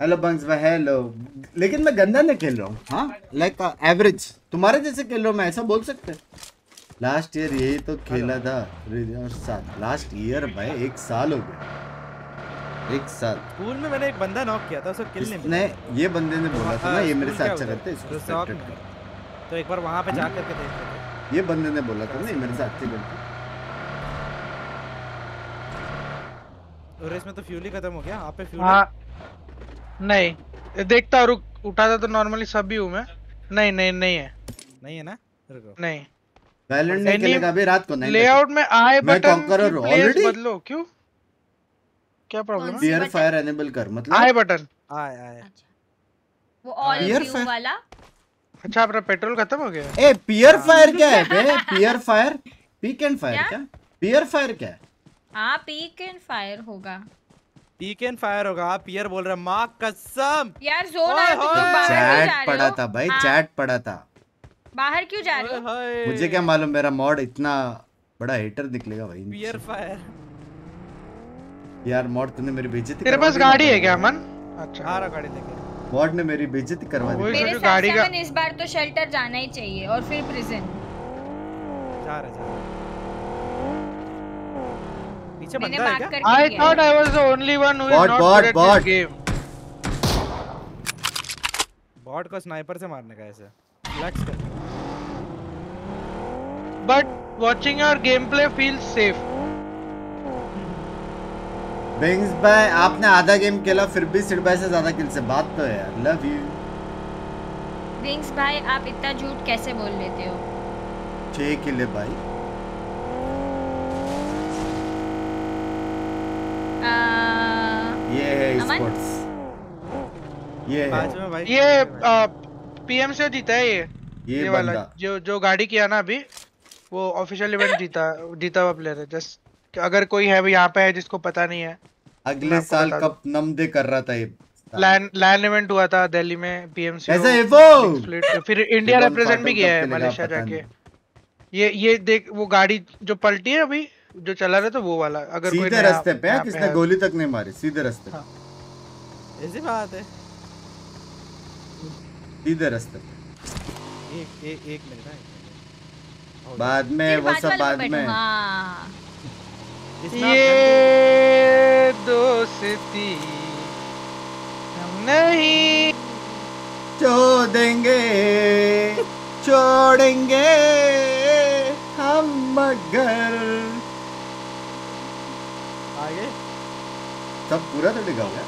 हेलो बंक्स भाई हेलो लेकिन मैं गंदा नहीं खेल रहा हूँ हाँ? लाइक एवरेज तुम्हारे जैसे खेल रहा हूँ मैं ऐसा बोल सकते लास्ट ईयर यही तो खेला था और साथ लास्ट ईयर भाई एक साल हो गया। एक साल। स्कूल में मैंने एक बंदा नॉक किया था उसको किल नहीं इसने ये बंदे ने बोला था ना ये मेरे से स्कूल अच्छा करते इसको तो एक बार वहाँ पे जा करके देख ये बंदे ने बोला था ना ये मेरे से अच्छी करते और इसमें तो फ्यूल ही खत्म हो गया। आप पे फ्यूल हाँ? नहीं। देखता रुक। उठाता तो नॉर्मली सब भी हूँ मैं। नहीं नहीं नहीं है। नहीं है ना? रुको। नहीं। वैलेंट नहीं खेलेगा अभी रात को नहीं लेआउट में आए मैं बटन हूँ, already? बदलो। क्यों? क्या प्रॉब्लम है? पियर फायर एनेबल कर मतलब? आए बटन। आए आए। वो ऑल व्यू वाला? अच्छा अपना पेट्रोल खत्म हो गया? ए पियर फायर क्या है बे? पियर फायर पीक एंड फायर क्या? क्या? पियर फायर क्या है? हाँ पीक एंड फायर होगा। पीक एंड फायर होगा आप पियर बोल रहे हैं माँ कसम। यार जोन आया लोग बाहर जा चैट रहे पड़ा था भाई हाँ, चैट पड़ा था। बाहर क्यों जा रहे हो? मुझे क्या मालूम मेरा मॉड इतना बड़ा हेटर निकलेगा भाई पियर फायर यार मॉड तूने मेरी बेइज्जती तेरे पास गाड़ी है क्या अमन? अच्छा। हाँ रहा गाड़ी लेके मॉड ने मेरी बेइज्जती करवा दी। मेरे गाड़ी का- इस बार तो शेल्टर जाना ही चाहिए और फिर प्रिजन जा रहे जा रहे पीछे बंदा है क्या? करके I किया thought I was the only one who is Bot, not good at this game. Bot को स्नाइपर से मारने का ऐसे। रिलैक्स कर। But watching your gameplay feels safe. बेंग्स भाई आपने आधा गेम खेला फिर भी सिड भाई से ज़्यादा किल से बात तो है लव यू विंग्स भाई आप इतना झूठ कैसे बोल लेते हो? छह किल है भाई। ये है स्पोर्ट्स ये है। भाई ये पीएम से जीता है ये। ये ये वाला जो जो गाड़ी किया ना अभी वो ऑफिशियल इवेंट जीता जीता हुआ प्लेयर है। जस्ट अगर कोई है भी यहाँ पे है जिसको पता नहीं है अगले साल कप नमदे कर रहा था ये। लैंड लैंड इवेंट हुआ था दिल्ली में पीएमसी ऐसा एवो फिर इंडिया रिप्रेजेंट भी किया है मलेशिया जाके। ये ये देख वो गाड़ी जो पलटी है अभी जो चला रहा था वो वाला अगर सीधे रास्ते पे है किसने गोली तक नहीं मारी सीधे रास्ते पे। ऐसी बात है। सीधे रास्ते पे। एक एक एक मिनट एक मिनट। बाद में वो सब बाद में। हाँ। ये दोस्ती हम नहीं। छोड़ेंगे छोड़ेंगे हम मगर आगे सब पूरा तो डिगा गया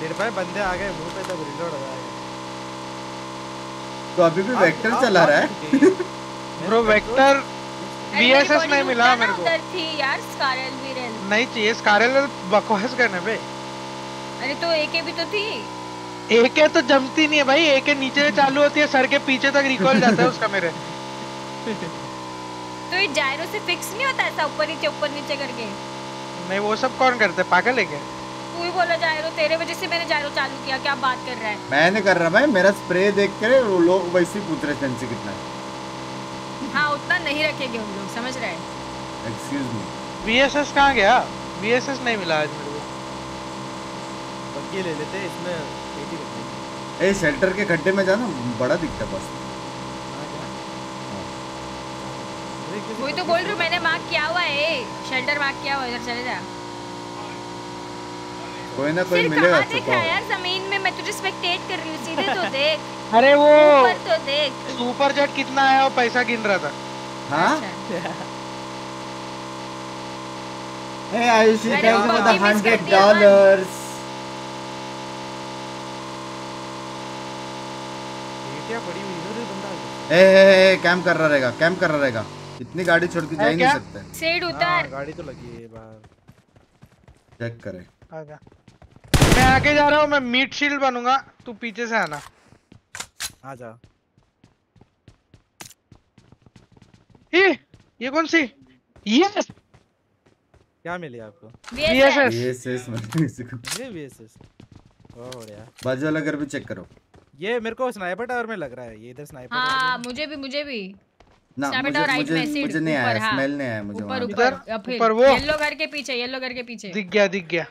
सिर पे बंदे आ गए मुँह पे तब रिलोड हो। जाएगा तो अभी भी वेक्टर चला रहा है? ब्रो वेक्टर body नहीं मिला मेरे को। थी यार स्कारल वीरल नहीं चाहिए स्कारल बकवास करने पे अरे तो एके भी तो थी। एक है तो जमती नहीं है भाई एक है नीचे चालू होती है सर के पीछे तक रिकॉल जाता है उसका मेरे। *laughs* तो ये जायरो से फिक्स नहीं होता ऐसा ऊपर नीचे ऊपर नीचे करके? नहीं वो सब कौन करते? पागल है क्या? तू ही बोला जायरो तेरे वजह से मैंने जायरो चालू किया क्या बात कर रहा है? मैं नहीं कर रहा भाई मेरा स्प्रे देख कर वो लोग वैसे ही पूछ रहे सेंसी कितना है। हाँ उतना नहीं रखेंगे हम लोग समझ रहे हैं? एक्सक्यूज मी वीएसएस कहाँ गया? वीएसएस नहीं मिला आज मेरे को। बग्गी ले लेते इसमें ए शेल्टर के खड्डे में जाना बड़ा दिखता है बस। वही तो बोल रही हूँ मैंने मार्क किया हुआ है शेल्टर मार्क किया हुआ इधर चले जा। कोई ना कोई मिलेगा कहाँ देख रहा है यार ज़मीन में मैं तुझे स्पेक्टेट कर रही हूँ सीधे तो *laughs* देख। अरे वो ऊपर तो देख। सुपर जेट कितना आया वो पैसा गिन रहा था। हाँ? *laughs* Hey Ayushi, अरे thank you वो for the hundred dollars. ए, ए, कैंप कर रहा रहेगा कैंप कर रहा रहेगा। इतनी गाड़ी छोड़ के जा ही नहीं सकते। सेड हाँ, उतार। गाड़ी तो लगी है बाहर। चेक करे। आ गया मैं आगे जा रहा हूँ मैं मीट शील्ड बनूँगा तू पीछे से आना। आ जा। ये ये कौन सी? यस क्या मिली आपको? VSS VSS मतलब इसी को। ये वीएसएस ओह बढ़िया बाजू वाला घर भी चेक करो। ये मेरे को स्नाइपर टावर में लग रहा है ये इधर स्नाइपर हाँ मुझे भी मुझे भी। ना मुझे मुझे मुझे नहीं आया हाँ। स्मेल नहीं आया मुझे ऊपर ऊपर ऊपर वो? येलो घर के पीछे येलो घर के पीछे। दिख गया दिख गया।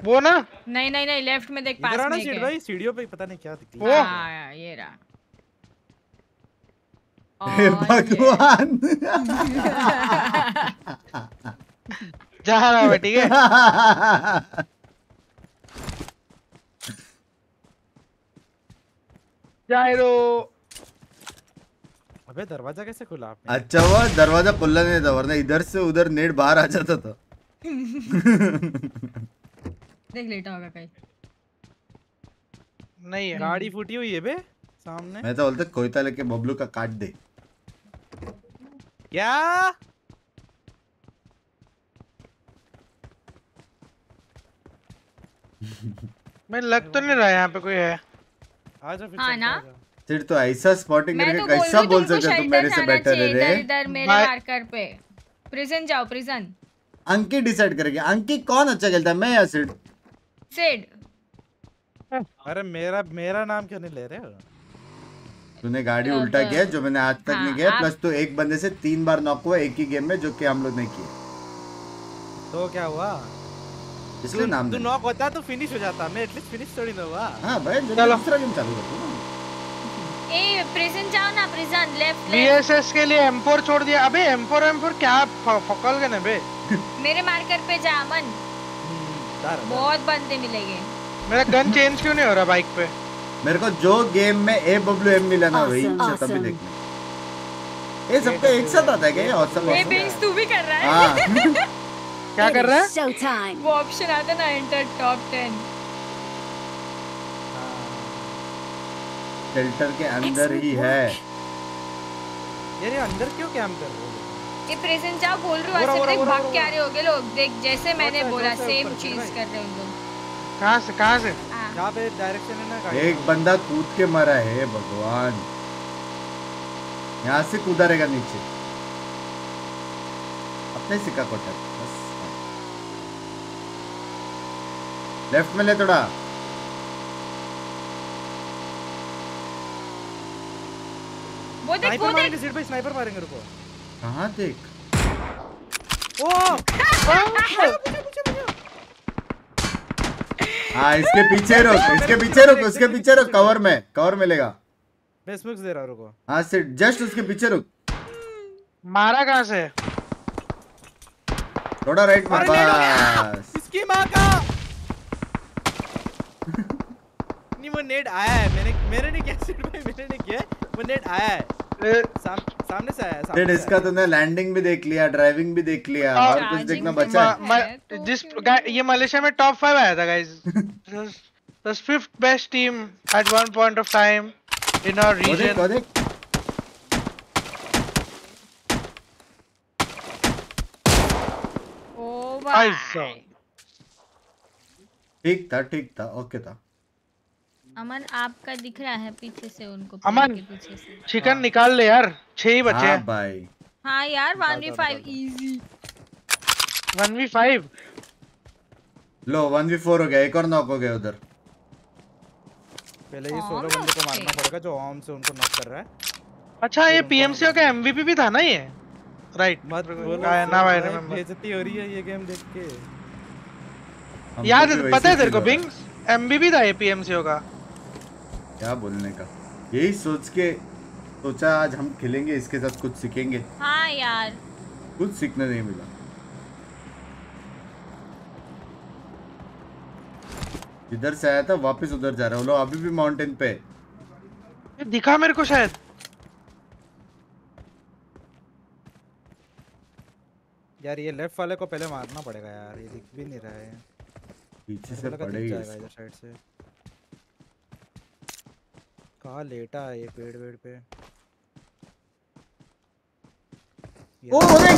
वो ना? नहीं नहीं नहीं लेफ़्ट में देख पास इधर आना में एक भाई सीढ़ियों पे पता नहीं क्या दिखती वो? हाँ ये रहा। *laughs* हे भगवान। *laughs* जा रहा है ठीक है? *laughs* जायरो अबे दरवाज़ा कैसे खुला आपने? अच्छा हुआ दरवाज़ा खुला नहीं था वरना इधर से उधर नेट बाहर आ जाता था। देख लेटा होगा कहीं। नहीं है गाड़ी फूटी हुई है बे सामने। मैं तो बोलता कोयता लेके बबलू का काट दे। क्या? मैं लग तो नहीं रहा यहाँ पे कोई है। आ जा फिर हाँ ना? फिर तो ऐसा स्पॉटिंग करके तो कैसा बोल सकते तुम मेरे से बेटर है रे इधर मेरे मार्कर पे। प्रिजन जाओ प्रिजन अंकित डिसाइड करेगी। अंकित कौन अच्छा खेलता है? मैं या सिड सेड अरे मेरा मेरा नाम क्यों नहीं ले रहे हो? तूने गाड़ी अब- उल्टा किया? जो मैंने आज तक हाँ, नहीं किया प्लस तो एक बंदे से तीन बार नॉक हुआ एक ही गेम में जो कि हम लोग ने किए तो क्या हुआ? इसलिए नाम तू नॉक होता तो फिनिश हो जाता। मैं एटलीस्ट फिनिश थोड़ी ना हुआ। हाँ भाई चलो। दूसरा गेम चालू कर तू ना। ए प्रिजन जाओ ना प्रिजन लेफ़्ट लेफ़्ट वीएसएस के लिए M4 छोड़ दिया। अबे M4 M4 क्या फकल गए ना बे? मेरे मार्कर पे जा अमन। बहुत बंदे मिलेंगे। मेरा गन चेंज क्यों नहीं हो रहा बाइक पे? मेरे को जो गेम में ए बब्लू एम मिला ना वही Awesome, तभी. देखना। ये सबका एक साथ आता है क्या? ये awesome, ये awesome? तू भी कर रहा है? हाँ। *laughs* क्या कर रहा है? वो ऑप्शन आता ना एंटर टॉप 10 शेल्टर के अंदर ही है। यार ये अंदर क्यों कैम कर रहे हो? ये प्रेजेंट जाओ बोल रही हूँ ऐसे देख भाग के आ रहे होगे लोग। देख जैसे मैंने बोला सेम चीज़ कर रहे हो लोग कहाँ से कहाँ से? हाँ। यहाँ पे डायरेक्शन है ना गाड़ी एक बंदा कूद के मरा है भगवान। यहाँ से कूदा रहेगा नीचे। अपने सिक्का कोटा बस। लेफ़्ट में ले थोड़ा। वो देख वो देख। सीट पे स्नाइपर मारेंगे रुको। कहाँ देख? ओ! *laughs* हाँ इसके पीछे रुक *laughs* इसके पीछे रुक उसके पीछे रुक कवर में कवर मिलेगा। मैं स्मोक्स दे रहा रुको। हाँ सिट जस्ट उसके पीछे रुक। मारा कहाँ से? थोड़ा राइट में अरे लेट गया। बस। इसकी माँ का। *laughs* नहीं वो नेट आया है मैंने मैंने नहीं किया सीट पे मैंने नहीं किया वो नेट आया है। साम, सामने से आया सामने से इसका। तूने लैंडिंग भी देख लिया ड्राइविंग भी देख लिया हाँ, और कुछ देखना बचा है। म- म- जिस ये मलेशिया में टॉप फाइव आया था guys the fifth best team at one point of time in our region ठीक था ठीक था ओके था। अमन आपका दिख रहा है पीछे से उनको अमन पीछे से। चिकन निकाल ले यार छह ही बचे हाँ हैं। भाई। हाँ यार one v five easy one v five लो वन वी फोर हो गया एक और नॉक हो गया उधर। पहले ये सोलो बंदे को मारना पड़ेगा जो ऑम से उनको नॉक कर रहा है। अच्छा ये पीएमसीओ का एमवीपी भी था ना ये? राइट मत बोलो ना भाई रिमेंबर बेइज्जती हो रही है ये गेम देख के। याद है पता है तेरे को हो। एमबीबी था ये पीएमसीओ का क्या बोलने का? यही सोच के सोचा आज हम खेलेंगे इसके साथ कुछ सीखेंगे। हाँ यार। कुछ सीखने नहीं मिला। इधर से आया था वापस उधर जा रहा हूँ। लो अभी भी माउंटेन पे। ये दिखा मेरे को शायद। यार ये लेफ़्ट वाले को पहले मारना पड़ेगा यार। ये दिख भी नहीं रहा है। पीछे से पड़ेगी। इधर साइड से। कहाँ लेटा है ये पेड़ वेड़ पे? ओ अरे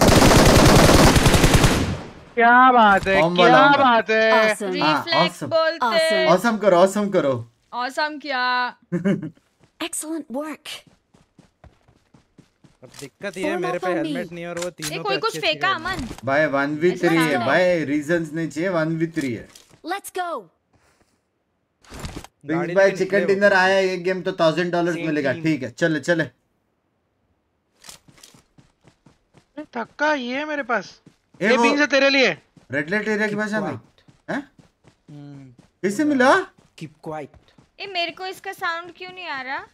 क्या बात है क्या बात है। Awesome. हाँ, रिफ्लेक्स awesome. बोलते औसम करो औसम करो। औसम क्या। *laughs* Excellent work. अब दिक्कत ये है मेरे पे हेलमेट नहीं और वो तीनों पे कोई कुछ फेंका अमन? भाई वन वी ऐसा थ्री है। लगता भाई रीजंस नहीं चाहिए वन वी थ्री है। Let's go. गाड़ी भाई चिकन डिनर आया एक गेम तो थाउज़ेंड डॉलर मिलेगा ठीक है चले चले धक्का ये है मेरे पास ए, ये वो- बिंग से तेरे लिए रेड लाइट एरिया के पास जाना हैं हम्म, मिला Keep quiet. ये मेरे को इसका साउंड क्यों नहीं आ रहा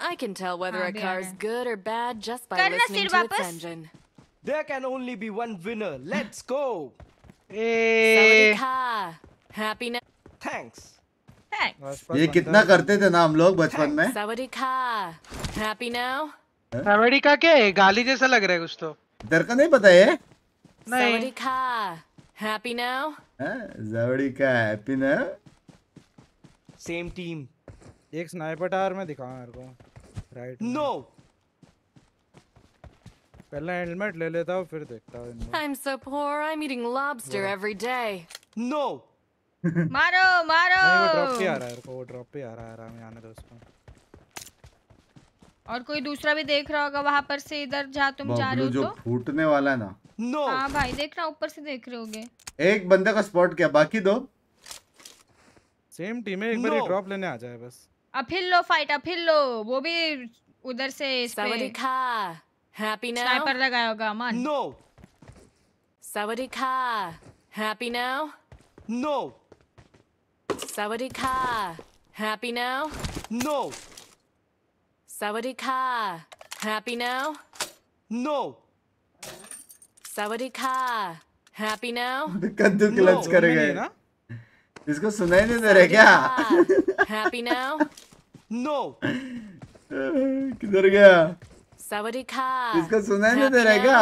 I can tell whether हाँ, a car is good or bad just by listening to its engine. There can only be one winner. Let's go. A. Happy now. Thanks. ये कितना करते थे ना हम लोग बचपन में. Happy का क्या है गाली जैसा लग रहा है कुछ तो। तेरे को नहीं पता है नहीं। Sawadee-ka. जवड़ी का हैप्पी ना Same team. एक स्नाइपर टावर में दिखा मेरे को। Right No. पहले हेलमेट ले लेता हूँ फिर देखता हूँ इनमें। I'm so poor, I'm eating lobster every day. No. *laughs* मारो मारो नहीं वो ड्रॉप पे आ रहा है वो ड्रॉप पे आ रहा है आराम से आने दो उसको और कोई दूसरा भी देख रहा होगा वहाँ पर से इधर जहाँ तुम जा रहे हो जो तो फूटने वाला है ना No. हाँ भाई देखना ऊपर से देख रहे होगे एक बंदे का स्पॉट किया बाकी दो सेम टीम है एक बार No. ड्रॉप लेने आ जाए बस अब हिल लो फाइट अब हिल लो वो भी उधर से इस पे Sawadee-ka. Happy now. स्नाइपर लगाया होगा Aman No. Sawadee-ka. Happy now. No. Sawadee-ka. Happy now. No. Sawadee-ka. Happy now. No. Sawadee-ka. Happy now. कद्दू No, क्लच करेगा नहीं ये। ना इसको सुनाई नहीं दे रहा क्या Sawadee-ka. Happy now. No. किधर गया Sawadee-ka. इसको सुनाई नहीं दे रहा क्या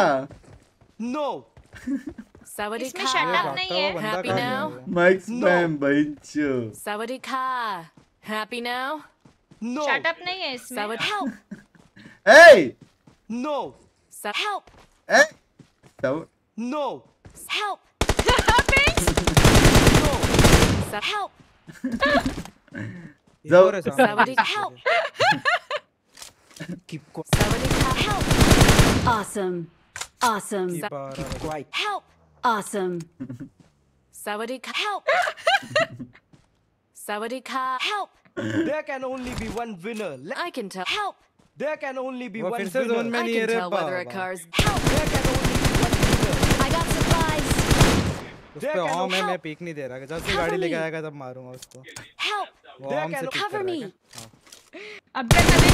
No. *laughs* इसमें Sawadee-ka. shut up भागता नहीं हुआ है बंदा Happy कहाँ गया now? वो? Mic No. स्पैम बंचो Sawadee-ka. Happy now. No. Shut up नहीं है इसमें Sawad help. ए No. Sa- help. ए सब No. Help. No. Sa- help. एक और है सामने Sawadee help. Keep quiet. Sawadee-ka. Help. Awesome. Awesome. Keep आ रहा है। Quiet. Help. Awesome. *laughs* Sawadee-ka. Help. *laughs* Sawadee-ka. Help. There can only be one winner. Let- I can tell. Help. There can only be वो one फिर से zone winner. में I नहीं है can रे tell whether a Baba car's. There can only be one winner. I got supplies. उस पे There can Om है help. मैं पीक नहीं दे रहा जब से Cover गाड़ी लेके me. आएगा तब मारूंगा उसको Help. वो There ऑम से can- पिक कर Cover रहा है me. क्या? हाँ। अब तक अभी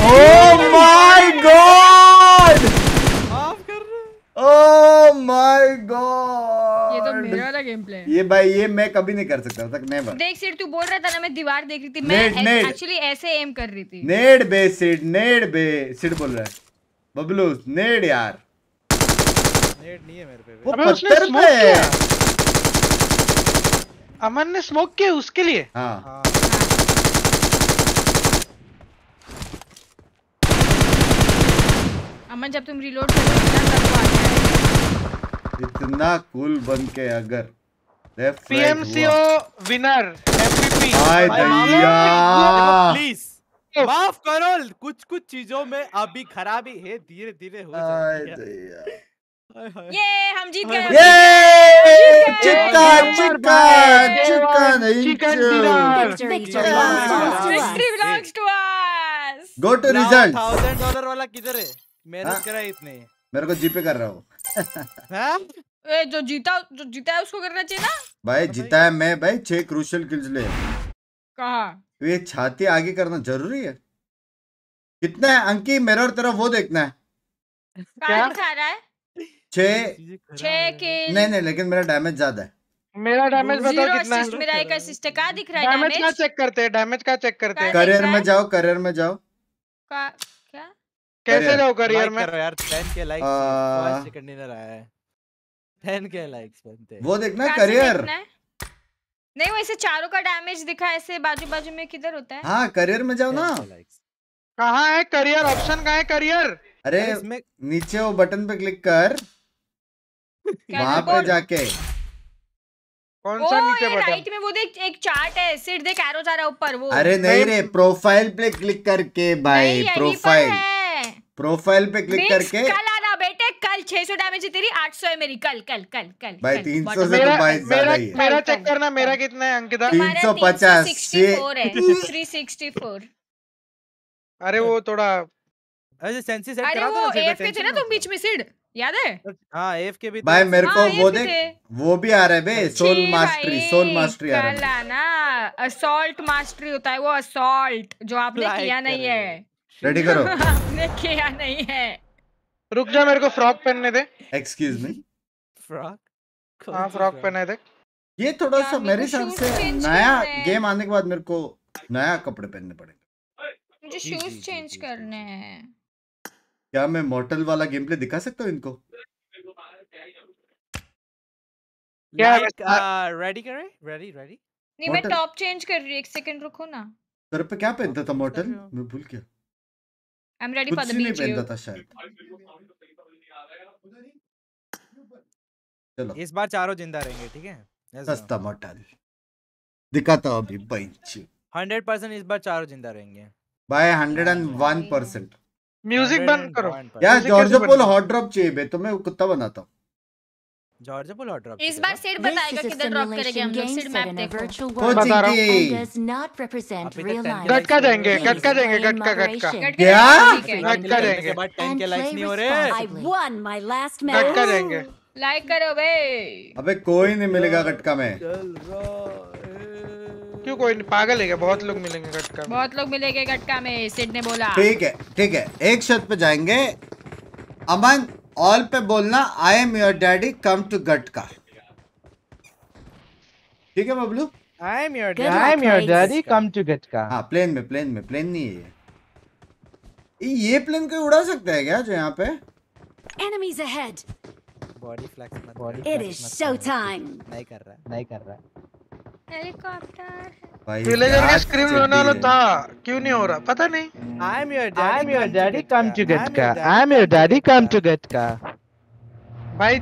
ओ माय गॉड my god ये तो मेरा वाला गेम प्ले है ये भाई ये मैं कभी नहीं कर सकता तक नेवर देख सिर तू बोल रहा था ना मैं दीवार देख रही थी। मैं नेट, नेट। एक्चुअली ऐसे एम कर रही थी। नेड बे सिड नेड बे. सिड बोल रहा है। बबलू नेड यार. नेट नहीं है मेरे पे वो अबे उसने पत्थर पे है किया। अमन ने स्मोक किया उसके लिए? हाँ। हाँ। अमन जब तुम रिलोड करोगे ना तब वो आता है इतना कूल बन के अगर लेफ़्ट पीएमसीओ विनर एमवीपी हाय दैया। प्लीज़ माफ़ करो कुछ कुछ चीज़ों में अभी खराबी है धीरे धीरे हो। ये हम जीत गए ये! जीत गए। चिकन चिकन चिकन नहीं. Victory belongs to us. Go to result thousand dollar वाला किधर है? मेहनत हाँ? करा इतने मेरे को जीपे कर रहा हूँ। हाँ? ए, जो जीता जो जीता है उसको करना चाहिए ना? भाई जीता है मैं भाई छह क्रूशल किल्स ले। कहा? तो ये छाती आगे करना ज़रूरी है। कितना है? अंकी मेरा और तेरा वो देखना है। दिखा रहा है? छह। छह के नहीं नहीं लेकिन मेरा डैमेज ज़्यादा है। मेरा डैमेज बताओ कितना असिस्ट मेरा एक असिस्ट है। कहा दिख रहा है डैमेज का चेक करते हैं? डैमेज का चेक करते हैं? करियर में जाओ करियर में जाओ। का क्या कैसे. जाओ करियर में? करो यार 10 के लाइक्स फ़र्स्ट सेकंड डिनर आया है। 10 के लाइक्स बनते हैं। वो देखना करियर? नहीं वैसे चारों का डैमेज दिखा ऐसे बाजू बाजू में किधर होता है? हाँ करियर में जाओ ना। 10 के likes। कहाँ है करियर ऑप्शन कहाँ है करियर अरे इसमें नीचे वो बटन पे क्लिक कर। वहाँ पे बोल- जाके। कौन ओ सा नीचे बटन राइट में वो देख एक चार्ट है सिर देख एरो जा रहा है ऊपर वो। अरे नहीं रे प्रोफ़ाइल पे क्लिक करके भाई पर प्रोफ़ाइल है। प्रोफ़ाइल पे क्लिक करके कल आना बेटे कल 600 डैमेज है तेरी 800 है मेरी कल कल कल कल भाई कल, 300 से। तो मेरा भाई ज़्यादा ही है। मेरा चेक करना मेरा कितना है अंकिता? तुम्हारा 350 364 है। *laughs* 364 अरे वो थोड़ा अरे सेंसी सेट करा वो एफ़ के थे ना तुम बीच में सिड याद है? हाँ एफ़ के भी भाई मेरे को हाँ, वो देख वो भी आ रहा है बे सोल मास्टरी भाई, सोल मास्टरी आ रहा है। आना। असॉल्ट मास्टरी होता है वो असॉल्ट जो आपने किया नहीं है। रेडी करो। *laughs* आपने किया नहीं है। रुक जा मेरे को फ्रॉक पहनने दे। Excuse me frock? हाँ फ्रॉक पहने दे। ये थोड़ा सा मेरे हिसाब से नया गेम आने के बाद मेरे को नया कपड़े पहनने पड़ेंगे। मुझे शूज़ चेंज। करने हैं। क्या मैं मॉर्टल वाला गेम प्ले दिखा सकता हूँ इनको? क्या? रेडी करे? रेडी रेडी नहीं मैं टॉप चेंज कर रही हूँ एक सेकंड रुको ना। सर पे क्या पहनता था मॉर्टल? मैं भूल गया। I am ready for the नहीं बीच पहनता था शायद। चलो। इस बार चारों ज़िंदा रहेंगे ठीक है? सस्ता मटल दिखाता हूँ अभी बेंच हंड्रेड परसेंट इस बार चारों ज़िंदा रहेंगे। By hundred and one percent. Music बंद करो। यार जॉर्जो पोल हॉट ड्रॉप चाहिए बे तो मैं कुत्ता बनाता हूँ। जॉर्ज हॉट ड्रॉप इस बार सिड बताएगा किधर ड्रॉप करेंगे हम लोग। सिड मैप देखो। बता रहा हूँ। represent अभी तक real 10 life. के गटका जाएँगे play in gatka gatka moderation गट क्या? गटका के जाएँगे 10 के लाइक्स नहीं हो रहे। responsibly. won my last match. Gatka जाएँगे लाइक करो बे। अबे कोई नहीं मिलेगा गटका में। क्यों कोई नहीं पागल है क्या? बहुत लोग मिलेंगे गटका में। बहुत लोग मिलेंगे गटका में सिड ने बोला। ठीक है ठीक है। एक शर्त पे जाएँगे। अमन ऑल पे बोलना I am your daddy come to get का ठीक है Bablu? I am your daddy I am your daddy come to get का हाँ प्लेन में प्लेन में प्लेन नहीं है ये। ये प्लेन कोई उड़ा सकता है क्या जो यहाँ पे? Enemies ahead. बॉडी फ्लैक्स मत बॉडी It is showtime. नहीं कर रहा नहीं कर रहा। हेलीकॉप्टर भाई विलेजर का स्क्रीम होने वाला था। क्यों नहीं हो रहा? पता नहीं। I am your I am your daddy, come to get का ka. I am your daddy, come to get ka. भाई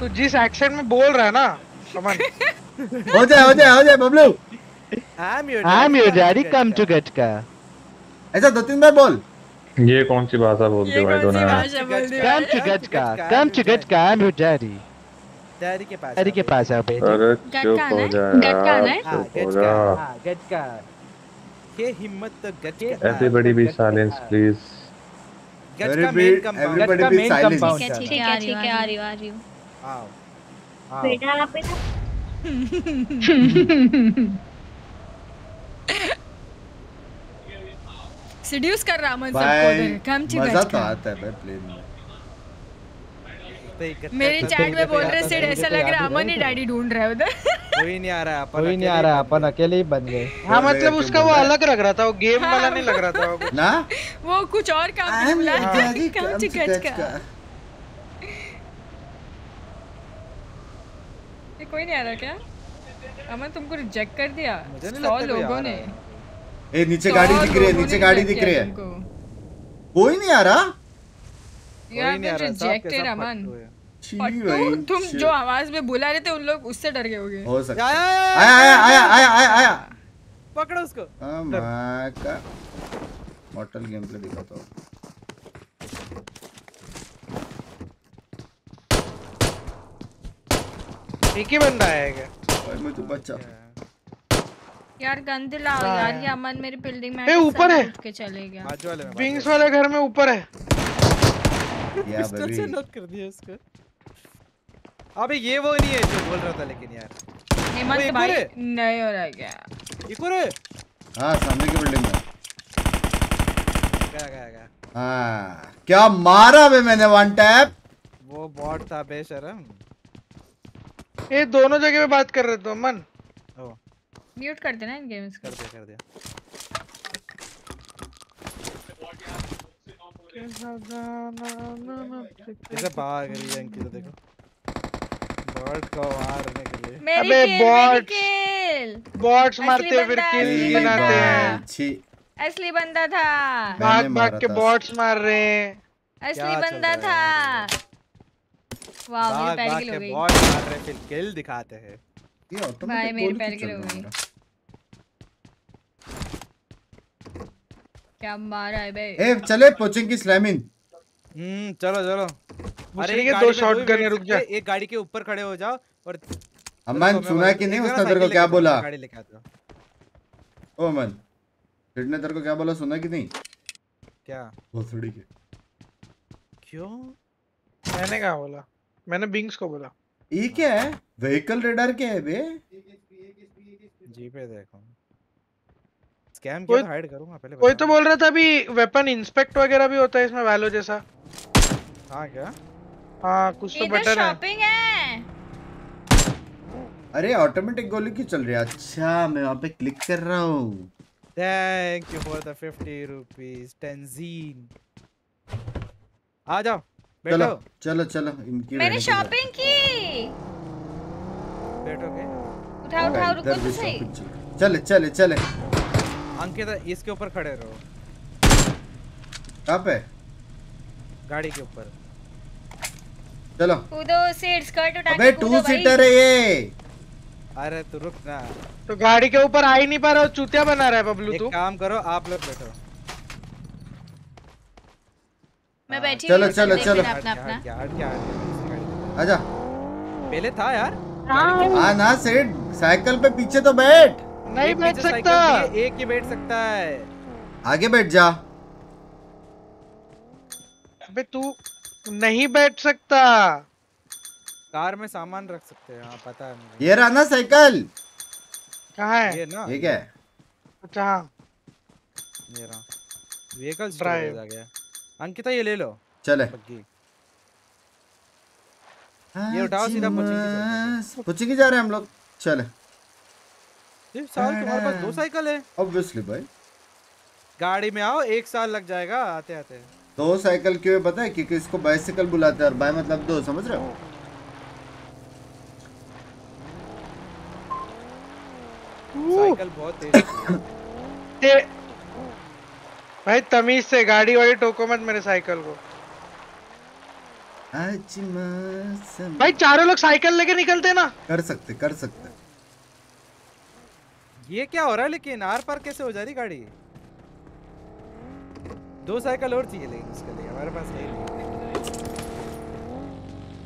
तू जिस एक्सेंट में बोल रहा है ना अमन। हो जाए हो जाए हो जाए Bablu. I am your daddy, come to get ka. ऐसा दो तीन बार बोल। ये कौन सी भाषा बोलते हो भाई दोनों भाषा बोल दी Come to get ka. Come to get ka. I daddy के पास Daddy के पास आओ बेटे. अरे गटका चुप हो? जा गटका है? यार हाँ, हो गट का हाँ गट का हिम्मत तो गट का everybody be silence please get का मेन कंपाउंड everybody का silent. compound ठीक है ठीक है ठीक है आ रही हूँ आ रही हूँ आओ आओ। सीड्यूस *laughs* कर रहा अमन सबको कम टू मज़ा तो आता है भाई प्लेन में। तो का मेरी तो- चैट में बोल रहे तो सिड ऐसा तो लग रहा है अमन ही डैडी ढूंढ रहा है उधर। कोई नहीं आ रहा है अपन कोई नहीं आ रहा ही अपन अकेले ही बन गए हाँ मतलब उसका वो अलग लग रहा था वो गेम हाँ। वाला नहीं लग रहा था ना? वो कुछ और काम। *laughs* ये कोई नहीं आ रहा क्या? अमन तुमको रिजेक्ट कर दिया। सौ लोगों ने। ए नीचे गाड़ी दिख रही है नीचे गाड़ी दिख रही है। कोई नहीं आ रहा। अमन। तुम जो आवाज़ में बुला रहे थे उन लोग उससे डर गए होगे। हो सकता आया, है। आया, आया आया आया आया आया आया पकड़ो उसको। हाँ, मैं का मॉडल गेम प्ले दिखाता हूँ। एक ही बंदा है क्या? भाई मुझे बच्चा यार गंद लाओ हाँ, यार। ये अमन मेरे बिल्डिंग में ऊपर है। उठ के चले गया। बाजू वाले में विंग्स वाले घर में ऊपर है। पिस्टल से नॉक कर दिया उसको। अबे ये वो नहीं है जो बोल रहा था लेकिन यार। हेमंत भाई नहीं हो रहा क्या एक और है हाँ सामने की बिल्डिंग में गया गया गया। हाँ क्या मारा बे मैंने वन टैप वो बॉट था बेशरम ये दोनों जगह पे बात कर रहे थे अमन ओ। म्यूट कर देना इन गेम्स कर दिया कर दिया। इसे बाहर करी है अंकित देखो। बॉट को मारने के लिए। मेरी अबे मेरी। किल बॉट्स असली मारते फिर बंदा, किल बंदा। हैं। छी। असली बंदा था। भाग भाग के बॉट्स मार रहे हैं। असली बंदा था। भाग मेरी पैर हो के गई। बॉट मार रहे फिर किल दिखाते हैं। ये भाई ऑटोमेटिक मेरी गोली पैर किल गई। है क्या मारा है बे? ए चले पोचिंग की स्लैमिंग। हम्म चलो चलो। मुझे एक दो शॉट ही बैठ रुक जा। एक गाड़ी के ऊपर खड़े हो जाओ और अमन सुना कि नहीं उसने तेरे को क्या बोला? गाड़ी लेके आते हो। ओ अमन फिर ने तेरे को क्या बोला सुना कि नहीं? क्या? भोसड़ी के। क्यों? मैंने क्या बोला। मैंने बिंग्स को बोला। ये क्या है? व्हीकल रेडार क्या है बे। जी पे देखो। स्कैम कोई- किया हाइड करूँगा पहले कोई तो बोल रहा था अभी वेपन इंस्पेक्ट वगैरह भी होता है इसमें वैलो जैसा। हाँ क्या? हाँ कुछ तो बटन है। शॉपिंग है। अरे ऑटोमेटिक गोली क्यों चल रही है? अच्छा मैं वहाँ पे क्लिक कर रहा हूँ। Thank you for the 50 rupees Tenzin आ जाओ चलो बैठो। चलो चलो इनकी मैंने रहने की शॉपिंग की। बैठोगे उठाओ उठाओ रुको तो सही। चले चले चले। अंकित इसके ऊपर खड़े रहो। कहाँ पे? गाड़ी के ऊपर। चलो। कूदो सीट स्कर्ट उठा अबे टू सीटर है ये। अरे तू रुक ना। तो गाड़ी के ऊपर आ ही नहीं पा रहा चूतिया बना रहा है बबलू एक तू। काम करो आप लोग बैठो। मैं बैठी चलो, चलो, चलो। अपना अपना। आजा। पहले था यार। हाँ। ना सेठ साइकिल पे पीछे तो बैठ। नहीं बैठ सकता। एक ही बैठ सकता है। आगे बैठ जा। अबे तू नहीं बैठ सकता। कार में सामान रख सकते हैं हाँ पता है मुझे। ये रहा ना साइकिल। कहाँ है? ये ना। क्या है। अच्छा हाँ। ये रहा। व्हीकल. स्टोरेज आ गया। अंकिता ये ले लो। चले। ये उठाओ, सीधा चलते जा रहे हैं हम लोग। चले। सिर्फ़ साल तुम्हारे पास दो साइकिल है। ऑब्वियसली भाई। गाड़ी में आओ एक साल लग जाएगा आते आते। दो साइकिल क्यों है पता है? क्योंकि इसको बाइसिकल बुलाते हैं और बाय मतलब दो समझ रहे हो? साइकिल बहुत तेज है। *coughs* भाई तमीज से गाड़ी वाली टोको मत मेरे साइकिल को। भाई चारों लोग साइकिल लेके निकलते ना। कर सकते कर सकते। ये क्या हो रहा है? लेकिन आर पार कैसे हो जा रही गाड़ी? दो साइकिल और चाहिए लेकिन इसके लिए हमारे पास नहीं।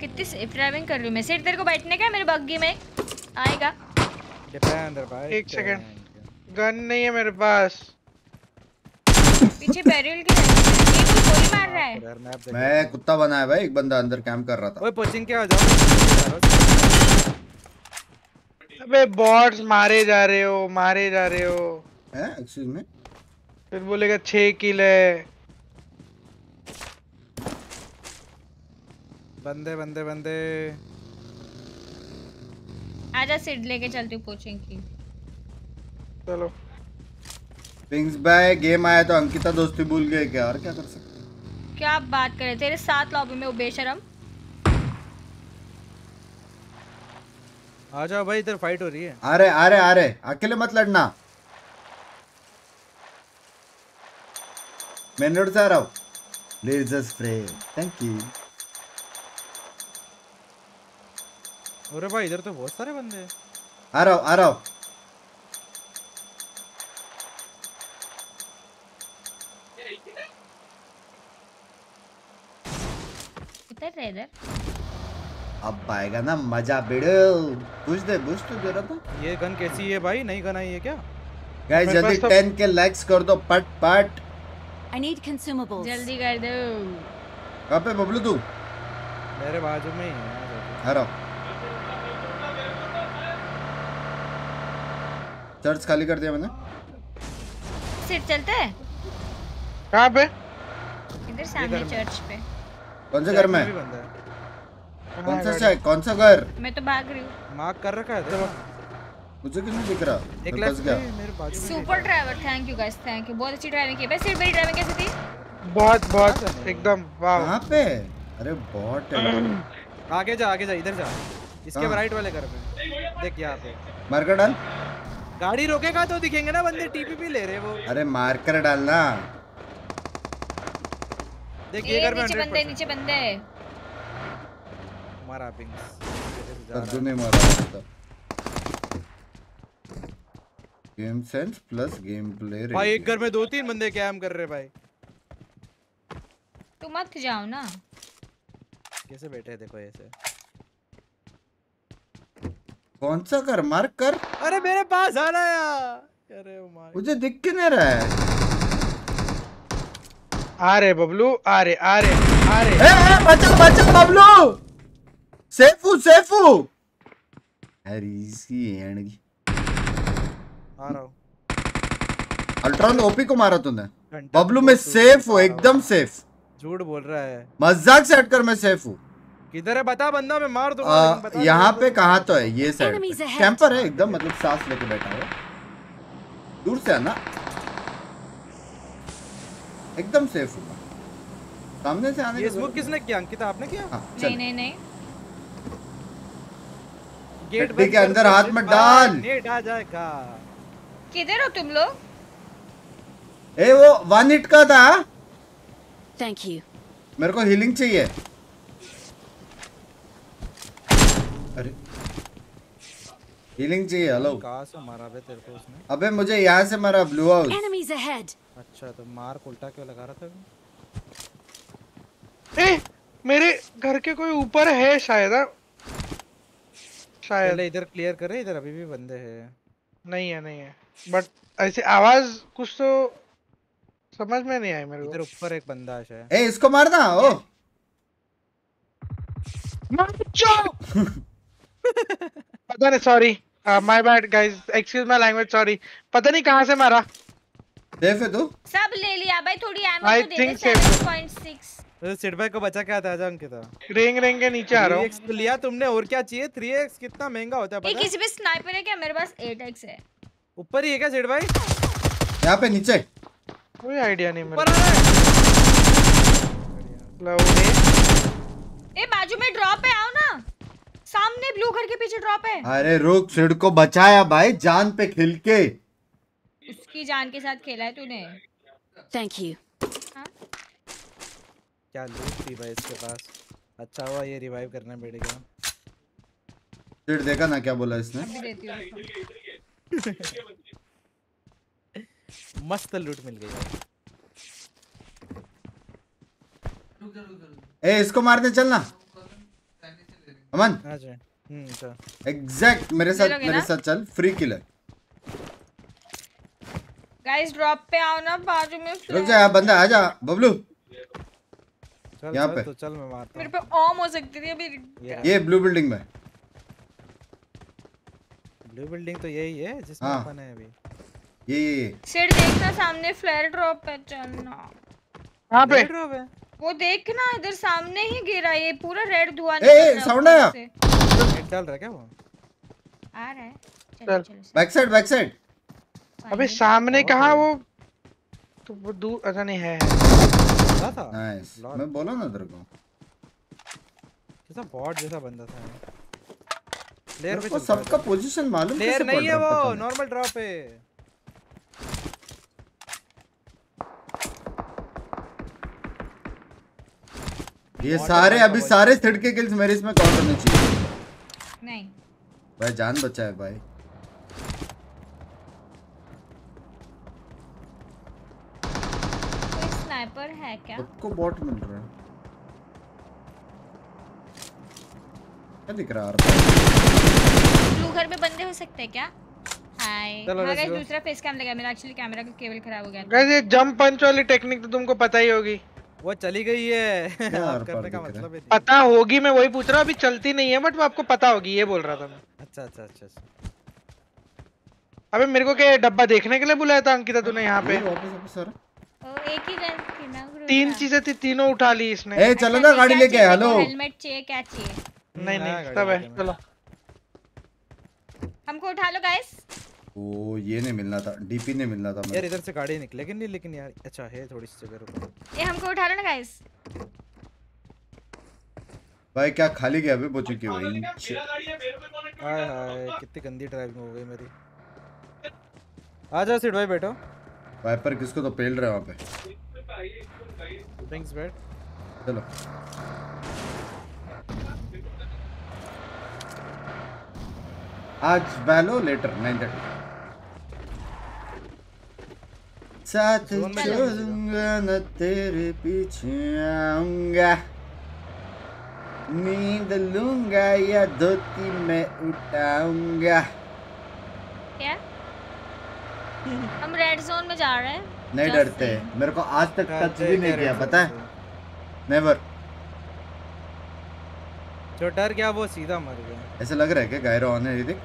कितनी सेफ़ ड्राइविंग कर रही हूँ मैं। सीट तेरे को बैठने का है मेरे बग्गी में? आएगा। डिपेंडर भाई एक सेकंड गन नहीं है मेरे पास। पीछे बैरियल की कोई गोली मार रहा है। मैं कुत्ता बनाया भाई एक बंदा अंदर कैंप कर रहा था। ओए पोचिंग क्या हो जाओ अबे बॉट्स मारे जा रहे हो मारे जा रहे हो। है एक्सक्यूज मी फिर बोलेगा छह किल है। बंदे बंदे बंदे। आजा सीट लेके चलती हूँ कोचिंग की। चलो। पिंग्स बाय गेम आया तो अंकिता दोस्ती भूल गए क्या? और क्या कर सकते क्या आप बात कर रहे तेरे साथ लॉबी में वो बेशरम। आ जाओ भाई इधर फाइट हो रही है। आ रहे आ रहे आ रहे। अकेले मत लड़ना। मेन रोड से आ रहा हूँ। लेजर स्प्रे थैंक यू अरे भाई इधर तो बहुत सारे बंदे हैं। आ रहा हूँ आ रहा हूँ। इधर है इधर। अब आएगा ना मज़ा बिड़ो। पूछ दे पूछ तो जरा तो। ये गन कैसी है भाई? नई गन आई है क्या? गाइस जल्दी तो- 10 के लाइक्स कर दो पट पट I need consumables. जल्दी कर दो। कहाँ पे बबलू तू? मेरे बाजू में ही है आ रहा चर्च खाली कर दिया मैंने। सिर्फ़ चलते हैं? कहाँ पे? इधर सामने चर्च पे। कौन से घर में भी बंदा है। कौन सा शहर? कौन सा घर? मैं तो भाग रही हूँ। मार्क कर रखा है देखो मुझे क्यों नहीं दिख रहा? एक मैं गया। मेरे बाजू super driver thank you guys thank you बहुत अच्छी ड्राइविंग की सिर्फ़ मेरी ड्राइविंग कैसी थी? बहुत बहुत एकदम वाह। कहाँ पे? अरे बहुत है। आगे जा आगे जा इधर जा। इसके। राइट वाले घर पे। देख यहाँ पे। मार्कर डाल। गाड़ी रोकेगा तो दिखेंगे ना बंदे? टीपीपी ले रहे वो। अरे मार्कर डालना। देख ये घर में नीचे बंदे नीचे बंदे। मारा पिंग्स। कद्दू नहीं मारा game sense plus game play भाई एक घर में दो तीन बंदे कैम कर रहे भाई। तू मत जाओ ना। कैसे बैठे देखो ऐसे। कौन सा कर मार्क कर। अरे मेरे पास आना यार। अरे ओ मुझे दिख क्यों नहीं रहा है। आ रहे बबलू आ रहे आ रहे आ रहे। ए, ए, बचा बचा बबलू। सेफू सेफू! अरे इसी एंड की आ रहा हूँ। अल्ट्रॉन ओपी को मारा तूने। बबलू मैं सेफ़ हूँ एकदम सेफ़ झूठ बोल रहा है। मज़ाक से हटकर मैं सेफ़ हूँ। किधर है? बता बंदा मैं मार दूँगा आ, लेकिन बता यहाँ पे कहाँ तो है? ये साइड कैंपर है एकदम मतलब सांस लेके बैठा है। दूर से आना। एकदम सेफ़ हूँ। सामने से आने ये स्मोक किसने किया? अंकिता आपने किया? हाँ, नहीं नहीं नहीं। गेट के अंदर हाथ में डाल। नेट आ जाएगा किधर हो तुम लोग? ए वो वन हिट का था। Thank you. मेरे को हीलिंग चाहिए। अरे। हीलिंग चाहिए हेलो कहाँ से मारा बे तेरे को उसने। अबे मुझे यहाँ से मारा ब्लू हाउस Enemies ahead. अच्छा तो मार उल्टा क्यों लगा रहा था? ए मेरे घर के कोई ऊपर है शायद हाँ? शायद। पहले इधर क्लियर करे इधर अभी भी बंदे हैं। नहीं है नहीं है। बट ऐसे आवाज़ कुछ तो समझ में नहीं आई मेरे को। इधर ऊपर एक बंदा है ए इसको मारना ओ। पता नहीं sorry my bad guys excuse my language sorry पता नहीं कहाँ से मारा। सेफ़ है तू। सब ले लिया भाई थोड़ी एमो तो दे दे 7.6 तो सिट भाई को बचा क्या था आजा अंकिता रेंग रेंग के नीचे आ रहा हूँ। 3x तो लिया तुमने और क्या चाहिए? 3x कितना महँगा होता है पता है? किसी पे स्नाइपर है क्या? मेरे पास 8x है। ऊपर ही है क्या सिट भाई? यहाँ पे नीचे। कोई आइडिया नहीं मेरे ऊपर आ रहा है। को Cloud ए बाजू में ड्रॉप है आओ ना। सामने ब्लू घर के पीछे ड्रॉप है। अरे रुक सिड को बचाया भाई जान पे खिल के। उसकी जान के साथ खेला है तूने। Thank you. क्या लूट थी भाई इसके पास? अच्छा हुआ ये रिवाइव करने बैठ गया। सिड देखा ना क्या बोला इसने। *laughs* मस्त लूट मिल गई ए इसको मारने चलना अमन। जाए। हम्म एग्जैक्ट मेरे साथ मेरे साथ चल फ्री किल है। गाइस ड्रॉप पे आओ ना बाजू में रुक जा बंदा आ जा बबलू। चल यहाँ पे। तो चल मैं मारता मेरे पे ऑम हो सकती थी अभी ये ब्लू बिल्डिंग में। ब्लू बिल्डिंग तो यही है जिसमें हाँ। अपन है अभी। ये ये ये। सिर देखना सामने फ्लेयर ड्रॉप पे चलना। कहाँ पे? Robe है? वो देखना इधर सामने ही गिरा ये पूरा रेड धुआँ ए, निकल रहा है ऊपर आया। से। डाल रहा है क्या वो? आ रहा है। चलो चल। चलो बैक साइड बैक साइड अबे सामने कहाँ वो? तो वो दूर अच्छा नहीं है। बंदा था नाइस मैं बोला ना तेरे को। जैसा बॉट जैसा बंदा था। प्लेयर पे को सबका पोजीशन मालूम प्लेयर कैसे नहीं है वो। नॉर्मल ड्रॉप है। ये सारे अभी सारे थर्ड के किल्स मेरे इसमें काउंट होने चाहिए। नहीं। भाई जान बचा है भाई कोई स्नाइपर है क्या? सबको बॉट मिल रहा है। क्या दिख रहा है ब्लू घर में बंदे हो सकते हैं क्या? हाय हाँ go. दूसरा फेस कैम लगा मेरा एक्चुअली कैमरा का केबल खराब हो गया। गाइस ये जंप पंच वाली टेक्निक तो तुमको पता ही होगी। वो चली गई है। करने का मतलब है पता होगी मैं वही पूछ रहा हूँ अभी चलती नहीं है बट वो आपको पता होगी ये बोल रहा था मैं। अच्छा अच्छा अच्छा अच्छा। अबे मेरे को क्या डब्बा देखने के लिए बुलाया था अंकिता तूने यहाँ पे? वापस वापस सर ओ एक ही गन तीन चीज़ें थी तीनों उठा ली इसने। ए चलो ना गाड़ी लेके हेलो। हेलमेट चाहिए क्या चाहिए? नहीं नहीं सब है चलो। हमको उठा लो गाइस ओ ये नहीं मिलना था डीपी नहीं मिलना था यार इधर से गाड़ी निकलेगी नहीं लेकिन यार अच्छा है थोड़ी सी जगह रुको। ये हमको उठा लो ना गाइस भाई क्या खाली गया अभी? बच्चों की वही हाय हाय कितनी गंदी ड्राइविंग हो गई मेरी। आ जाओ सिट भाई बैठो। वाइपर किसको तो पेल रहा है वहाँ पे। ड्रिंक्स बैठ चलो। आज वैलो लेटर नाइन थर्टी साथ चलूँगा न तेरे पीछे आऊँगा। नींद लूँगा या धोती में उठाऊँगा। क्या? हम रेड जोन में जा रहे हैं। नहीं डरते। मेरे को आज तक हाँ, टच भी नहीं किया पता है? नेवर जो डर गया वो सीधा मर गया। ऐसा लग रहा है क्या? गायरो ऑन है ऋतिक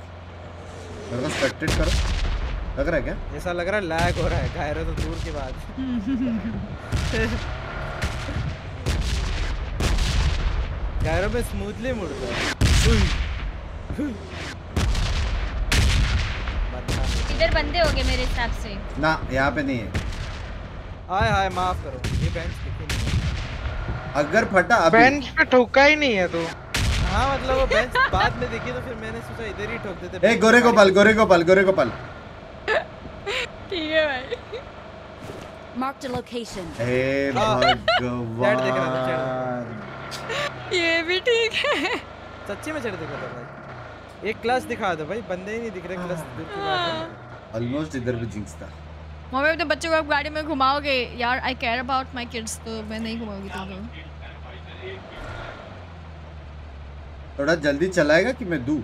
मेरे को स्पेक्टेट करो। लग रहा है क्या? ऐसा लग रहा है लैग हो रहा है। गायरो तो दूर की बात गायरो में स्मूथली मुड़ता है इधर बंदे हो गए मेरे हिसाब से। ना यहाँ पे नहीं है। हाय हाय माफ़ करो। ये बेंच दिखी नहीं अगर फटा अभी बेंच पे ठोका ही नहीं है तू। हाँ मतलब वो बेंच बाद में दिखी तो फिर मैंने सोचा इधर ही ठोक देते। ए गोरे गोपाल गोरे गोपाल गोरे गोपाल ठीक है भाई। Marked a location. ए चैट देख रहा था भगवान ये भी ठीक है। सच्ची में चढ़ दिखा था भाई। एक क्लास दिखा दो भाई बंदे ही नहीं दिख रहे क्लास दूर की बात है। ऑलमोस्ट इधर भी जिंक्स था। मम्मी अपने बच्चों को आप गाड़ी में घुमाओगे यार I care about my kids तो मैं नहीं घुमाऊँगी तुमको। थोड़ा जल्दी चलाएगा कि मैं दूँ?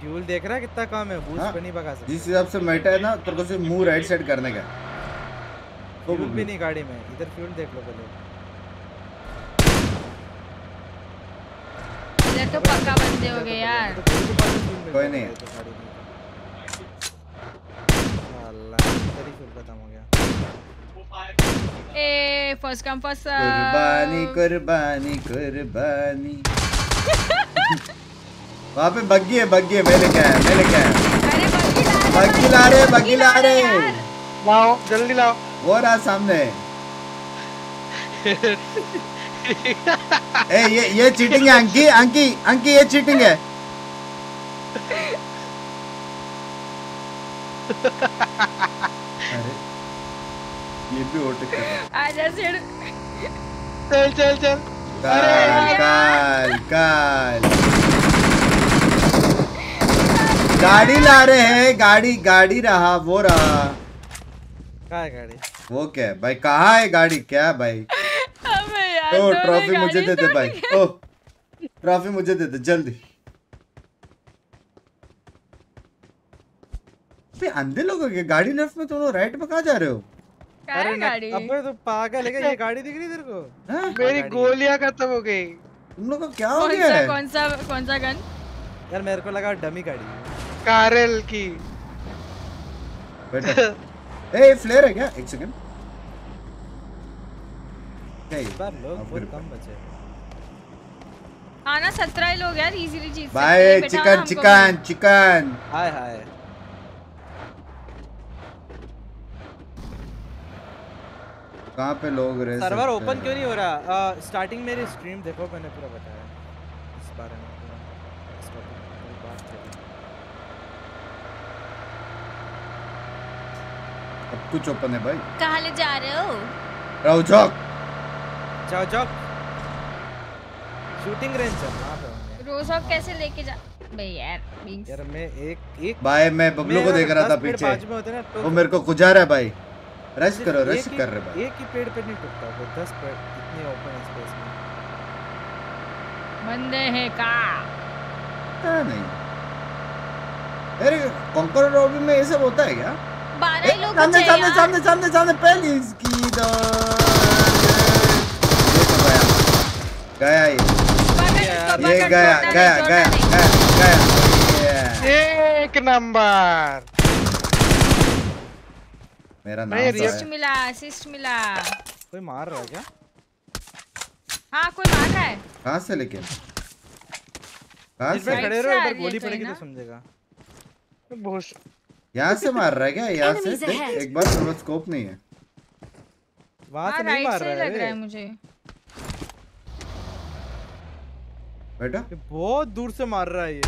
फ्यूल देख रहा है कितना कम है बूस्ट हाँ। पे नहीं भगा सकते। जिस हिसाब से मैटर है ना तेरे को सिर्फ़ मुँह राइट साइड करने का तो फ्यूल भी नहीं। गाड़ी में इधर फ्यूल देख लो पहले। इधर तो पक्का बंदे हो गए यार। कोई नहीं इधर ही फ्यूल खत्म हो गया। ए फ़र्स्ट कम फ़र्स्ट कुर्बानी कुर्बानी कुर्बानी। *laughs* वहाँ पे बग्गी है बग्गी है मेरे क्या है मेरे क्या है बग्गी ला रहे बग्गी ला रहे लाओ जल्दी लाओ। वो रहा सामने। *laughs* ए ये ये चीटिंग है अंकी अंकी अंकी ये चीटिंग है। अरे *laughs* ये भी ओटे कर। आजा सिर चल चल चल। काल काल काल। गाड़ी ला रहे हैं गाड़ी गाड़ी रहा वो रहा। कहाँ है गाड़ी? वो क्या है? भाई कहा है गाड़ी? क्या है भाई? अबे यार ओ ट्रॉफी मुझे दे दे तो भाई। ओ ट्रॉफी मुझे दे दे जल्दी। अबे अंधे लोग हो गए। गाड़ी लेफ़्ट में तुम राइट में कहाँ जा रहे हो? है गाड़ी? अबे तो पागल है ये गाड़ी दिख रही तेरे को? हाँ? मेरी गोलियाँ खत्म हो गई। तुम लोग को क्या हो कौन गया सा है? कौन सा कौन सा गन? यार मेरे को लगा डमी गाड़ी। है कारल की। बेटा *laughs* ए फ्लेयर है क्या? एक सेकंड इस बार लोग बहुत कम बचे। हाँ ना सत्रह लोग यार इजीली जीत सकते हैं। Chicken chicken chicken. हाय हाय। कहाँ पे लोग रह सर्वर ओपन क्यों नहीं हो रहा? स्टार्टिंग मेरी स्ट्रीम देखो मैंने पूरा बताया इस बारे में सब कुछ ओपन है भाई। कहाँ ले जा रहे हो? राव चौक। जाओ जाओ। शूटिंग रेंज है वहाँ पे होंगे। कैसे लेके जा बे यार यार मैं एक एक भाई मैं बबलू को देख रहा था पीछे। बाजू में होते ना, तो- वो मेरे को खुजा रहा है भाई। रश करो रश कर रहे भाई। एक ही पेड़ पे नहीं टूटता वो दस पेड़ इतनी ओपन स्पेस में। बंदे हैं का? पता नहीं। अरे कॉन्कर रॉबी में ये सब होता है क्या? बारह ही लोग सामने सामने सामने सामने सामने पहली इसकी तो। ये तो गया। गया ये। ये गया गया गया गया गया। एक नंबर। मेरा नाम तो है। असिस्ट मिला असिस्ट मिला। कोई मार रहा है क्या? हाँ कोई मार रहा है? कहाँ से लेकिन कहाँ से? खड़े रहो रही है गोली पड़ेगी तो समझेगा। भूस यहाँ से मार रहा है क्या? यहाँ से? देख एक बार पास स्कोप नहीं है। वहाँ हाँ से नहीं मार से ही रहा लग रहा है है मुझे। बेटा बहुत दूर से मार रहा है ये।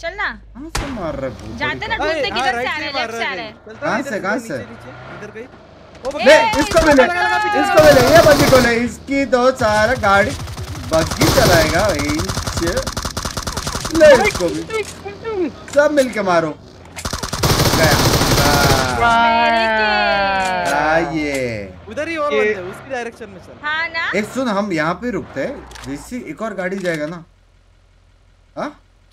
चलना कहाँ से मार रहा है जाते ना ढूंढते हाँ, किधर से आ रहे लेफ़्ट से आ रहे कहीं। है, से, कहाँ से? इधर कहीं ओ ले इसको भी ले इसको भी ले ये बग्गी को ले इसकी तो सारा गाड़ी बग्गी चलाएगा इंच ले इसको भी। सब मिलके मारो। ये उधर ही और बंदे उसकी डायरेक्शन में चल। हाँ ना? एक सुन हम यहाँ पे रुकते हैं। जिससे एक और गाड़ी जाएगा ना। हाँ?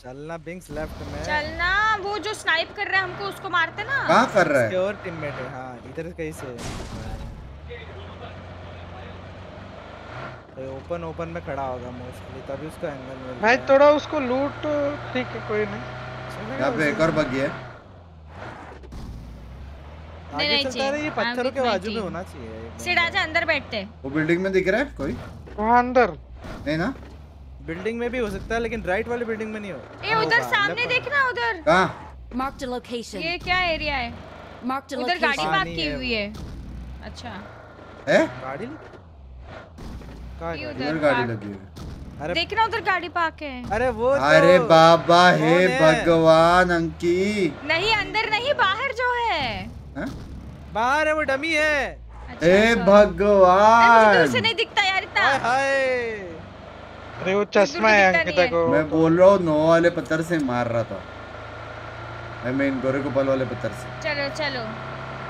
चलना बिंग्स लेफ़्ट में। चलना वो जो स्नाइप कर रहा है हमको उसको मारते ना। कहाँ कर रहा है? और टीममेट है हाँ इधर कहीं से। तो ओपन ओपन में खड़ा होगा मोस्टली तभी उसका एंगल मिल भाई थोड़ा उसको लूट ठीक है कोई नहीं। यहाँ पे एक और बग्गी है। नहीं, आगे नहीं चलता रहे ये पत्थरों के बाजू में होना चाहिए। सिड आजा अंदर बैठते। वो बिल्डिंग में दिख रहा है कोई? वहाँ अंदर। नहीं ना? बिल्डिंग में भी हो सकता है लेकिन राइट वाली बिल्डिंग में नहीं हो। ए उधर सामने देखना उधर। कहाँ? Marked a location. ये क्या एरिया है? Marked a उधर गाड़ी पार्क की हुई है। अच्छा। है? गाड़ी? है? उधर गाड़ी लगी हुई है। अरे देखना उधर गाड़ी पार्क है। अरे वो तो अरे बाबा हे भगवान अंकी। नहीं अंदर नहीं बाहर जो है। हैं? बाहर है वो डमी है। अच्छा, से भगवान। नहीं दिखता यार इतना। हाय हाय। अरे वो चश्मा है अंकिता को। मैं बोल रहा हूँ नो वाले पत्थर से मार रहा था। मैं मेन गोरे गोपाल वाले पत्थर से। चलो चलो।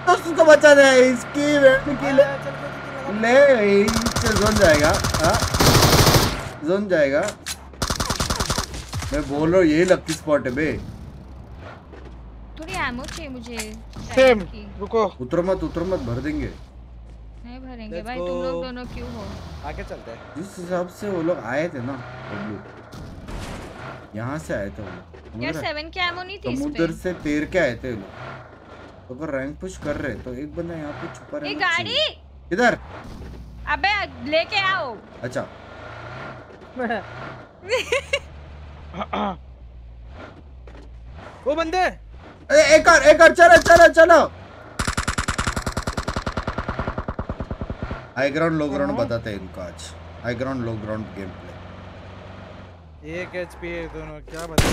तो उसको बचा दे इसकी वेट की ले। ले इंच जोन जाएगा हाँ? जोन जाएगा। मैं बोल रहा हूँ यही लकी स्पॉट है बे। थोड़ी एमो चाहिए मुझे। सेम रुको। उतर मत उतर मत भर देंगे। भरेंगे भाई तुम लोग दोनों क्यों हो? आगे चलते हैं। जिस हिसाब से वो लोग आए थे ना बबलू यहाँ से आए थे वो लोग। यार रहा है? सेवन की एमो नहीं थी इस समुद्र पे? से तैर के आए थे लोग। तो अगर रैंक पुश कर रहे तो एक बंदा यहाँ पे छुपा ये रहना गाड़ी? इधर अबे लेके आओ। अच्छा। *laughs* वो बंदे! ए, एक और एक और चलो चलो चलो। हाई ग्राउंड लो ग्राउंड बताते हैं इनको आज। High ground low ground game play एक एचपी है दोनों क्या बता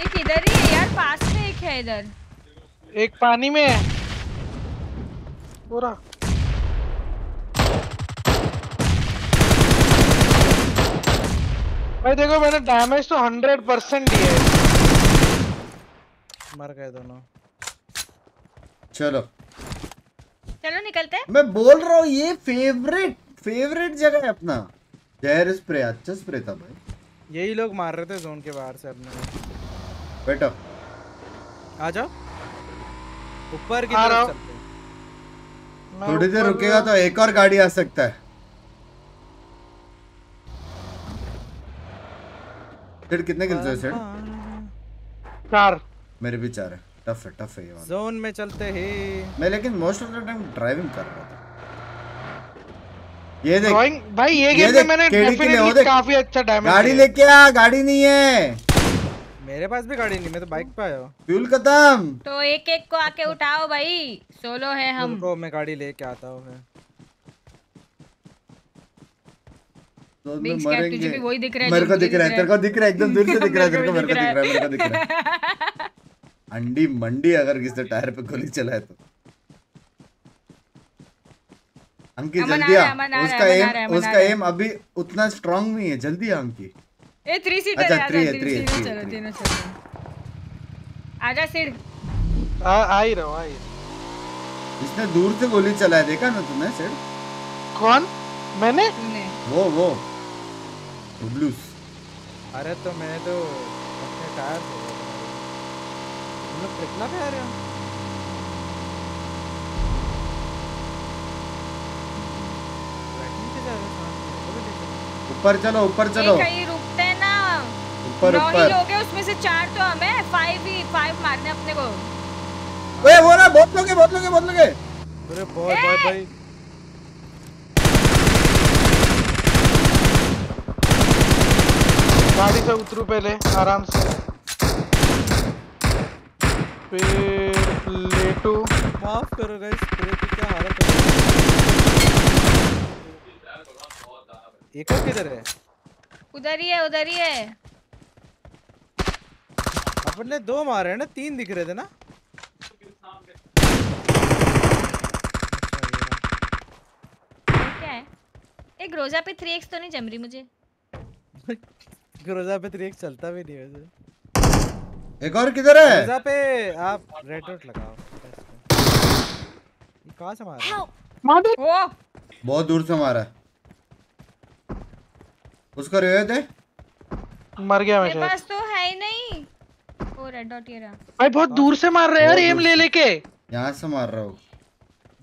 एक इधर ही है यार पास में एक है इधर। एक पानी में है। पूरा। भाई देखो मैंने डैमेज तो हंड्रेड परसेंट दिए मर गए दोनों। चलो। चलो निकलते हैं। मैं बोल रहा हूँ ये फेवरेट फेवरेट जगह है अपना। जहर स्प्रे अच्छा स्प्रे था भाई। यही लोग मार रहे थे जोन के बाहर से अपने। बेटा आ जाओ। ऊपर की तरफ़ चलते हैं। थोड़ी देर रुकेगा तो एक और गाड़ी आ सकता है। फिर कितने किल्स है। सेट चार। मेरे भी चार है। टफ है टफ है ये वाला। जोन में चलते ही। मैं लेकिन most of the time driving कर रहा था। ये देख भाई ये गेम में मैंने डेफिनेटली काफ़ी अच्छा डैमेज गाड़ी लेके आ गाड़ी नहीं है। मेरे पास भी गाड़ी नहीं मैं तो बाइक पे आया हूँ। फ्यूल खत्म। तो एक एक को आके उठाओ भाई। सोलो है हम। उनको मैं गाड़ी लेके आता हूँ तो Big में Scat, तुझे भी वही दिख रहा है मेरे को दिख रहा है तेरे को दिख रहा है एकदम दूर से दिख रहा है तेरे को मेरे मेरे को को दिख रहा है मेरे को दिख रहा है। *laughs* अंडी मंडी अगर किसी टायर पे गोली चलाए तो। अंकी जल्दी आ है, है, उसका एम है, उसका है। एम अभी उतना स्ट्रांग नहीं है जल्दी आ अंकी ए थ्री सीटर अच्छा, है, आजा, है, है, है, चलो तीनों चलो। आजा सिड आ आ ही रहा हूँ, आ ही रहा। हूँ। इसने दूर से गोली चलाया देखा ना तूने सिर्फ़ कौन? मैंने? वो वो। ब्लूस अरे तो मैंने तो अपने टायर से तुम लोग कितना पे आ रहे हो में। ऊपर चलो ऊपर चलो। कहीं रुकते हैं ना ऊपर ऊपर। लोग हैं उसमें से चार तो हमें फाइव ही फाइव मारने अपने को। ओए वो ना बहुत लोग हैं बहुत लोग हैं बहुत लोग हैं। अरे बॉय बॉय भाई गाड़ी से उतरू पहले आराम से। फिर लेटू। माफ़ करो गाइस स्प्रे की क्या हालत है? एक और किधर है? उधर ही है उधर ही है। अपन ने दो मारे हैं ना तीन दिख रहे थे ना? क्या है। एक रोजा पे थ्री एक्स तो नहीं जम रही मुझे। रोजा पे थ्री चलता भी नहीं वैसे। एक और किधर है? रोजा पे आप रेड डॉट लगाओ। ये कहाँ से मारा? वो बहुत दूर से मारा। है उसको रिवाइव दे। मर गया मैं मेरे पास तो है ही नहीं। ओ रेड डॉट ये रहा। भाई बहुत दूर से मार रहे हैं यार एम ले लेके। यहाँ से मार रहा हूँ।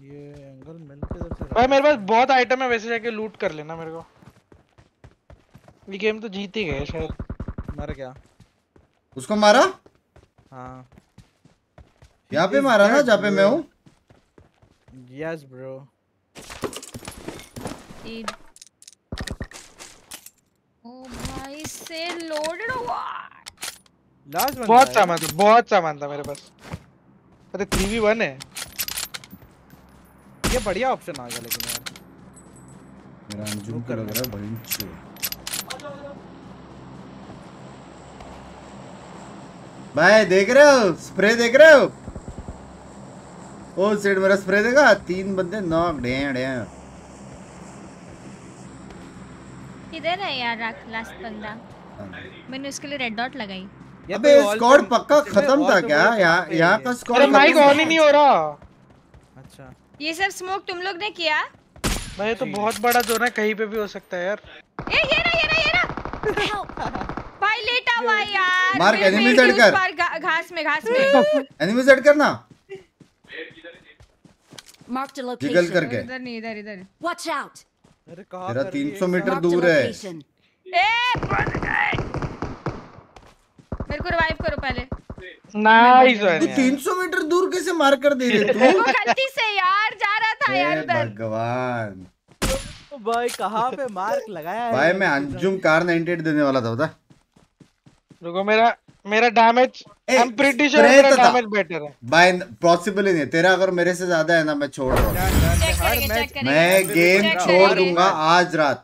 ये एंगल मिल के से भाई मेरे पास बहुत आइटम है वैसे जाके लूट कर लेना मेरे को। ये गेम तो जीत ही गए शायद। मर गया। उसको मारा? हाँ। यहाँ पे मारा ना जहाँ पे मैं हूँ? यस ब्रो ओ भाई से लोडेड हुआ। लास्ट बंदा बहुत सामान था बहुत सामान था मेरे पास। अरे थ्री वी वन है। ये बढ़िया ऑप्शन आ गया लेकिन यार। मेरा अंजुम को लग रहा है भैंचो भाई देख रहे हो? स्प्रे देख रहे हो? ओ सेट मेरा स्प्रे देखा? तीन बंदे नॉक डे डे। किधर है यार लास्ट बंदा। मैंने उसके लिए रेड डॉट लगाई। अबे स्क्वाड तो- पक्का खत्म था क्या? यहाँ यहाँ का है। स्क्वाड अरे माइक ऑन ही नहीं हो रहा। अच्छा। ये सब स्मोक तुम लोग ने किया? भाई तो बहुत बड़ा जोन है कहीं पे भी हो सकता है यार। ए ये रहा ये रहा ये रहा। *laughs* भाई लेटा हुआ यार। मार के के उस कर। घास में घास में। एनिमी सेट करना Marked a जिगल location. करके। इधर नहीं इधर इधर। Watch out! अरे कहाँ तेरा कर रही है? 300 मीटर दूर है। ए बंद कर। मेरे को रिवाइव करो पहले। नाइस तू 300 मीटर दूर कैसे मार कर दे रहे *laughs* वो तू गलती से यार जा रहा था यार उधर भगवान। भाई कहाँ पे मार्क लगाया है? भाई मैं अंजुम कार 98 देने वाला था बता। रुको मेरा मेरा damage I am pretty sure मेरा तो डैमेज बेटर है। भाई पॉसिबल ही नहीं तेरा अगर मेरे से ज़्यादा है ना मैं छोड़ रहा हूँ। चेक करेंगे चेक करेंगे। मैं गेम छोड़ दूँगा आज रात।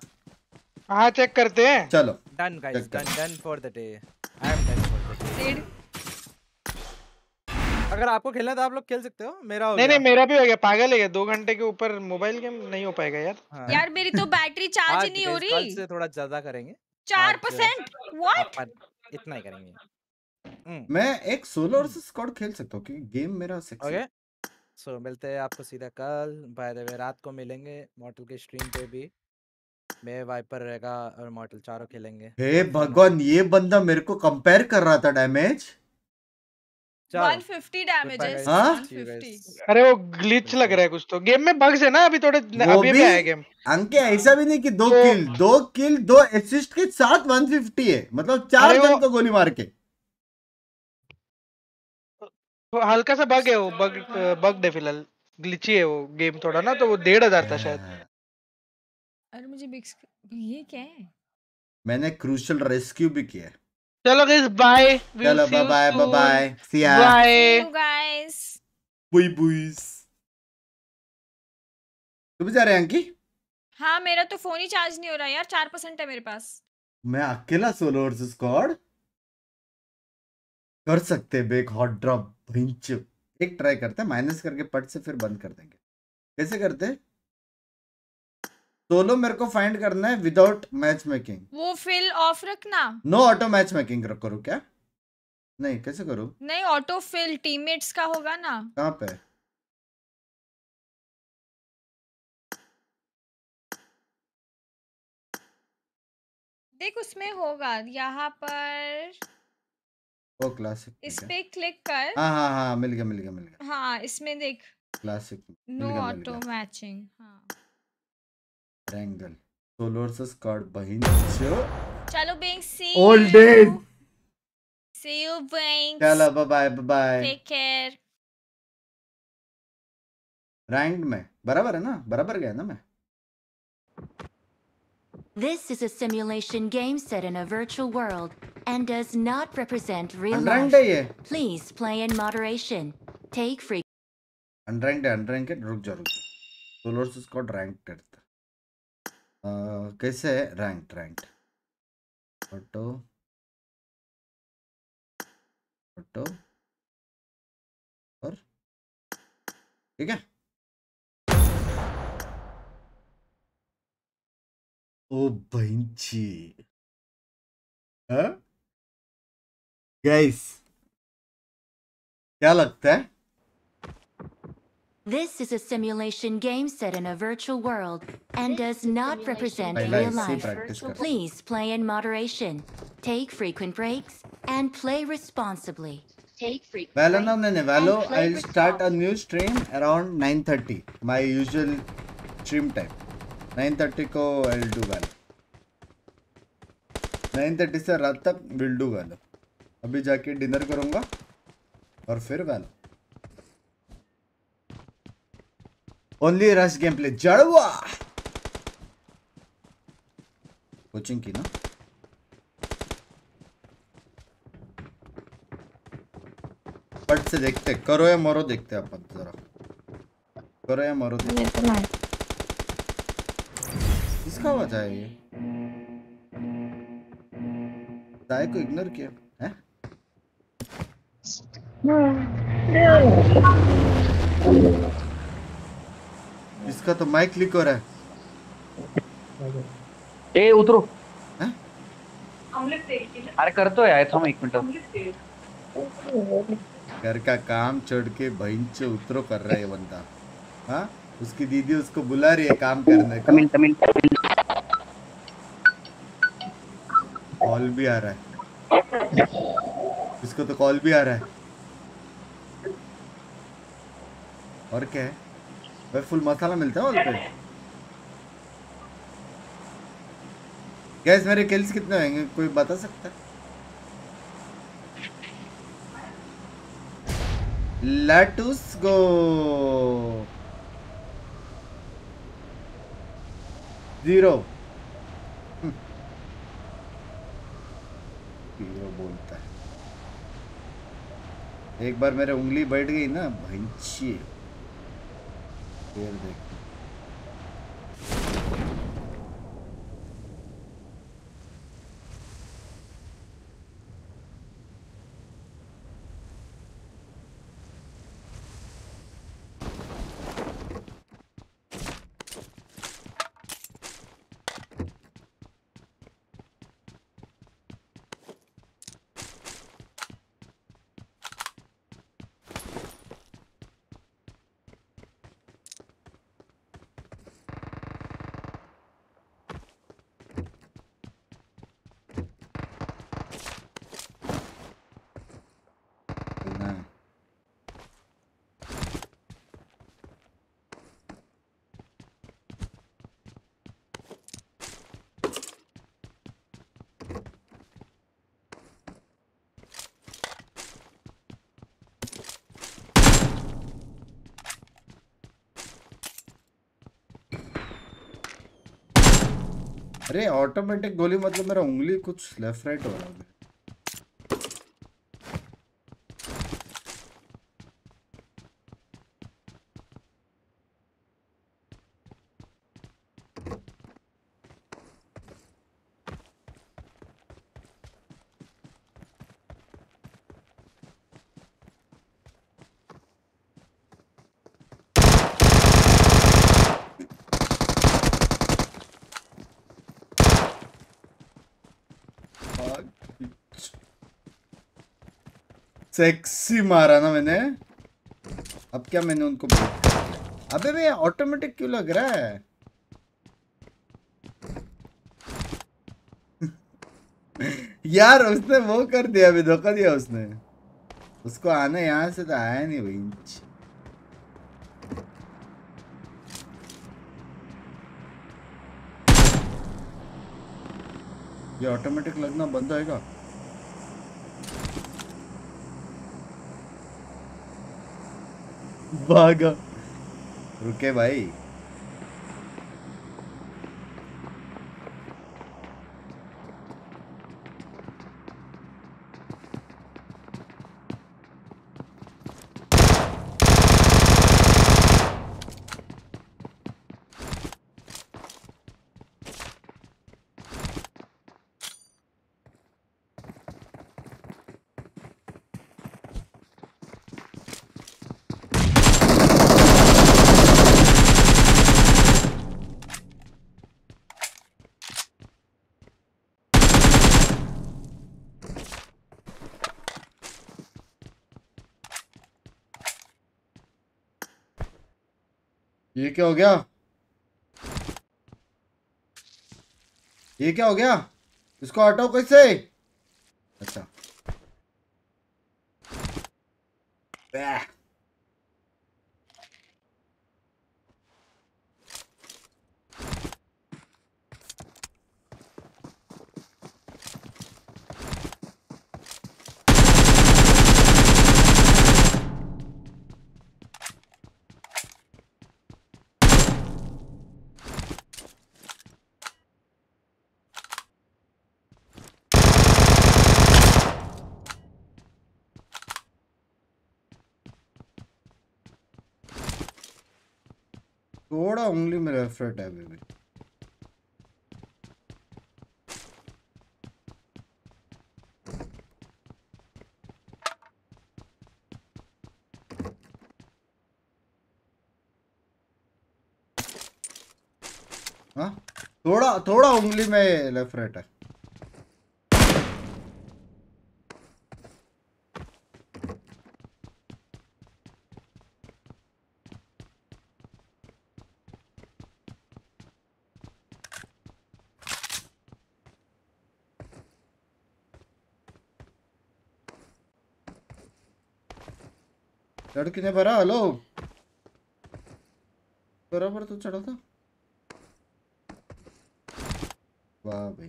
हाँ चेक करते हैं। चलो। Done guys done done for the day I am done for the day अगर आपको खेलना है तो आप लोग खेल सकते हो। मेरा हो नहीं नहीं मेरा भी हो गया। पागल है दो घंटे के ऊपर मोबाइल गेम नहीं हो पाएगा यार। हाँ। यार मेरी तो बैटरी चार्ज ही नहीं हो रही। से थोड़ा ज़्यादा करेंगे। चार परसेंट व्हाट अपन इतना ही करेंगे। हम्म मैं एक सोलो और स्क्वाड खेल सकता हूँ क्योंकि गेम मेरा सेक्सी ओके। सो मिलते हैं आपको सीधा कल। बाय द वे रात को मिलेंगे मॉडल के स्ट्रीम पे भी। मैं वाइपर रहेगा और मॉडल चारों खेलेंगे। हे भगवान ये बंदा मेरे को कंपेयर कर रहा था डैमेज। 150 डैमेजेस हाँ? 150 अरे वो ग्लिच लग रहा है कुछ तो। गेम में बग्स है ना अभी थोड़े अभी भी भी आया गेम अंके ऐसा भी नहीं कि दो तो- किल दो किल दो असिस्ट के साथ 150 है। मतलब चार जन को गोली मार के। वो हल्का सा बग है वो बग बग है फ़िलहाल। ग्लिची है वो गेम थोड़ा ना तो वो डेढ़ हज़ार था शायद। अरे मुझे बिग ये क्या है? मैंने क्रूशल रेस्क्यू भी किया है। चलो गाइस बाय चलो bye bye bye bye see ya bye guys बुई बुईस तू भी जा रहे हैं अंकी? हाँ मेरा तो फ़ोन ही चार्ज नहीं हो रहा यार. चार परसेंट है मेरे पास. मैं अकेला सोलो वर्सेस स्क्वाड कर सकते हैं बेक हॉट ड्रॉप भिंच। एक ट्राई करते हैं माइनस करके पट से फिर बंद कर देंगे। कैसे करते सोलो मेरे को फाइंड करना है विदाउट मैच मेकिंग वो फिल ऑफ़ रखना। नो ऑटो मैच मेकिंग करूँ क्या? नहीं कैसे करूँ? नहीं ऑटो फिल टीममेट्स का होगा ना। कहाँ पे? देख उसमें होगा यहाँ पर वो क्लासिक इस पे क्लिक कर। हाँ हाँ हाँ मिल गया मिल गया मिल गया। हाँ इसमें देख। क्लासिक नो ऑटो मैचिंग हाँ। ट्रायंगल सोलो वर्सेस कार्ड बहिन चलो बिंग सी All dead. सी यू बिंग चलो bye bye bye take care ranked में बराबर है ना बराबर गया ना मैं This is a simulation game set in a virtual world and does not represent real Unranked life. है Please play in moderation. Take free. Unranked है अनरैंक्ड रुक जा रुक रैंक्ड करता अह, कैसे है? रैंक रैंक्ड ऑटो ऑटो और? ठीक है? ओ बहनची। हाँ? गाइस क्या लगता है? This is a simulation game set in a virtual world and does not represent पहला real इससे life. practice करते हैं। Please play in moderation. Take frequent breaks and play responsibly. Take frequent Valo, no, no, no. Valo, and play I'll start a new stream around 9:30. My usual stream time. 9:30 को I'll do Valo. 9:30 से रात तक will do Valo. अभी जाके dinner करूंगा और फिर Valo. Only rush game play जड़वा coaching की ना पट से देखते करो या मरो देखते अपन जरा। करो या मरो देखते किसका आवाज़ आया ये? साय को इग्नोर किया। है? इसका तो माइक क्लिक हो रहा है। ए उतरो। अरे कर तो यार थांब एक मिनट। घर का काम छोड़ के बहन से उतरो कर रहा है बंदा। हाँ? उसकी दीदी उसको बुला रही है काम करने को। तमिल तमिल। कॉल भी आ रहा है। इसको तो कॉल भी आ रहा है। और क्या है? भाई फुल मसाला मिलता है वॉल पे? गैस मेरे किल्स कितने होंगे? कोई बता सकता है? लेटस गो ज़ीरो ज़ीरो बोलता है। एक बार मेरे उंगली बैठ गई ना, भैंची। फिर देख ना अरे ऑटोमेटिक गोली मतलब मेरा उंगली कुछ लेफ़्ट राइट हो रहा है। सेक्सी मारा ना मैंने। अब क्या मैंने उनको अबे भैया ऑटोमेटिक क्यों लग रहा है? *laughs* यार, उसने वो कर दिया, अभी धोखा दिया उसने। उसको आना यहाँ से तो आया नहीं भाई। ये ऑटोमेटिक लगना बंद होएगा। भागा। रुके भाई। ये क्या हो गया? ये क्या हो गया? इसको हटाओ कैसे? अच्छा। थोड़ा उंगली में रेफरेट है अभी भी। हाँ? थोड़ा थोड़ा उंगली में लेफ़्ट राइट है। चढ़ कितने भरा? हेलो? बराबर तो चढ़ा था। वाह भाई।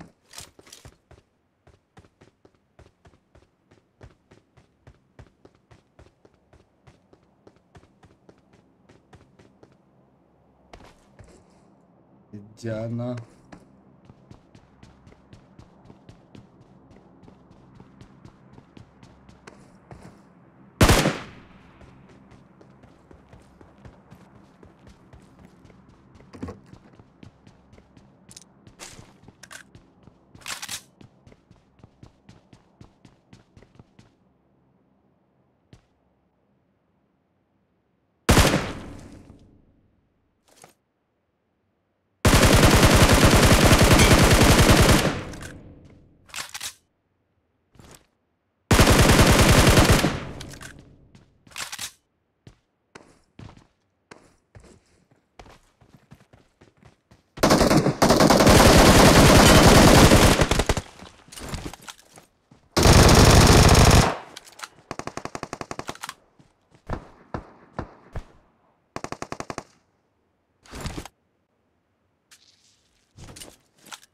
जाना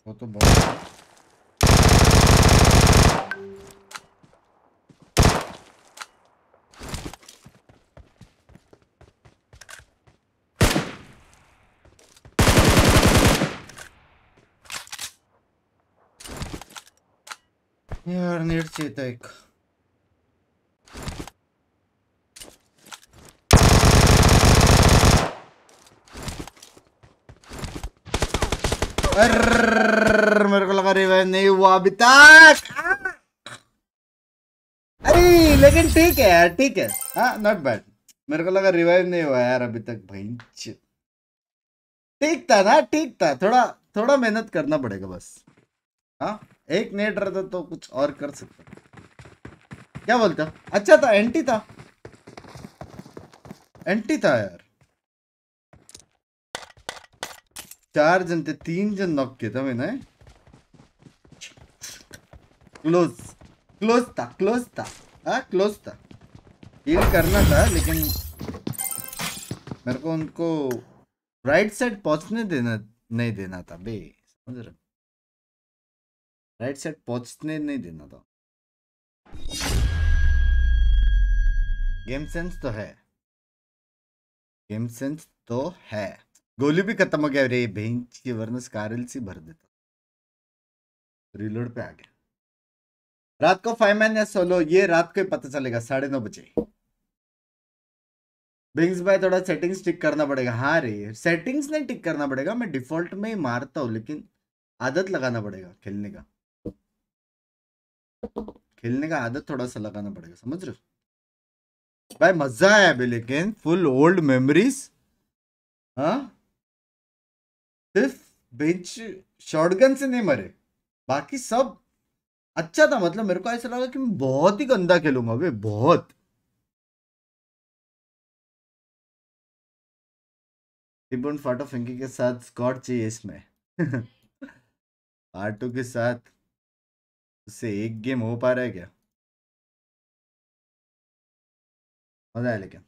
वो तो बहुत यार एक। अर्रर्रर्र, मेरे को लगा रिवाइव नहीं हुआ अभी तक। अरे लेकिन ठीक है यार ठीक है। हाँ नॉट बैड मेरे को लगा रिवाइव नहीं हुआ यार अभी तक भाई ठीक था ना ठीक था। थोड़ा थोड़ा मेहनत करना पड़ेगा बस। हाँ? एक नेट रहता तो कुछ और कर सकता। क्या बोलते? अच्छा था एंटी था। एंटी था यार। चार जन थे, तीन जन नॉक किए थे मैंने। क्लोज क्लोज था क्लोज था। हाँ क्लोज था। हील करना था, लेकिन मेरे को उनको राइट साइड पहुँचने देना, नहीं देना था, बे, समझ रहे राइट साइड पहुँचने नहीं देना था। गेम सेंस तो है। गेम सेंस तो है। गोली भी खत्म हो गया रे बेंच की वरना स्कारल सी भर देता। रिलोड पे आ गया। रात को फाइव मैन या सोलो ये रात को ही पता चलेगा, साढ़े नौ बजे। बिंग्स भाई, थोड़ा सेटिंग्स टिक करना पड़ेगा। हाँ रे सेटिंग्स नहीं टिक करना पड़ेगा, मैं डिफ़ॉल्ट में ही मारता हूँ, लेकिन आदत लगाना पड़ेगा खेलने का। खेलने का आदत थोड़ा सा लगाना पड़ेगा, समझ रहे हो? भाई मज़ा आया अभी लेकिन फुल ओल्ड मेमोरीज हाँ? सिर्फ़ बेंच शॉटगन से नहीं मरे, बाकी सब अच्छा था। मतलब मेरे को ऐसा लगा कि मैं बहुत ही गंदा खेलूँगा बे बहुत। फाटो फिंकी के साथ, स्कॉट चाहिए इसमें। *laughs* फाटो के साथ। उससे एक गेम हो पा रहा है क्या मज़ा है लेकिन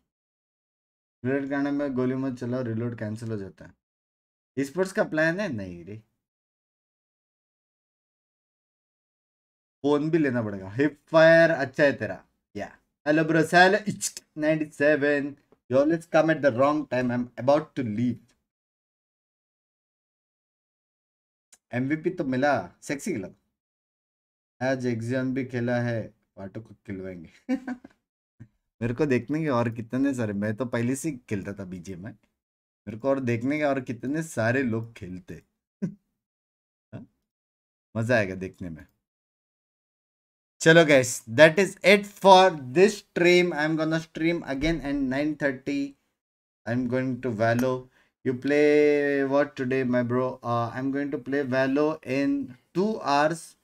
रिलोड करने में गोली मत चलाओ रिलोड कैंसिल हो जाता है स्पोर्ट्स का प्लान है नहीं रे फ़ोन भी लेना पड़ेगा हिप फायर अच्छा है तेरा या हेलो ब्रो सेल 97 you always come at the wrong time. I'm about to leave. MVP तो मिला सेक्सी खेला आज एग्ज़ाम भी खेला है, पार्टो को खिलवाएँगे। *laughs* मेरे को देखने के और कितने सारे, मैं तो पहले से खेलता था बीजे में मेरे को और देखने के और कितने सारे लोग खेलते। *laughs* हाँ? मज़ा आएगा देखने में। चलो guys that is it for this stream I am gonna stream again and nine thirty I am going to Valo you play what today my bro I am going to play Valo in two hours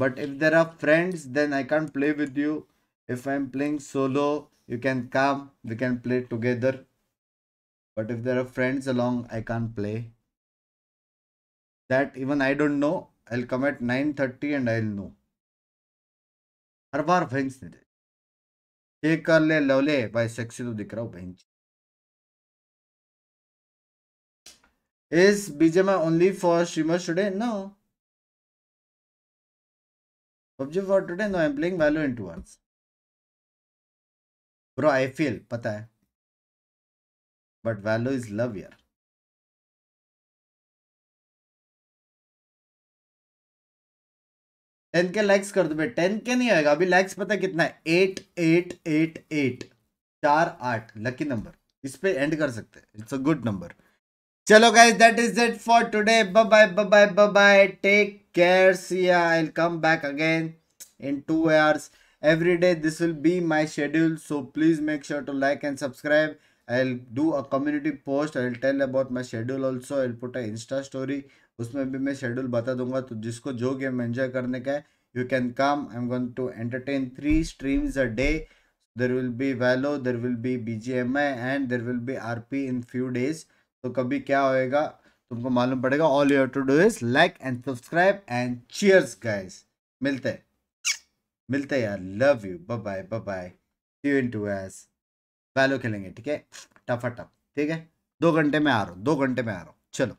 but if there are friends then i can't play with you if i'm playing solo you can come we can play together but if there are friends along i can't play that even i don't know i'll come at 9:30 and i'll know हर बार भैंस नहीं दे check कर ले लवले भाई sexy तो दिख रहा हूँ भैंस Is BGMI only for streamers today? No. PUBG for today? No, I'm playing Valo in two hours. Bro, I feel, पता है. But Valo is love यार. टेन के लाइक्स कर दो बे टेन के नहीं आएगा। अभी लाइक्स पता कितना है? एट एट एट एट चार आठ। लकी नंबर इस पे एंड कर सकते हैं। इट्स अ गुड नंबर चलो guys that is it for today bye bye bye bye take see I will come back again in 2 hours every day this will be my schedule so please make sure to like and subscribe i'll do a community post i'll tell about my schedule also i'll put a insta story दूँगा तो जिसको जो game enjoy करने का है you can come I am going to entertain three streams a day there will be Valo there will be B G M I and there will be R P in few days तो कभी क्या होएगा तुमको मालूम पड़ेगा all your to do is like and subscribe and cheers guys मिलते मिलते यार। Love you bye bye bye you in two S Valo खेलेंगे, ठीक है? टफा टफ ठीक है? दो घंटे में आ रहा हूँ, दो घंटे में आ रहा हूँ। चलो।